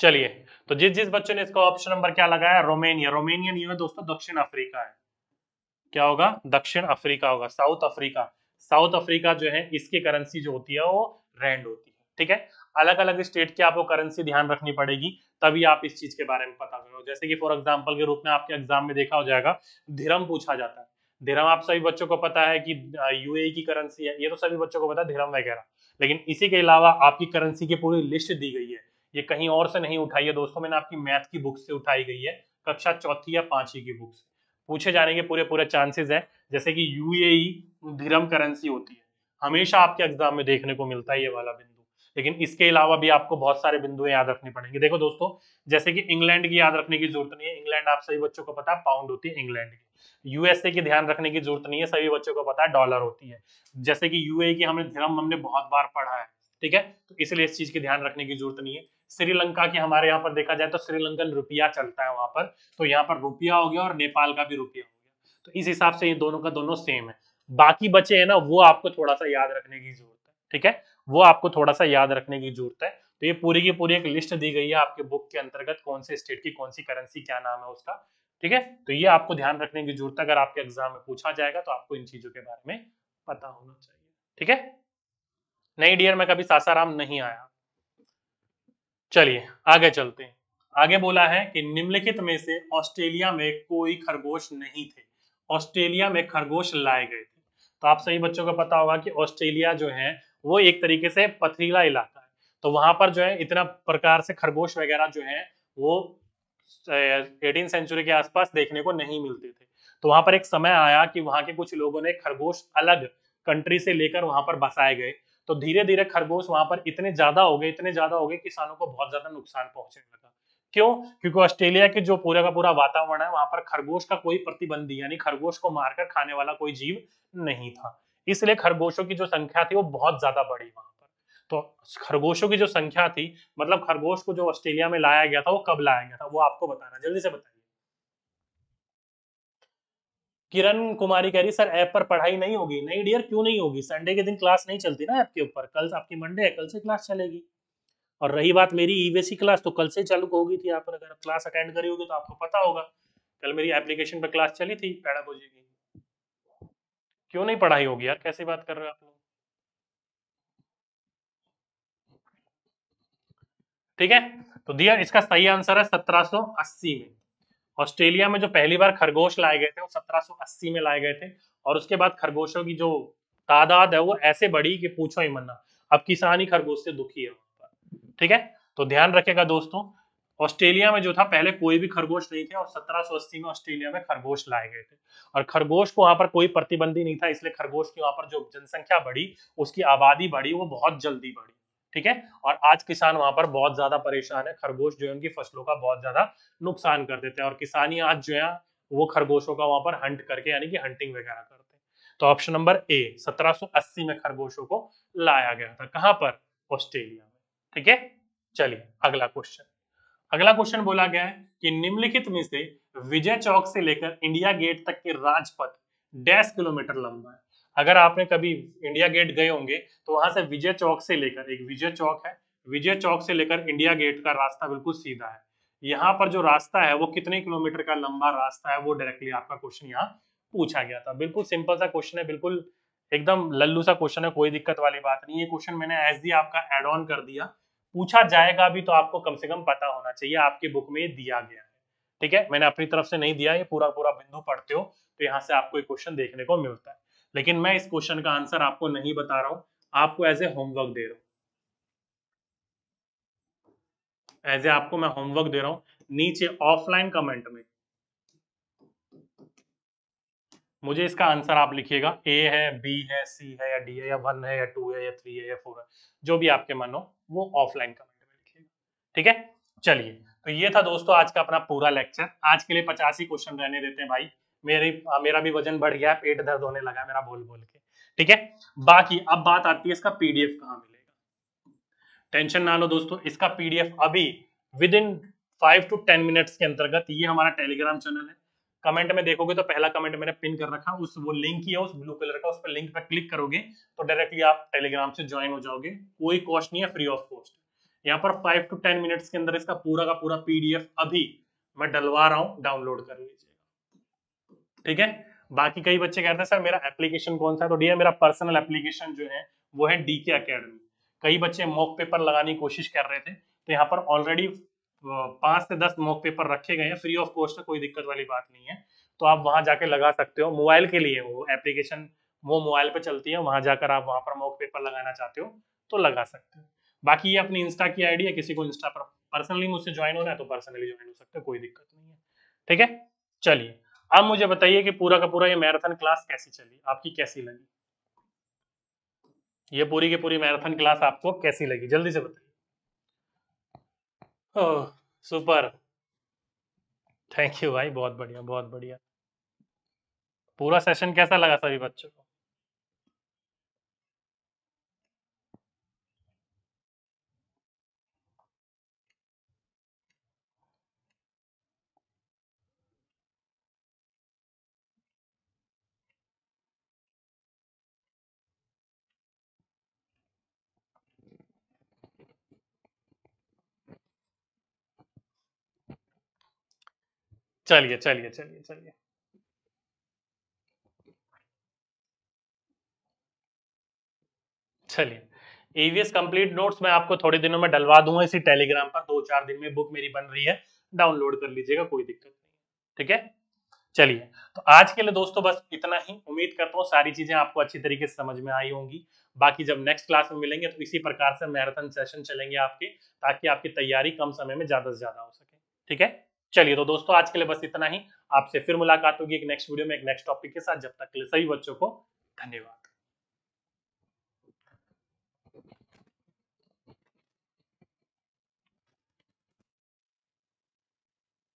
चलिए तो जिस जिस बच्चों ने इसका ऑप्शन नंबर क्या लगाया? रोमेनिया रोमेनिया नहीं है दोस्तों दक्षिण अफ्रीका है। क्या होगा? दक्षिण अफ्रीका होगा साउथ अफ्रीका साउथ अफ्रीका जो है, इसकी करेंसी जो होती है, वो रैंड होती है। ठीक है? अलग अलग स्टेट की आपको करेंसी ध्यान रखनी पड़ेगी, तभी आप इस चीज़ के बारे में पता करो जैसे कि फॉर एग्ज़ाम्पल के रूप में आपके एग्ज़ाम में देखा हो जाएगा, धीरम पूछा जाता है। धीरम आप सभी बच्चों को पता है कि यूए की करेंसी है, ये तो सभी बच्चों को पता है, धीरम वगैरह। लेकिन इसी के अलावा आपकी करेंसी की पूरी लिस्ट दी गई है। ये कहीं और से नहीं उठाई है, दोस्तों, मैंने आपकी मैथ की बुक से उठाई गई है, कक्षा चौथी या पांचवी की बुक से। पूछे जाने के पूरे पूरे चांसेस है। जैसे कि यूएई धीरम करेंसी होती है। हमेशा आपके एग्ज़ाम में देखने को मिलता है ये वाला बिंदु। लेकिन इसके अलावा भी आपको बहुत सारे बिंदु याद रखने पड़ेंगे। देखो दोस्तों, जैसे कि इंग्लैंड की याद रखने की ज़रूरत नहीं है। इंग्लैंड आप सभी बच्चों को पता है पाउंड होती है इंग्लैंड की। यूएसए की ध्यान रखने की ज़रूरत नहीं है, सभी बच्चों को पता है डॉलर होती है। जैसे कि यूए की हमने धर्म हमने बहुत बार पढ़ा है, ठीक है? तो इसलिए इस चीज़ की ध्यान रखने की ज़रूरत नहीं है। श्रीलंका की हमारे यहाँ पर देखा जाए तो श्रीलंकन रुपया चलता है वहाँ पर। तो यहाँ पर रुपया हो गया और नेपाल का भी रुपया हो गया। तो इस हिसाब से ये दोनों का दोनों सेम है। बाकी बचे है ना, वो आपको थोड़ा सा याद रखने की ज़रूरत है, ठीक है? वो आपको थोड़ा सा याद रखने की ज़रूरत है। तो ये पूरी की पूरी एक लिस्ट दी गई है आपके बुक के अंतर्गत, कौन से स्टेट की, कौन सी करेंसी क्या नाम है उसका, ठीक है? तो ये आपको ध्यान रखने की ज़रूरत है। अगर आपके एग्ज़ाम में पूछा जाएगा तो आपको इन चीज़ों के बारे में पता होना चाहिए, ठीक है? नहीं डियर मैं कभी सासाराम नहीं आया। चलिए, आगे चलते हैं। आगे बोला है कि निम्नलिखित में से ऑस्ट्रेलिया में कोई खरगोश नहीं थे। ऑस्ट्रेलिया में खरगोश लाए गए थे। तो आप सही बच्चों को पता होगा कि ऑस्ट्रेलिया जो है, वो एक तरीके से पथरीला इलाका है। तो वहाँ पर जो है, इतना प्रकार से खरगोश वगैरह जो है, वो एटीन सेंचुरी के आसपास देखने को नहीं मिलते थे। तो वहाँ पर एक समय आया कि वहाँ के कुछ लोगों ने खरगोश अलग कंट्री से लेकर वहाँ पर बसाए गए। तो धीरे धीरे खरगोश वहाँ पर इतने ज़्यादा हो गए, इतने ज़्यादा हो गए किसानों को बहुत ज़्यादा नुकसान पहुँचने लगा। क्यों? क्योंकि ऑस्ट्रेलिया के जो पूरा का पूरा वातावरण है, वहाँ पर खरगोश का कोई प्रतिबंधी यानी खरगोश को मारकर खाने वाला कोई जीव नहीं था। इसलिए खरगोशों की जो संख्या थी वो बहुत ज़्यादा बढ़ी वहाँ पर। तो खरगोशों की जो संख्या थी मतलब खरगोश को जो ऑस्ट्रेलिया में लाया गया था, वो कब लाया गया था, वो आपको बताना जल्दी से बताइए। किरण कुमारी कह रही सर, ऐप पर पढ़ाई नहीं होगी। नहीं डियर क्यों नहीं होगी? संडे के दिन क्लास नहीं चलती ना ऐप के ऊपर। कल आपकी मंडे है, कल से क्लास चलेगी। और रही बात मेरी ईवीसी क्लास तो कल से चालू होगी थी आप। अगर क्लास अटेंड करी होगी तो आपको पता होगा। कल मेरी एप्लीकेशन पे क्लास चली थी पैडागोजी की। क्यों नहीं पढ़ाई होगी यार? कैसी बात कर रहे हो आप लोग? ठीक है? तो दिया, इसका सही आंसर है 1780 में। ऑस्ट्रेलिया में जो पहली बार खरगोश लाए गए थे, वो 1780 में लाए गए थे और उसके बाद खरगोशों की जो तादाद है, वो ऐसे बढ़ी कि पूछो ही मन्ना अब किसान ही खरगोश से दुखी है। ठीक है? तो ध्यान रखेगा दोस्तों, ऑस्ट्रेलिया में जो था, पहले कोई भी खरगोश नहीं थे और 1780 में ऑस्ट्रेलिया में खरगोश लाए गए थे। और खरगोश को वहाँ पर कोई प्रतिबंधी नहीं था, इसलिए खरगोश की वहाँ पर जो जनसंख्या बढ़ी, उसकी आबादी बढ़ी, वो बहुत जल्दी बढ़ी। ठीक है? और आज किसान वहाँ पर बहुत ज़्यादा परेशान है। खरगोश जो है उनकी फ़सलों का बहुत ज़्यादा नुकसान कर देते हैं और किसानी आज जो है वो खरगोशों का वहाँ पर हंट करके यानी कि हंटिंग वगैरह करते हैं। तो ऑप्शन नंबर ए 1780 में खरगोशों को लाया गया था। कहाँ पर? ऑस्ट्रेलिया में। ठीक है? चलिए, अगला क्वेश्चन अगला क्वेश्चन बोला गया है कि निम्नलिखित में से विजय चौक से लेकर इंडिया गेट तक के राजपथ डैश किलोमीटर लंबा है। अगर आपने कभी इंडिया गेट गए होंगे तो वहाँ से विजय चौक से लेकर, एक विजय चौक है, विजय चौक से लेकर इंडिया गेट का रास्ता बिल्कुल सीधा है। यहाँ पर जो रास्ता है, वो कितने किलोमीटर का लंबा रास्ता है, वो डायरेक्टली आपका क्वेश्चन यहाँ पूछा गया था। बिल्कुल सिंपल सा क्वेश्चन है, बिल्कुल एकदम लल्लू सा क्वेश्चन है, कोई दिक्कत वाली बात नहीं ये क्वेश्चन मैंने एज दी आपका एड ऑन कर दिया। पूछा जाएगा भी तो आपको कम से कम पता होना चाहिए, आपकी बुक में दिया गया है। ठीक है? मैंने अपनी तरफ़ से नहीं दिया, ये पूरा पूरा बिंदु पढ़ते हो तो यहाँ से आपको एक क्वेश्चन देखने को मिलता है। लेकिन मैं इस क्वेश्चन का आंसर आपको नहीं बता रहा हूँ, आपको एज ए होमवर्क दे रहा हूँ। एज ए आपको मैं होमवर्क दे रहा हूँ, नीचे ऑफलाइन कमेंट में। मुझे इसका आंसर आप लिखिएगा ए है बी है सी है, या डी है, या वन है, या टू है, या थ्री है, या फोर है, जो भी आपके मन हो, वो ऑफलाइन कमेंट में लिखिएगा। ठीक है? चलिए तो ये था दोस्तों आज का अपना पूरा लेक्चर आज के लिए पचासी क्वेश्चन रहने देते हैं भाई। मेरी मेरा भी वज़न बढ़ गया, पेट दर्द होने लगा मेरा बोल बोल के, ठीक है? बाकी अब बात आती है इसका पीडीएफ कहाँ मिलेगा? टेंशन ना लो दोस्तों, इसका पीडीएफ अभी within five to ten minutes के अंतर्गत, ये हमारा टेलीग्राम चैनल है। कमेंट में देखोगे तो पहला कमेंट मैंने पिन कर रखा, उस वो लिंक ही है, उस ब्लू कलर का, उस पर लिंक पर क्लिक करोगे तो डायरेक्टली आप टेलीग्राम से ज्वाइन हो जाओगे। कोई कॉस्ट नहीं है फ्री ऑफ़ कॉस्ट यहाँ पर फाइव टू टेन मिनट्स के अंदर इसका पूरा का पूरा पीडीएफ अभी मैं डलवा रहा हूँ डाउनलोड कर लीजिएगा ठीक है? बाकी कई बच्चे कहते हैं सर, मेरा एप्लीकेशन कौन सा है? तो डियर मेरा पर्सनल एप्लीकेशन जो है, वो है डीके अकेडमी कई बच्चे मॉक पेपर लगाने की कोशिश कर रहे थे तो यहाँ पर ऑलरेडी पाँच से दस मॉक पेपर रखे गए हैं। फ्री ऑफ़ कॉस्ट है, कोई दिक्कत वाली बात नहीं है। तो आप वहाँ जाके लगा सकते हो। मोबाइल के लिए वो एप्लीकेशन वो मोबाइल पे चलती है। वहाँ जाकर आप वहाँ पर मॉक पेपर लगाना चाहते हो तो लगा सकते हो। बाकी ये अपनी इंस्टा की आईडी है, किसी को इंस्टा पर पर्सनली मुझसे ज्वाइन होना है तो पर्सनली ज्वाइन हो सकते हो, कोई दिक्कत नहीं है। ठीक है? चलिए। अब मुझे बताइए कि पूरा का पूरा ये मैराथन क्लास कैसी चली? आपकी कैसी लगी? ये पूरी की पूरी मैराथन क्लास आपको कैसी लगी? जल्दी से बताइए। सुपर। थैंक यू भाई, बहुत बढ़िया बहुत बढ़िया। पूरा सेशन कैसा लगा सभी बच्चों को? चलिए चलिए चलिए। चलिए चलिए ईवीएस कंप्लीट नोट्स मैं आपको थोड़े दिनों में डलवा दूँगा इसी टेलीग्राम पर। दो चार दिन में बुक मेरी बन रही है। डाउनलोड कर लीजिएगा, कोई दिक्कत नहीं ठीक है? चलिए। तो आज के लिए दोस्तों बस इतना ही। उम्मीद करता हूँ सारी चीज़ें आपको अच्छी तरीके से समझ में आई होंगी। बाकी जब नेक्स्ट क्लास में मिलेंगे तो इसी प्रकार से मैराथन सेशन चलेंगे आपके, ताकि आपकी तैयारी कम समय में ज़्यादा से ज़्यादा हो सके। ठीक है? चलिए तो दोस्तों, आज के लिए बस इतना ही। आपसे फिर मुलाकात होगी एक नेक्स्ट वीडियो में, एक नेक्स्ट टॉपिक के साथ। जब तक के लिए सभी बच्चों को धन्यवाद।